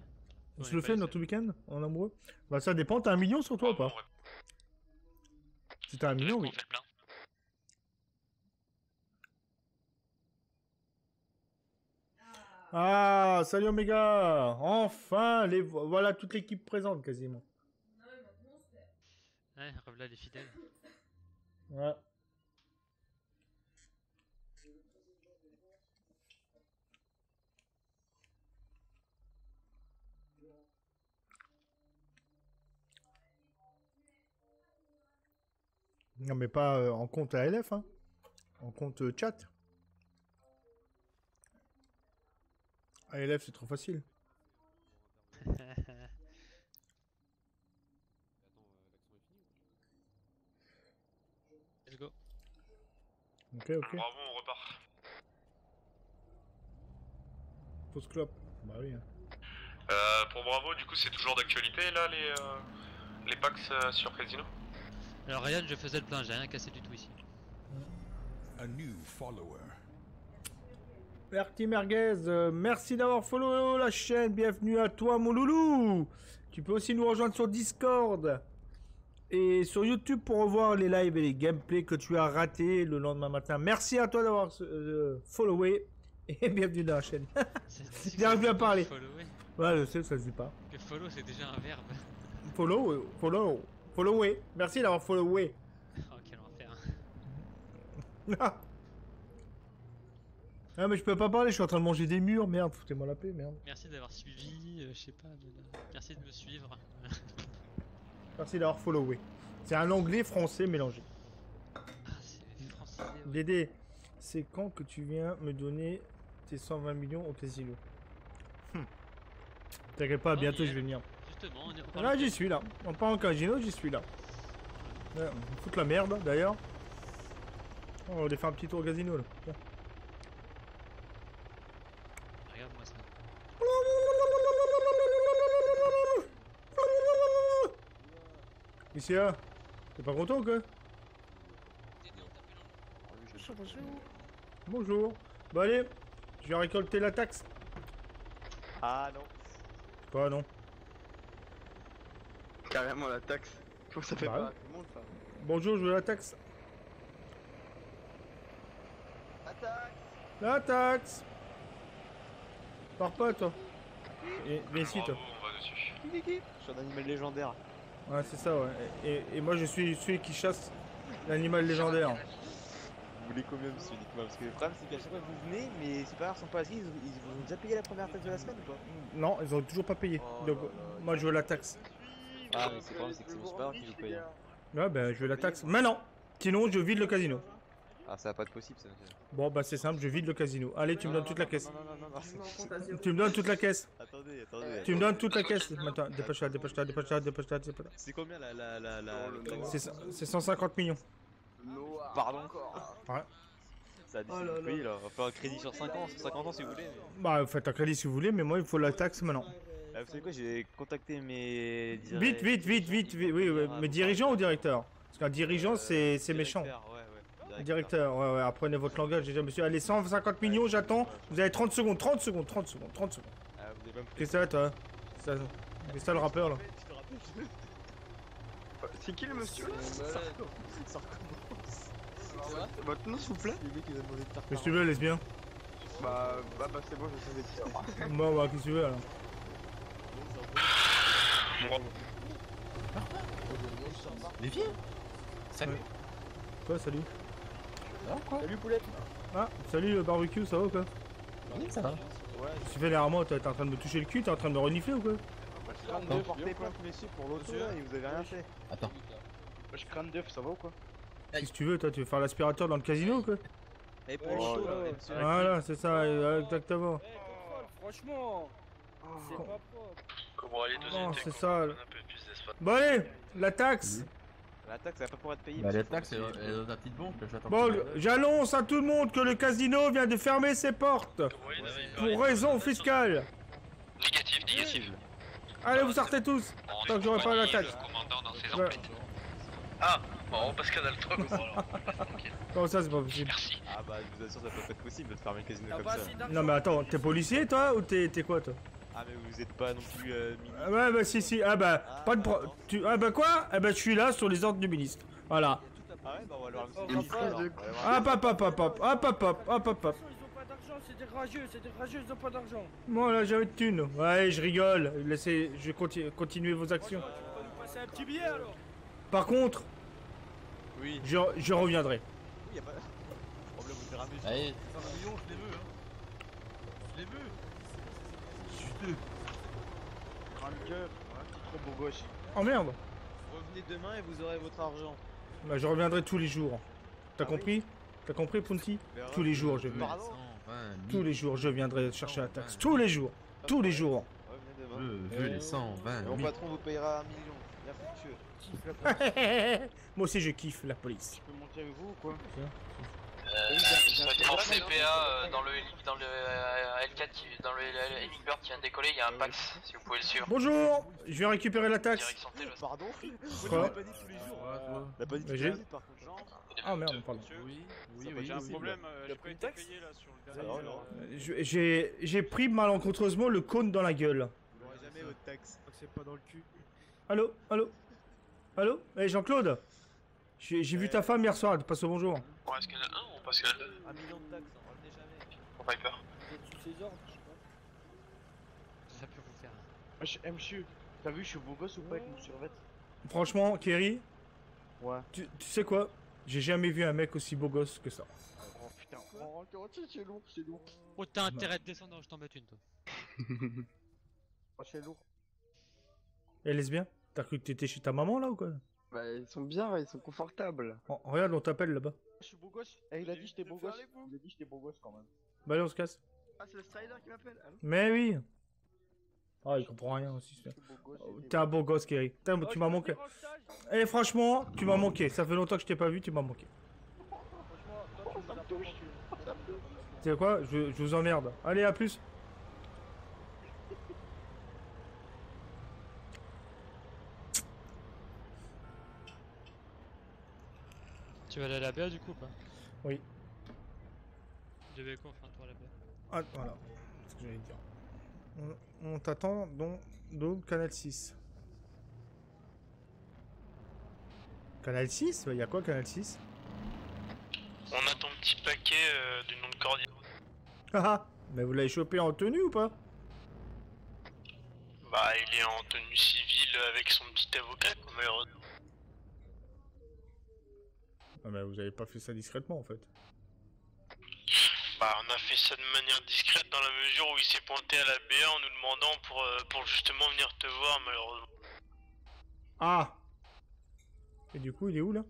On se le fait notre week-end en amoureux? Bah ça dépend, t'as un million sur toi ou pas? Si t'as un million, oui. Ah, salut Omega Enfin, les vo- voilà toute l'équipe présente quasiment. Ouais, revoilà les fidèles. Ouais. Non mais pas euh, en compte ALF, hein. En compte euh, chat. ALF c'est trop facile. Let's go. Ok, ok. Bravo, on repart. Fausse clope. Bah oui. hein. Euh, pour Bravo, du coup, c'est toujours d'actualité là les, euh, les packs euh, sur Casino? Alors, Ryan, je faisais le plein, j'ai rien cassé du tout ici. A new follower. Bertie Merguez, euh, merci d'avoir follow la chaîne. Bienvenue à toi, mon loulou. Tu peux aussi nous rejoindre sur Discord et sur YouTube pour revoir les lives et les gameplays que tu as ratés le lendemain matin. Merci à toi d'avoir euh, followé et bienvenue dans la chaîne. J'arrive à parler. Follower. Ouais, je sais, ça se dit pas. Que follow, c'est déjà un verbe. Follow, euh, follow, followé. Merci d'avoir followé. oh, quel enfer. ah, mais je peux pas parler, je suis en train de manger des murs. Merde, foutez-moi la paix, merde. Merci d'avoir suivi, euh, je sais pas. de- Merci de me suivre. Merci d'avoir followé. C'est un anglais-français mélangé. Dédé, c'est quand que tu viens me donner tes 120 millions au casino Hum. T'inquiète pas, Non, bientôt je vais venir. Justement, on est on parle Là, j'y suis là. On part en casino, j'y suis là. Ouais, on fout la merde d'ailleurs. On va aller faire un petit tour au casino là. Tiens. Regarde-moi ça. Ici là T'es pas content ou quoi Bonjour. Bon allez, je vais récolter la taxe. Ah non. Quoi non Carrément la taxe. Comment ça fait Bah pas tout le monde ça Bonjour, je veux la taxe. Attaque La taxe Pars pas toi. Et, viens ici toi. on va dessus. Je suis un animal légendaire. Ouais, c'est ça, ouais. Et, et moi, je suis celui qui chasse l'animal légendaire. Vous voulez combien monsieur Dites-moi parce que le problème c'est qu'à chaque fois que vous venez, mes supérieurs sont pas assis, ils, ils vous ont déjà payé la première taxe de la semaine ou pas? Non, ils ont toujours pas payé. Donc, moi, je veux la taxe. Ah mais c'est le problème c'est que hein. Ouais, ben, je veux la taxe. Maintenant Sinon, je vide le casino. Ah ça va pas être possible ça. Bon, bah, c'est simple, je vide le casino. Allez, tu me Non, donnes non, toute la non, caisse. non, non, non, non, non. Tu me donnes toute la caisse. Attendez, attendez. Tu me donnes toute la caisse. Maintenant, dépêche-toi, dépêche-toi, dépêche-toi, dépêche-toi. C'est combien la la la la le C'est c'est 150 millions. Pardon encore. Ouais. Ça a décidé de payer là. On va faire un crédit sur 5 ans, sur 50 ans si vous voulez. Bah, faites un crédit si vous voulez, mais moi, il faut la taxe maintenant. Ah, vous savez quoi, j'ai contacté mes Vite, vite, vite, vite, vite, oui, oui, mais dirigeant ou directeur? Parce qu'un dirigeant, c'est c'est méchant. Directeur, ouais, ouais. Directeur, ouais, ouais, apprenez votre langage déjà, monsieur. Allez, 150 millions, j'attends. Vous avez 30 secondes, 30 secondes, 30 secondes, 30 secondes. Ah, Qu'est-ce que c'est, toi? Ça- Qu'est-ce que c'est le rappeur, là C'est qui le monsieur? Ça recommence. Ça recommence. Votre nom s'il vous plaît Qu'est-ce que tu veux, lesbien? Bah, bah, bah c'est bon, je sais des Bon, bah, qu'est-ce que tu veux, alors? Mais viens Salut Quoi, salut Salut poulette Ah, salut, le barbecue, ça va ou quoi Oui, ça va. Ouais, Tu fais l'air à moi, t'es en train de me toucher le cul, t'es en train de me renifler ou quoi je crains de porter plainte messieurs pour l'auto là et vous avez rien fait. Attends. Je crains de ça va ou quoi Qu'est-ce que tu veux, toi Tu veux faire l'aspirateur dans le casino ou quoi Et pour l'auto là, monsieur. Voilà, c'est ça, euh, exactement. Franchement C'est pas propre. Comment aller deux Non, unités c'est ça. prenne un peu plus d'espace. Bon allez, la taxe. La taxe, elle va pas pouvoir être payée. Bah, la taxe, elle les- est dans ta petite banque, là, j'attends. Bon, j'annonce à tout le monde que le casino vient de fermer ses portes. Pour raison fiscale. Négatif, négatif. Allez, vous sortez tous. Tant que j'aurai pas la taxe. Ah, bon, parce qu'elle a le temps. Comment ça, c'est pas possible Ah bah, je vous assure, ça peut pas être possible de fermer le casino comme ça. Non mais attends, t'es policier toi ou t'es t'es quoi toi? Ah, mais vous êtes pas non plus euh, mini. Ah Ouais bah si si, ah bah pas de pro... tu... Ah bah quoi? Ah bah je suis là sur les ordres du ministre. Voilà. Ah ouais, bah on va ministre voir. Hop hop hop hop hop hop hop hop hop hop hop. Ils ont pas d'argent, c'est des rageux, c'est des rageux, ils ont pas d'argent. Bon là j'avais de thunes. Ouais je rigole. Laissez, je vais conti- continuer vos actions. Tu peux nous passer un petit billet alors Par contre, Oui. je, je reviendrai. Oui, y'a pas. Problème, vous le ramener. Allez. Un million, je les veux, hein. Je les veux. Juteux. Trop beau gauche. Oh merde. Revenez demain et vous aurez votre argent. Bah je reviendrai tous les jours. T'as compris? T'as compris Punti Mais Tous les jours je viens. Pardon Tous les jours je viendrai chercher la taxe. Tous les jours. Tous les jours. Revenez demain. Je veux les 120 Et mon 000. patron vous payera un million. Bien foutu. Moi aussi je kiffe la police. Je peux monter avec vous ou quoi? Pour CPA, euh, dans le, dans le euh, L4, qui, dans le Heligbird qui vient de décoller, il y a un Pax, si vous pouvez le suivre. Bonjour Je viens récupérer la taxe. Pardon Quoi pas dit tous les jours. T'as pas dit Bah, tous j'ai- les jours par contre. Ah merde, pardon. Oui, Oui, oui, j'ai un problème, euh, j'ai pas été payé là sur le euh, J'ai j'ai pris malencontreusement le cône dans la gueule. Vous n'aurez jamais votre taxe. C'est pas dans le cul. Allô Allô Allô? Eh Jean-Claude? J'ai j'ai vu ta femme hier soir, passe au bonjour. On passe canal 1 ou on passe canal 2 Un million de taxes, on revenez jamais. Pour Viper. Vous êtes sous ses ordres, je sais pas. Ça peut vous faire. Wesh, eh, monsieur, t'as vu, je suis beau gosse ou pas avec mon survêt Franchement, Kerry, Ouais. tu, tu sais quoi? J'ai jamais vu un mec aussi beau gosse que ça. Oh putain, oh, c'est lourd, c'est lourd. Oh, t'as intérêt de descendre, je t'en mets une, toi. Oh, c'est lourd. Elle est lesbien T'as cru que t'étais chez ta maman là ou quoi? Bah, ils sont bien, ils sont confortables. Oh, Regarde, on t'appelle là-bas. Je suis beau gosse. Eh, il a dit que j'étais beau gosse. Il a dit que j'étais beau gosse quand même. Bah allez, on se casse. Ah, c'est le Strider qui m'appelle Mais oui Ah, il comprend rien aussi. Oh, T'es un beau gosse, Kerry. Putain, tu m'as manqué. Eh, franchement, tu m'as manqué. Ça fait longtemps que je t'ai pas vu, tu m'as manqué. Tu sais quoi? Je, je vous emmerde. Allez, à plus. Tu vas aller à la BA du coup ou pas Oui. Devais quoi enfin toi à la BA Ah, voilà. C'est ce que j'allais dire. On, on t'attend dans, dans Canal 6. Canal 6 Il y a quoi, Canal 6 On a ton petit paquet euh, du nom de Cordier. Ah ah Mais vous l'avez chopé en tenue ou pas? Bah, il est en tenue civile avec son petit avocat, malheureusement. Ah, mais vous avez pas fait ça discrètement en fait. Bah, on a fait ça de manière discrète dans la mesure où il s'est pointé à la BA en nous demandant pour, euh, pour justement venir te voir, malheureusement. Ah Et du coup, il est où là?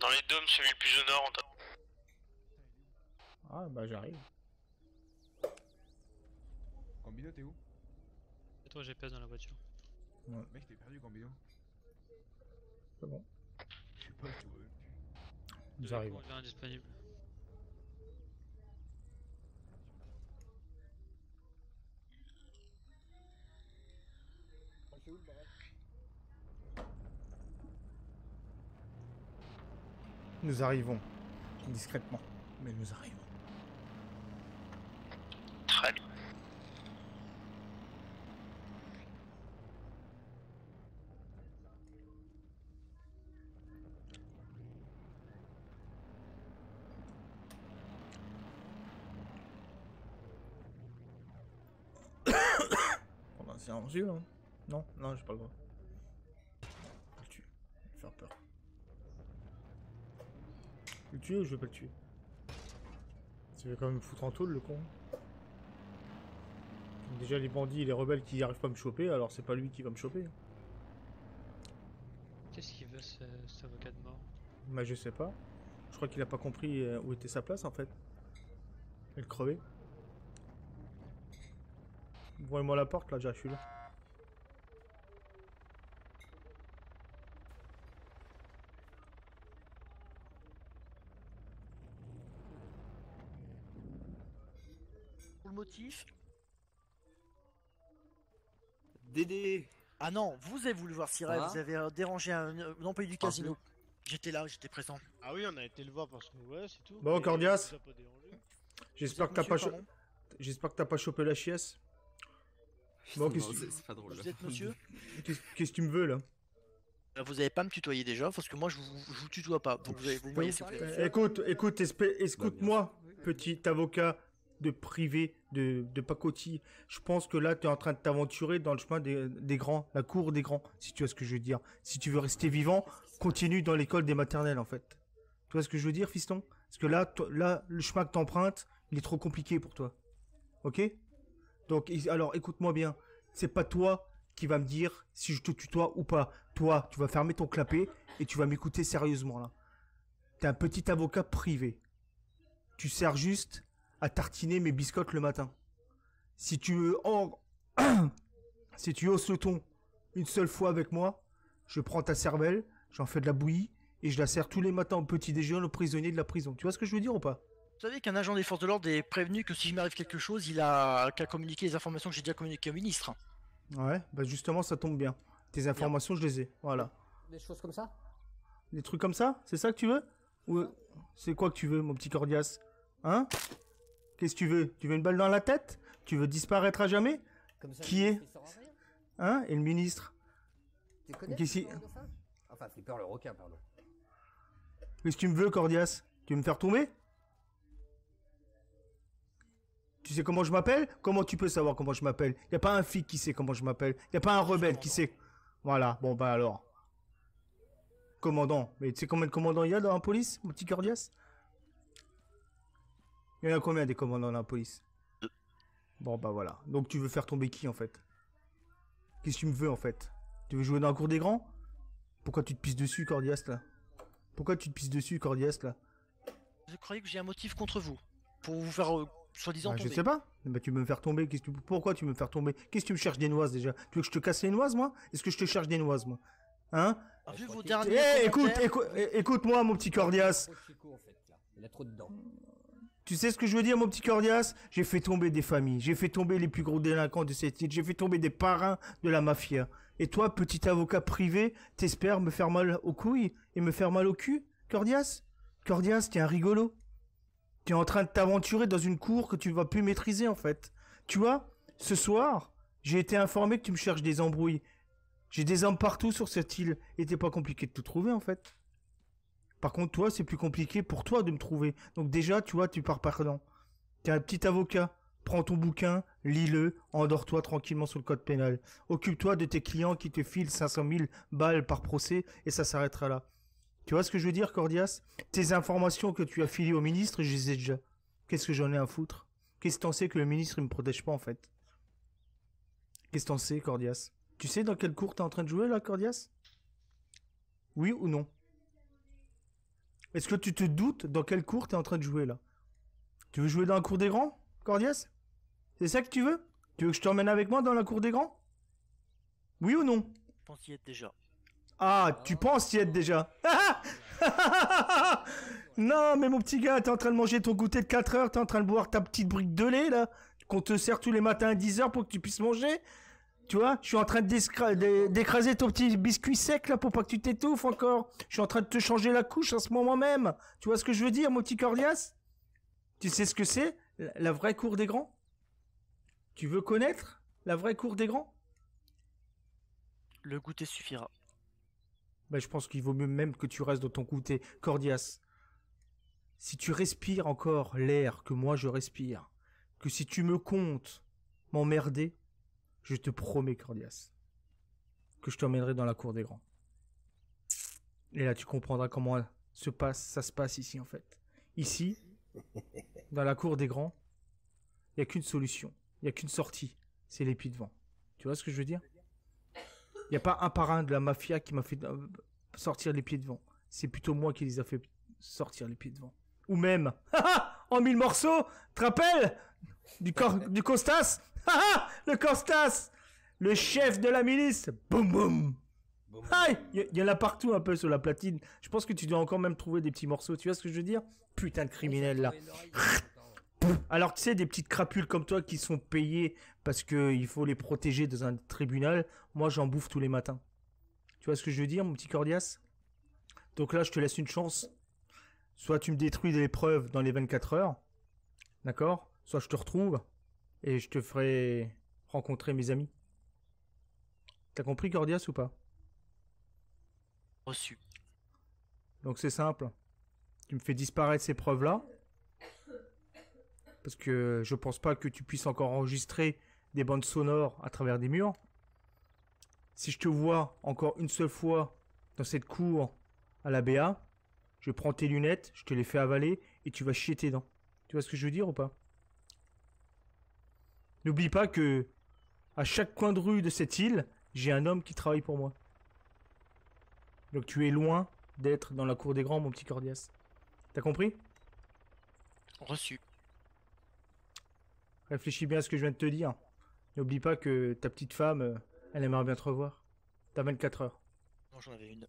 Dans les dômes, celui le plus au nord. Ah, bah j'arrive. Gambino, t'es où? Et toi, GPS dans la voiture. Ouais. Mec, t'es perdu, Gambino. C'est bon. Je sais pas, tu vois. Nous arrivons. Conduit indisponible. Nous arrivons. Discrètement. Mais nous arrivons. Très bien. On va c'est yeux, hein. Non, non, j'ai pas le droit. Je vais le tuer. Il va faire peur. Je vais le tuer ou je vais pas le tuer? Ça va quand même me foutre en tôle le con. Déjà les bandits et les rebelles qui arrivent pas à me choper, alors c'est pas lui qui va me choper. Qu'est-ce qu'il veut ce, cet avocat de mort? Bah je sais pas. Je crois qu'il a pas compris euh, où était sa place en fait. Et le crever. Ouvrez-moi la porte là, déjà, je suis là. Pour le motif? Dédé Ah non, vous avez voulu voir Cyril, Ah. vous avez euh, dérangé un, employé du casino. J'étais là, j'étais présent. Ah oui, on a été le voir parce que ouais, c'est tout. Bon, Cordias. J'espère que t'as pas, j'espère que t'as pas chopé la chiesse. Bon, qu'est-ce que c'est- tu- c'est pas drôle. Vous êtes monsieur qu'est-ce que tu me veux là? Euh, Vous avez pas à me tutoyer déjà, parce que moi je vous, je vous tutoie pas. Donc vous, avez- vous voyez, s'il vous plaît. Euh, Écoute, écoute, écoute-moi, petit avocat de privé, de, de pacotille. Je pense que là, tu es en train de t'aventurer dans le chemin des, des grands, la cour des grands, si tu vois ce que je veux dire. Si tu veux rester vivant, continue dans l'école des maternelles, en fait. Tu vois ce que je veux dire, fiston? Parce que là, toi- là, le chemin que t'empruntes, il est trop compliqué pour toi. Ok? Donc, alors, écoute-moi bien. C'est pas toi qui va me dire si je te tutoie ou pas. Toi, tu vas fermer ton clapet et tu vas m'écouter sérieusement, là. T'es un petit avocat privé. Tu sers juste à tartiner mes biscottes le matin. Si tu en- si tu hausses le ton une seule fois avec moi, je prends ta cervelle, j'en fais de la bouillie et je la sers tous les matins au petit déjeuner aux prisonniers de la prison. Tu vois ce que je veux dire ou pas? Vous savez qu'un agent des forces de l'ordre est prévenu que si je m'arrive quelque chose, il a qu'à communiquer les informations que j'ai déjà communiquées au ministre. Ouais, bah justement ça tombe bien. Tes informations, je les ai. Voilà. Des choses comme ça Des trucs comme ça? C'est ça que tu veux? Ou c'est quoi que tu veux, mon petit Cordias? Hein? Qu'est-ce que tu veux? Tu veux une balle dans la tête? Tu veux disparaître à jamais? Comme ça, Qui est? Hein? Et le ministre? Tu connais Enfin, Flipper le requin, pardon. Qu'est-ce que tu me veux, Cordias? Tu veux me faire tomber? Tu sais comment je m'appelle? Comment tu peux savoir comment je m'appelle? Y a pas un flic qui sait comment je m'appelle. Y a pas un rebelle qui sait. Voilà. Bon bah alors. Commandant. Mais tu sais combien de commandants il y a dans la police, mon petit Cordias Il y en a combien des commandants dans la police? Bon bah voilà. Donc tu veux faire tomber qui en fait? Qu'est-ce que tu me veux en fait? Tu veux jouer dans la cour des grands? Pourquoi tu te pisses dessus, Cordias là? Pourquoi tu te pisses dessus, Cordias là? Je croyais que j'ai un motif contre vous. Pour vous faire, euh, soi-disant, Bah, Je sais pas. Bah, tu veux me faire tomber. Qu'est-ce que tu- Pourquoi tu veux me faire tomber? Qu'est-ce que tu me cherches des noises déjà? Tu veux que je te casse les noises, moi? Est-ce que je te cherche des noises, moi? Hein? Ah, Vu vos Eh, derniers écoute, écoute-moi, mon petit Cordias. Il a trop dedans. Tu sais ce que je veux dire, mon petit Cordias? J'ai fait tomber des familles. J'ai fait tomber les plus gros délinquants de cette île. J'ai fait tomber des parrains de la mafia. Et toi, petit avocat privé, t'espères me faire mal aux couilles et me faire mal au cul, Cordias? Cordias, t'es un rigolo. Tu es en train de t'aventurer dans une cour que tu vas plus maîtriser en fait. Tu vois, ce soir, j'ai été informé que tu me cherches des embrouilles. J'ai des hommes partout sur cette île. Et t'es pas compliqué de te trouver en fait. Par contre, toi, c'est plus compliqué pour toi de me trouver. Donc déjà, tu vois, tu pars perdant. T'es un petit avocat. Prends ton bouquin, lis-le, endors-toi tranquillement sur le code pénal. Occupe-toi de tes clients qui te filent 500 000 balles par procès et ça s'arrêtera là. Tu vois ce que je veux dire, Cordias? Tes informations que tu as filées au ministre, je les ai déjà. Qu'est-ce que j'en ai à foutre? Qu'est-ce que t'en sais que le ministre, il me protège pas, en fait? Qu'est-ce que t'en sais, Cordias? Tu sais dans quelle cour t'es en train de jouer, là, Cordias? Oui ou non? Est-ce que tu te doutes dans quelle cour t'es en train de jouer, là? Tu veux jouer dans la cour des grands, Cordias? C'est ça que tu veux? Tu veux que je t'emmène avec moi dans la cour des grands? Oui ou non? Je pense y être déjà. Ah, tu penses y être déjà Non, mais mon petit gars, t'es en train de manger ton goûter de 4 heures, t'es en train de boire ta petite brique de lait, là, qu'on te sert tous les matins à 10 heures pour que tu puisses manger. Tu vois, je suis en train d'écraser ton petit biscuit sec, là, pour pas que tu t'étouffes encore. Je suis en train de te changer la couche en ce moment même. Tu vois ce que je veux dire, mon petit Cordias Tu sais ce que c'est, la la vraie cour des grands? Tu veux connaître la vraie cour des grands? Le goûter suffira. Ben, je pense qu'il vaut mieux même que tu restes dans ton goûter. Cordias, si tu respires encore l'air que moi je respire, que si tu me comptes m'emmerder, je te promets, Cordias, que je t'emmènerai dans la cour des grands. Et là, tu comprendras comment se passe, ça se passe ici, en fait. Ici, dans la cour des grands, il n'y a qu'une solution, il n'y a qu'une sortie, c'est les pieds devant. Tu vois ce que je veux dire? Il n'y a pas un parrain de la mafia qui m'a fait euh, sortir les pieds devant. C'est plutôt moi qui les a fait sortir les pieds devant. Ou même, en mille morceaux, te rappelles du, cor- du Costas? Ah ah Le Costas Le chef de la milice Boum boum Aïe Il y, en a partout un peu sur la platine. Je pense que tu dois encore même trouver des petits morceaux. Tu vois ce que je veux dire? Putain de criminel là. Alors tu sais, des petites crapules comme toi qui sont payées parce qu'il faut les protéger dans un tribunal, moi j'en bouffe tous les matins. Tu vois ce que je veux dire, mon petit Cordias? Donc là, je te laisse une chance. Soit tu me détruis les preuves dans les 24 heures, d'accord? Soit je te retrouve et je te ferai rencontrer mes amis. T'as compris, Cordias, ou pas? Reçu. Donc c'est simple. Tu me fais disparaître ces preuves-là. Parce que je pense pas que tu puisses encore enregistrer des bandes sonores à travers des murs. Si je te vois encore une seule fois dans cette cour à la BA, je prends tes lunettes, je te les fais avaler et tu vas chier tes dents. Tu vois ce que je veux dire ou pas? N'oublie pas que à chaque coin de rue de cette île, j'ai un homme qui travaille pour moi. Donc tu es loin d'être dans la cour des grands, mon petit Cordias. T'as compris? Reçu. Réfléchis bien à ce que je viens de te dire. N'oublie pas que ta petite femme, euh, elle aimerait bien te revoir. T'as 24 heures. Non, j'en avais une.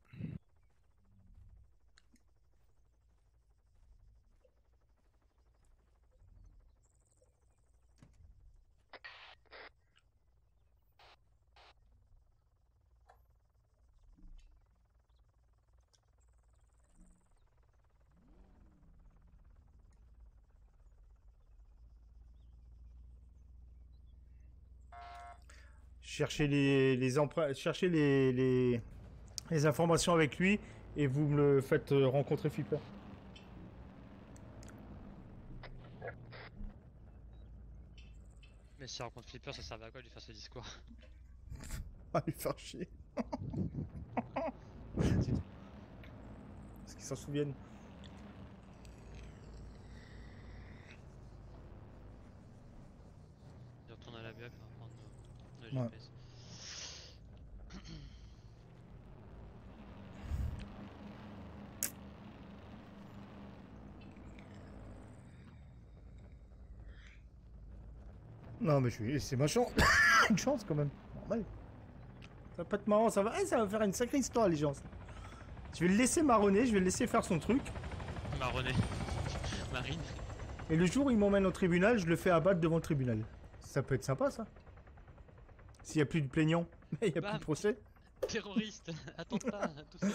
Cherchez les, les cherchez les, les, les, informations avec lui et vous me le faites euh, rencontrer Flipper. Mais si rencontre Flipper, ça servait à quoi de lui faire ce discours? À lui faire chier. Est-ce qu'ils s'en souviennent Je retourne à la BF, on va prendre le Ouais. GPS. Non mais je suis, c'est ma chance, une chance quand même, normal. Ça va pas être marrant, ça va, eh, ça va faire une sacrée histoire les gens. Je vais le laisser marronner, je vais le laisser faire son truc. Marronné. Marine. Et le jour où il m'emmène au tribunal, je le fais abattre devant le tribunal. Ça peut être sympa ça. S'il y a plus de plaignants, mais il y a plus de procès. Terroriste, attentat, tout ça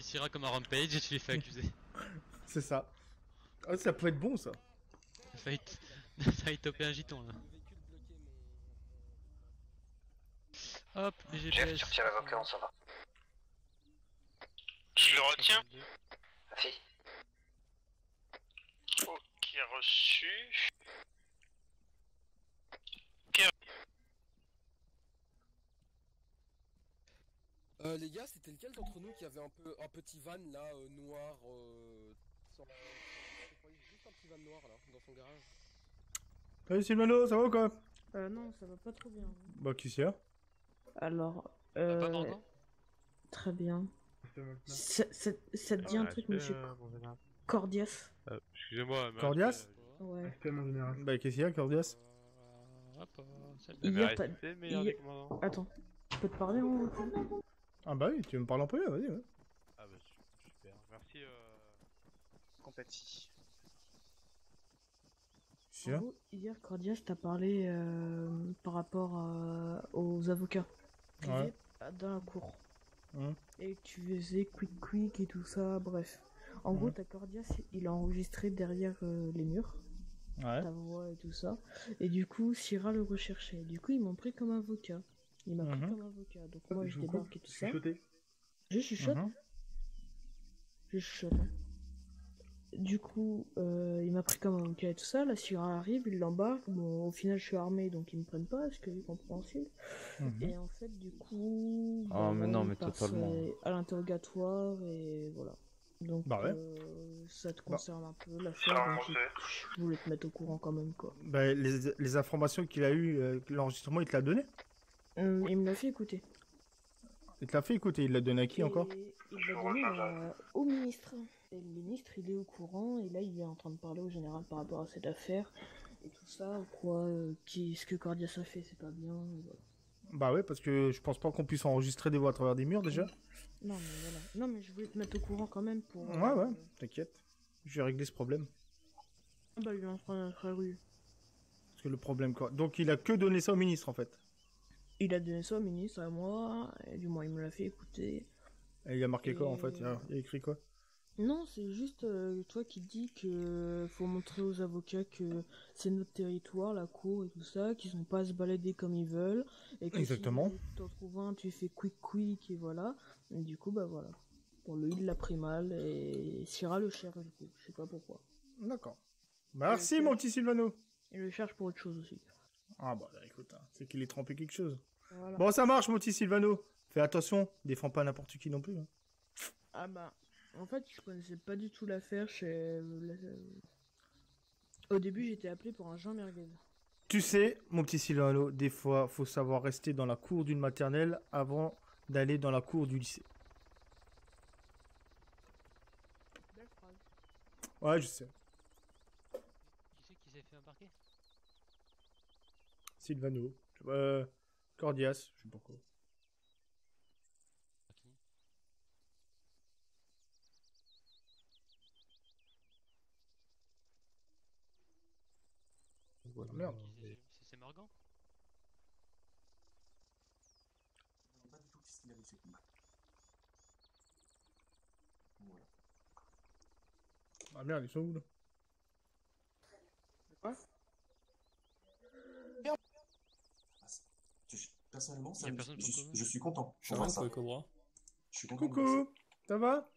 Syrah comme un rampage et tu les fais accuser. C'est ça. Ah, ça peut être bon ça. Failli failli toper un giton là. Hop, les Jeff, GPS. tu retires l'avocat, on s'en va. Je le retiens? Merci. Ok, reçu. Euh, les gars, c'était lequel d'entre nous qui avait un peu un petit van là, euh, noir, euh, sans... un noir là, dans son garage. Salut Sylvano, ça va ou quoi Euh, non, ça va pas trop bien. Bah qui c'est Alors, euh... Très bien. Ça, ça, ça te dit un truc, monsieur Cordias Euh, Excusez-moi, mais. Cordias Ouais. Bah qu'est-ce qu'il y a Cordias c'est hier- des commandants. Attends, je peux te parler en... Ah bah oui, tu veux me parler en privé, vas-y. Ouais. Ah bah su- super, merci. Euh... Compatie. Gros, hier, Cordias t'a parlé euh, par rapport à- aux avocats Ouais. dans la cour. Hum. Et tu faisais quick quick et tout ça, bref. En gros, Mhm. ta Cordias, il a enregistré derrière euh, les murs. Ouais. Ta voix et tout ça. Et du coup, Syrah le recherchait. Du coup, ils m'ont pris comme avocat. Il m'a pris Mhm. comme avocat. Donc moi, je débarque et tout ça. Je chuchote. Mhm. Je chuchote. hein. Du coup, euh, il m'a pris comme avocat et tout ça. La Syrah arrive, il l'embarque. Bon, au final, je suis armé, donc ils me prennent pas, ce qui est compréhensible. Mhm. Et en fait, du coup, Oh, bah, mais non, totalement. à l'interrogatoire et voilà. Donc, Bah ouais. euh, ça te Bah. concerne un peu l'affaire. donc je- je voulais te mettre au courant quand même, quoi. Bah les, les informations qu'il a eues, euh, l'enregistrement, il te l'a donné Hum, il me l'a fait écouter. Il te l'a fait écouter, il l'a donné à qui encore il l'a donné à- au ministre. Et le ministre, il est au courant, et là, il est en train de parler au général par rapport à cette affaire. et tout ça, quoi, euh, qui, ce que Cordias a fait, c'est pas bien. Voilà. Bah ouais, parce que je pense pas qu'on puisse enregistrer des voix à travers des murs déjà. Non, mais voilà. Non, mais je voulais te mettre au courant quand même pour. Ouais, ouais, t'inquiète. Je vais régler ce problème. Ah bah, il en frère rue. Parce que le problème, quoi. Donc il a que donné ça au ministre en fait. Il a donné ça au ministre, à moi, et du moins il me l'a fait écouter. Et il a marqué quoi en fait a, il a écrit quoi? Non, c'est juste euh, toi qui dis que faut montrer aux avocats que c'est notre territoire, la cour et tout ça, qu'ils ont pas à se balader comme ils veulent. Et que Exactement. Si t'en trouves un, tu fais quick quick et voilà. Et du coup, bah voilà. Bon, lui, il l'a pris mal et Syrah le cherche du coup. Je sais pas pourquoi. D'accord. Merci mon petit Sylvano. Il le cherche pour autre chose aussi. Ah bah là, écoute, hein, c'est qu'il est trempé quelque chose. Voilà. Bon, ça marche mon petit Sylvano. Fais attention, défends pas n'importe qui non plus. hein. Ah bah, en fait, je connaissais pas du tout l'affaire chez. euh, Au début, j'étais appelé pour un Jean Merguez. Tu sais, mon petit Sylvano, des fois, faut savoir rester dans la cour d'une maternelle avant d'aller dans la cour du lycée. Belle phrase. Ouais, je sais. Qui c'est qui s'est fait embarquer? Sylvano. Euh, Cordias, je sais pas quoi. Voilà. Merde. C'est- C'est Morgan pas du tout qu'est-ce qu'il avait fait. Voilà. Ah merde, ils sont où là? Quoi? Je suis- Personnellement, ça me- je, je suis content. ça. Cobra. Je suis content. Coucou, ça va?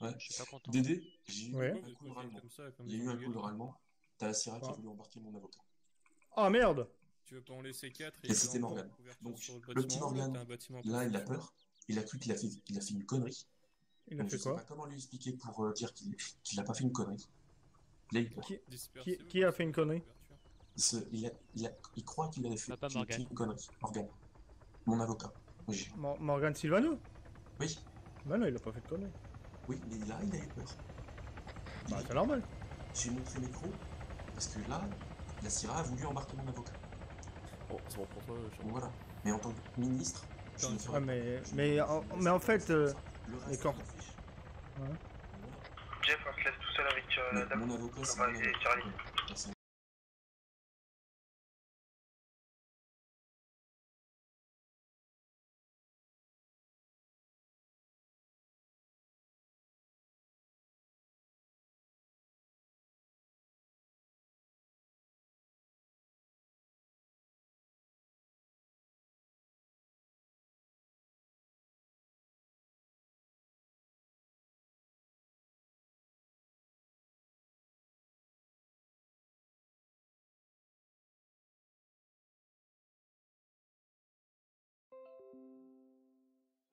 Ouais. Je suis pas content. Dédé, j'ai eu Ouais. un coup de comme Il y a eu un coup de rallement. T'as la Syrah qui a Ah. voulu embarquer mon avocat. Ah merde Tu veux pas en laisser 4 Et c'était Morgan. Donc, le petit Morgan, là, il a peur. Il a cru qu'il a fait, il a fait une connerie. Il a Donc, fait je sais quoi pas comment lui expliquer pour euh, dire qu'il qu'il a pas fait une connerie. Là, il, qui, qui, qui a fait une connerie Ce- il, a- il, a- il croit qu'il avait fait une connerie. Morgan. Mon avocat. Oui, j'ai- Mor- Morgan Sylvano oui, Bah non, il a pas fait de conneries. oui, mais là, il a eu peur. Bah c'est normal. J'ai montré mes crocs parce que là, la Syrah a voulu embarquer mon avocat. Bon, c'est bon pour toi, Donc voilà. Mais en tant que ministre, je ne ferai Ah mais, mais, en, mais en fait... euh, Le mais reste, quand... je m'en fiche. Ouais. Jeff, on te laisse tout seul avec euh, la dame. mon avocat, c'est. Charlie.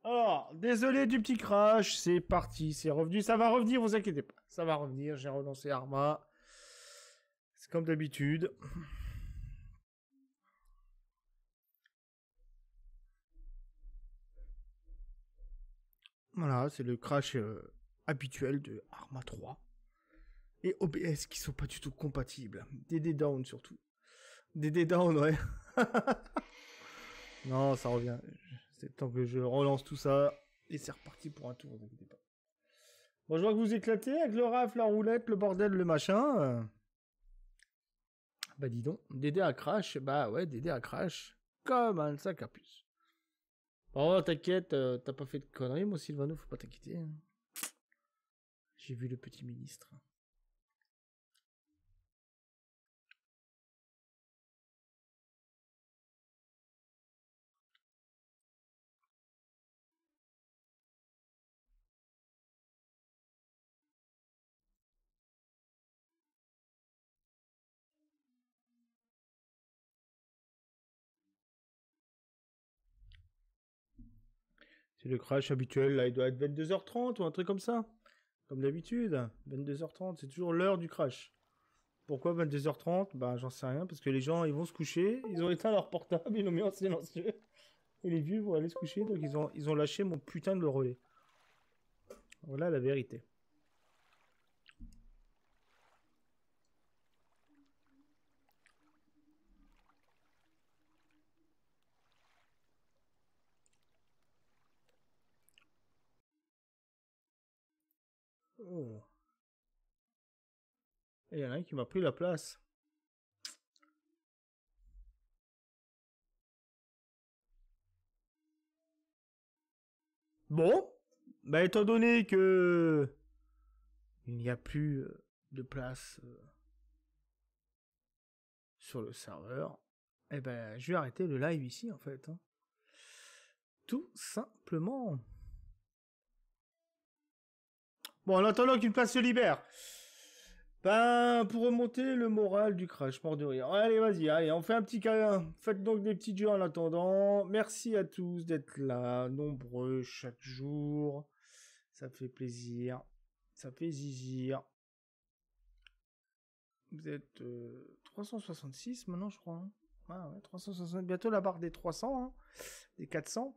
Alors, désolé du petit crash, c'est parti, c'est revenu, ça va revenir, vous inquiétez pas. Ça va revenir, j'ai relancé Arma. C'est comme d'habitude. Voilà, c'est le crash euh, habituel de Arma 3. Et OBS qui sont pas du tout compatibles. DD down surtout. DD down, ouais. non, ça revient. C'est temps que je relance tout ça. Et c'est reparti pour un tour, pas. Bon, je vois que vous éclatez avec le raf, la roulette, le bordel, le machin. Bah dis donc, Dédé à crash. Bah ouais, Dédé à crash. Comme un sac à puce. Oh, t'inquiète, euh, t'as pas fait de conneries, moi, Sylvano, faut pas t'inquiéter. hein. J'ai vu le petit ministre. Le crash habituel, là, il doit être 22h30 ou un truc comme ça. Comme d'habitude, 22h30, c'est toujours l'heure du crash. Pourquoi 22h30 Bah, j'en sais rien, parce que les gens, ils vont se coucher, ils ont éteint leur portable, ils l'ont mis en silencieux. Et les vieux vont aller se coucher, donc ils ont, ils ont lâché mon putain de relais. Voilà la vérité. Oh. Et il y en a qui m'a pris la place. Bon, bah étant donné que il n'y a plus euh, de place euh, sur le serveur, eh ben je vais arrêter le live ici en fait. Hein. Tout simplement. Bon, en attendant qu'une place se libère. Ben, pour remonter le moral du crash, mort de rire. Allez, vas-y, allez, on fait un petit câlin. Faites donc des petits jeux en attendant. Merci à tous d'être là, nombreux chaque jour. Ça fait plaisir. Ça fait zizir. Vous êtes 366 euh, maintenant, je crois. Hein. Ah ouais, 360. Bientôt la barre des 300, hein. des 400.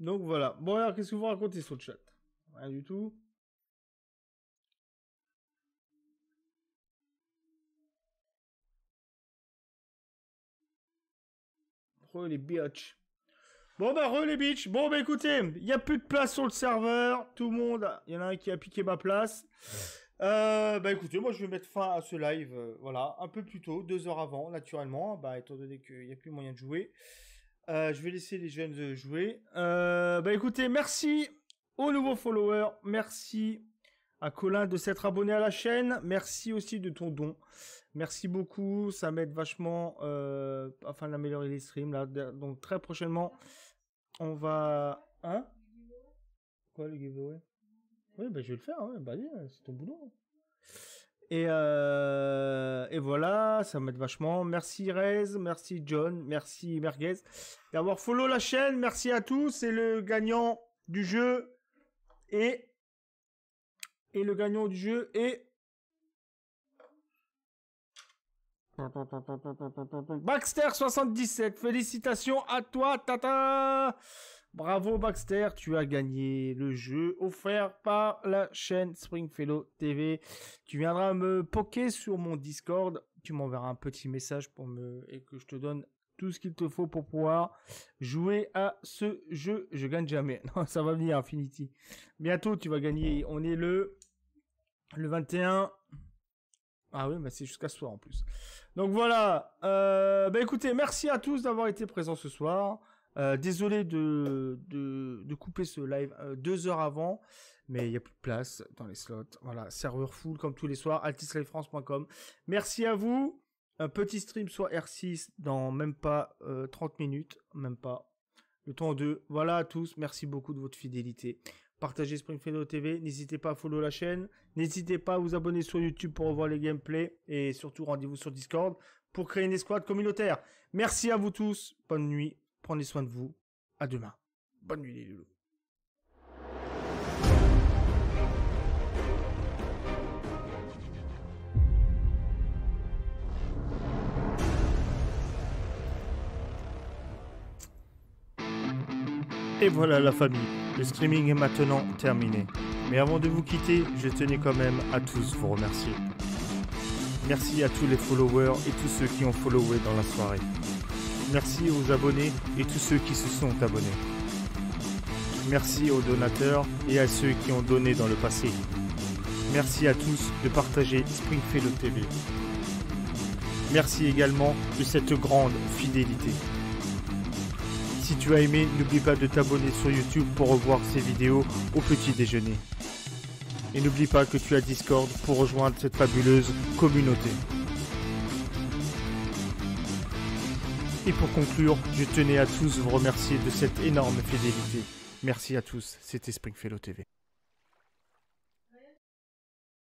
Donc voilà. Bon alors, qu'est-ce que vous racontez sur le chat? Rien du tout. Re les bitch. Bon bah re les bitch. Bon bah écoutez, il n'y a plus de place sur le serveur. Tout le monde, il y en a un qui a piqué ma place. Euh, bah écoutez, moi je vais mettre fin à ce live, euh, voilà, un peu plus tôt, deux heures avant, naturellement, bah étant donné qu'il n'y a plus moyen de jouer. Euh, je vais laisser les jeunes jouer. Euh, bah écoutez, merci aux nouveaux followers. Merci à Colin de s'être abonné à la chaîne. Merci aussi de ton don. Merci beaucoup. Ça m'aide vachement euh, afin d'améliorer les streams. Donc très prochainement, on va... Hein? Quoi le giveaway? Oui, bah, je vais le faire. Bah, c'est ton boulot. Et, euh, et voilà, ça m'aide vachement. Merci Rez, merci John, merci Merguez d'avoir follow la chaîne. Merci à tous. C'est le gagnant du jeu. Et, et le gagnant du jeu est Baxter77. Félicitations à toi, tata. Bravo Baxter, tu as gagné le jeu offert par la chaîne Springfellow TV. Tu viendras me poker sur mon Discord, tu m'enverras un petit message pour me et que je te donne tout ce qu'il te faut pour pouvoir jouer à ce jeu. Je gagne jamais. Non, ça va venir Infinity. Bientôt tu vas gagner. On est le le 21 ah oui, mais c'est jusqu'à ce soir en plus. Donc voilà. Euh, bah écoutez, merci à tous d'avoir été présents ce soir. Euh, désolé de, de, couper ce live euh, deux heures avant, mais il n'y a plus de place dans les slots. Voilà, serveur full comme tous les soirs, altislivefrance.com. Merci à vous. Un petit stream soit R6 dans même pas 30 euh, minutes, même pas. Le temps 2. Voilà à tous, merci beaucoup de votre fidélité. Partagez Springfield TV, n'hésitez pas à follow la chaîne, n'hésitez pas à vous abonner sur YouTube pour revoir les gameplays et surtout rendez-vous sur Discord pour créer une escouade communautaire. Merci à vous tous, bonne nuit, Prenez soin de vous. À demain. Bonne nuit les loulous. Et voilà la famille, le streaming est maintenant terminé. Mais avant de vous quitter, je tenais quand même à tous vous remercier. Merci à tous les followers et tous ceux qui ont followé dans la soirée. Merci aux abonnés et tous ceux qui se sont abonnés. Merci aux donateurs et à ceux qui ont donné dans le passé. Merci à tous de partager Springfield TV. Merci également de cette grande fidélité. Si tu as aimé, n'oublie pas de t'abonner sur YouTube pour revoir ces vidéos au petit déjeuner. Et n'oublie pas que tu as Discord pour rejoindre cette fabuleuse communauté. Et pour conclure, je tenais à tous vous remercier de cette énorme fidélité. Merci à tous, c'était Springfellow TV.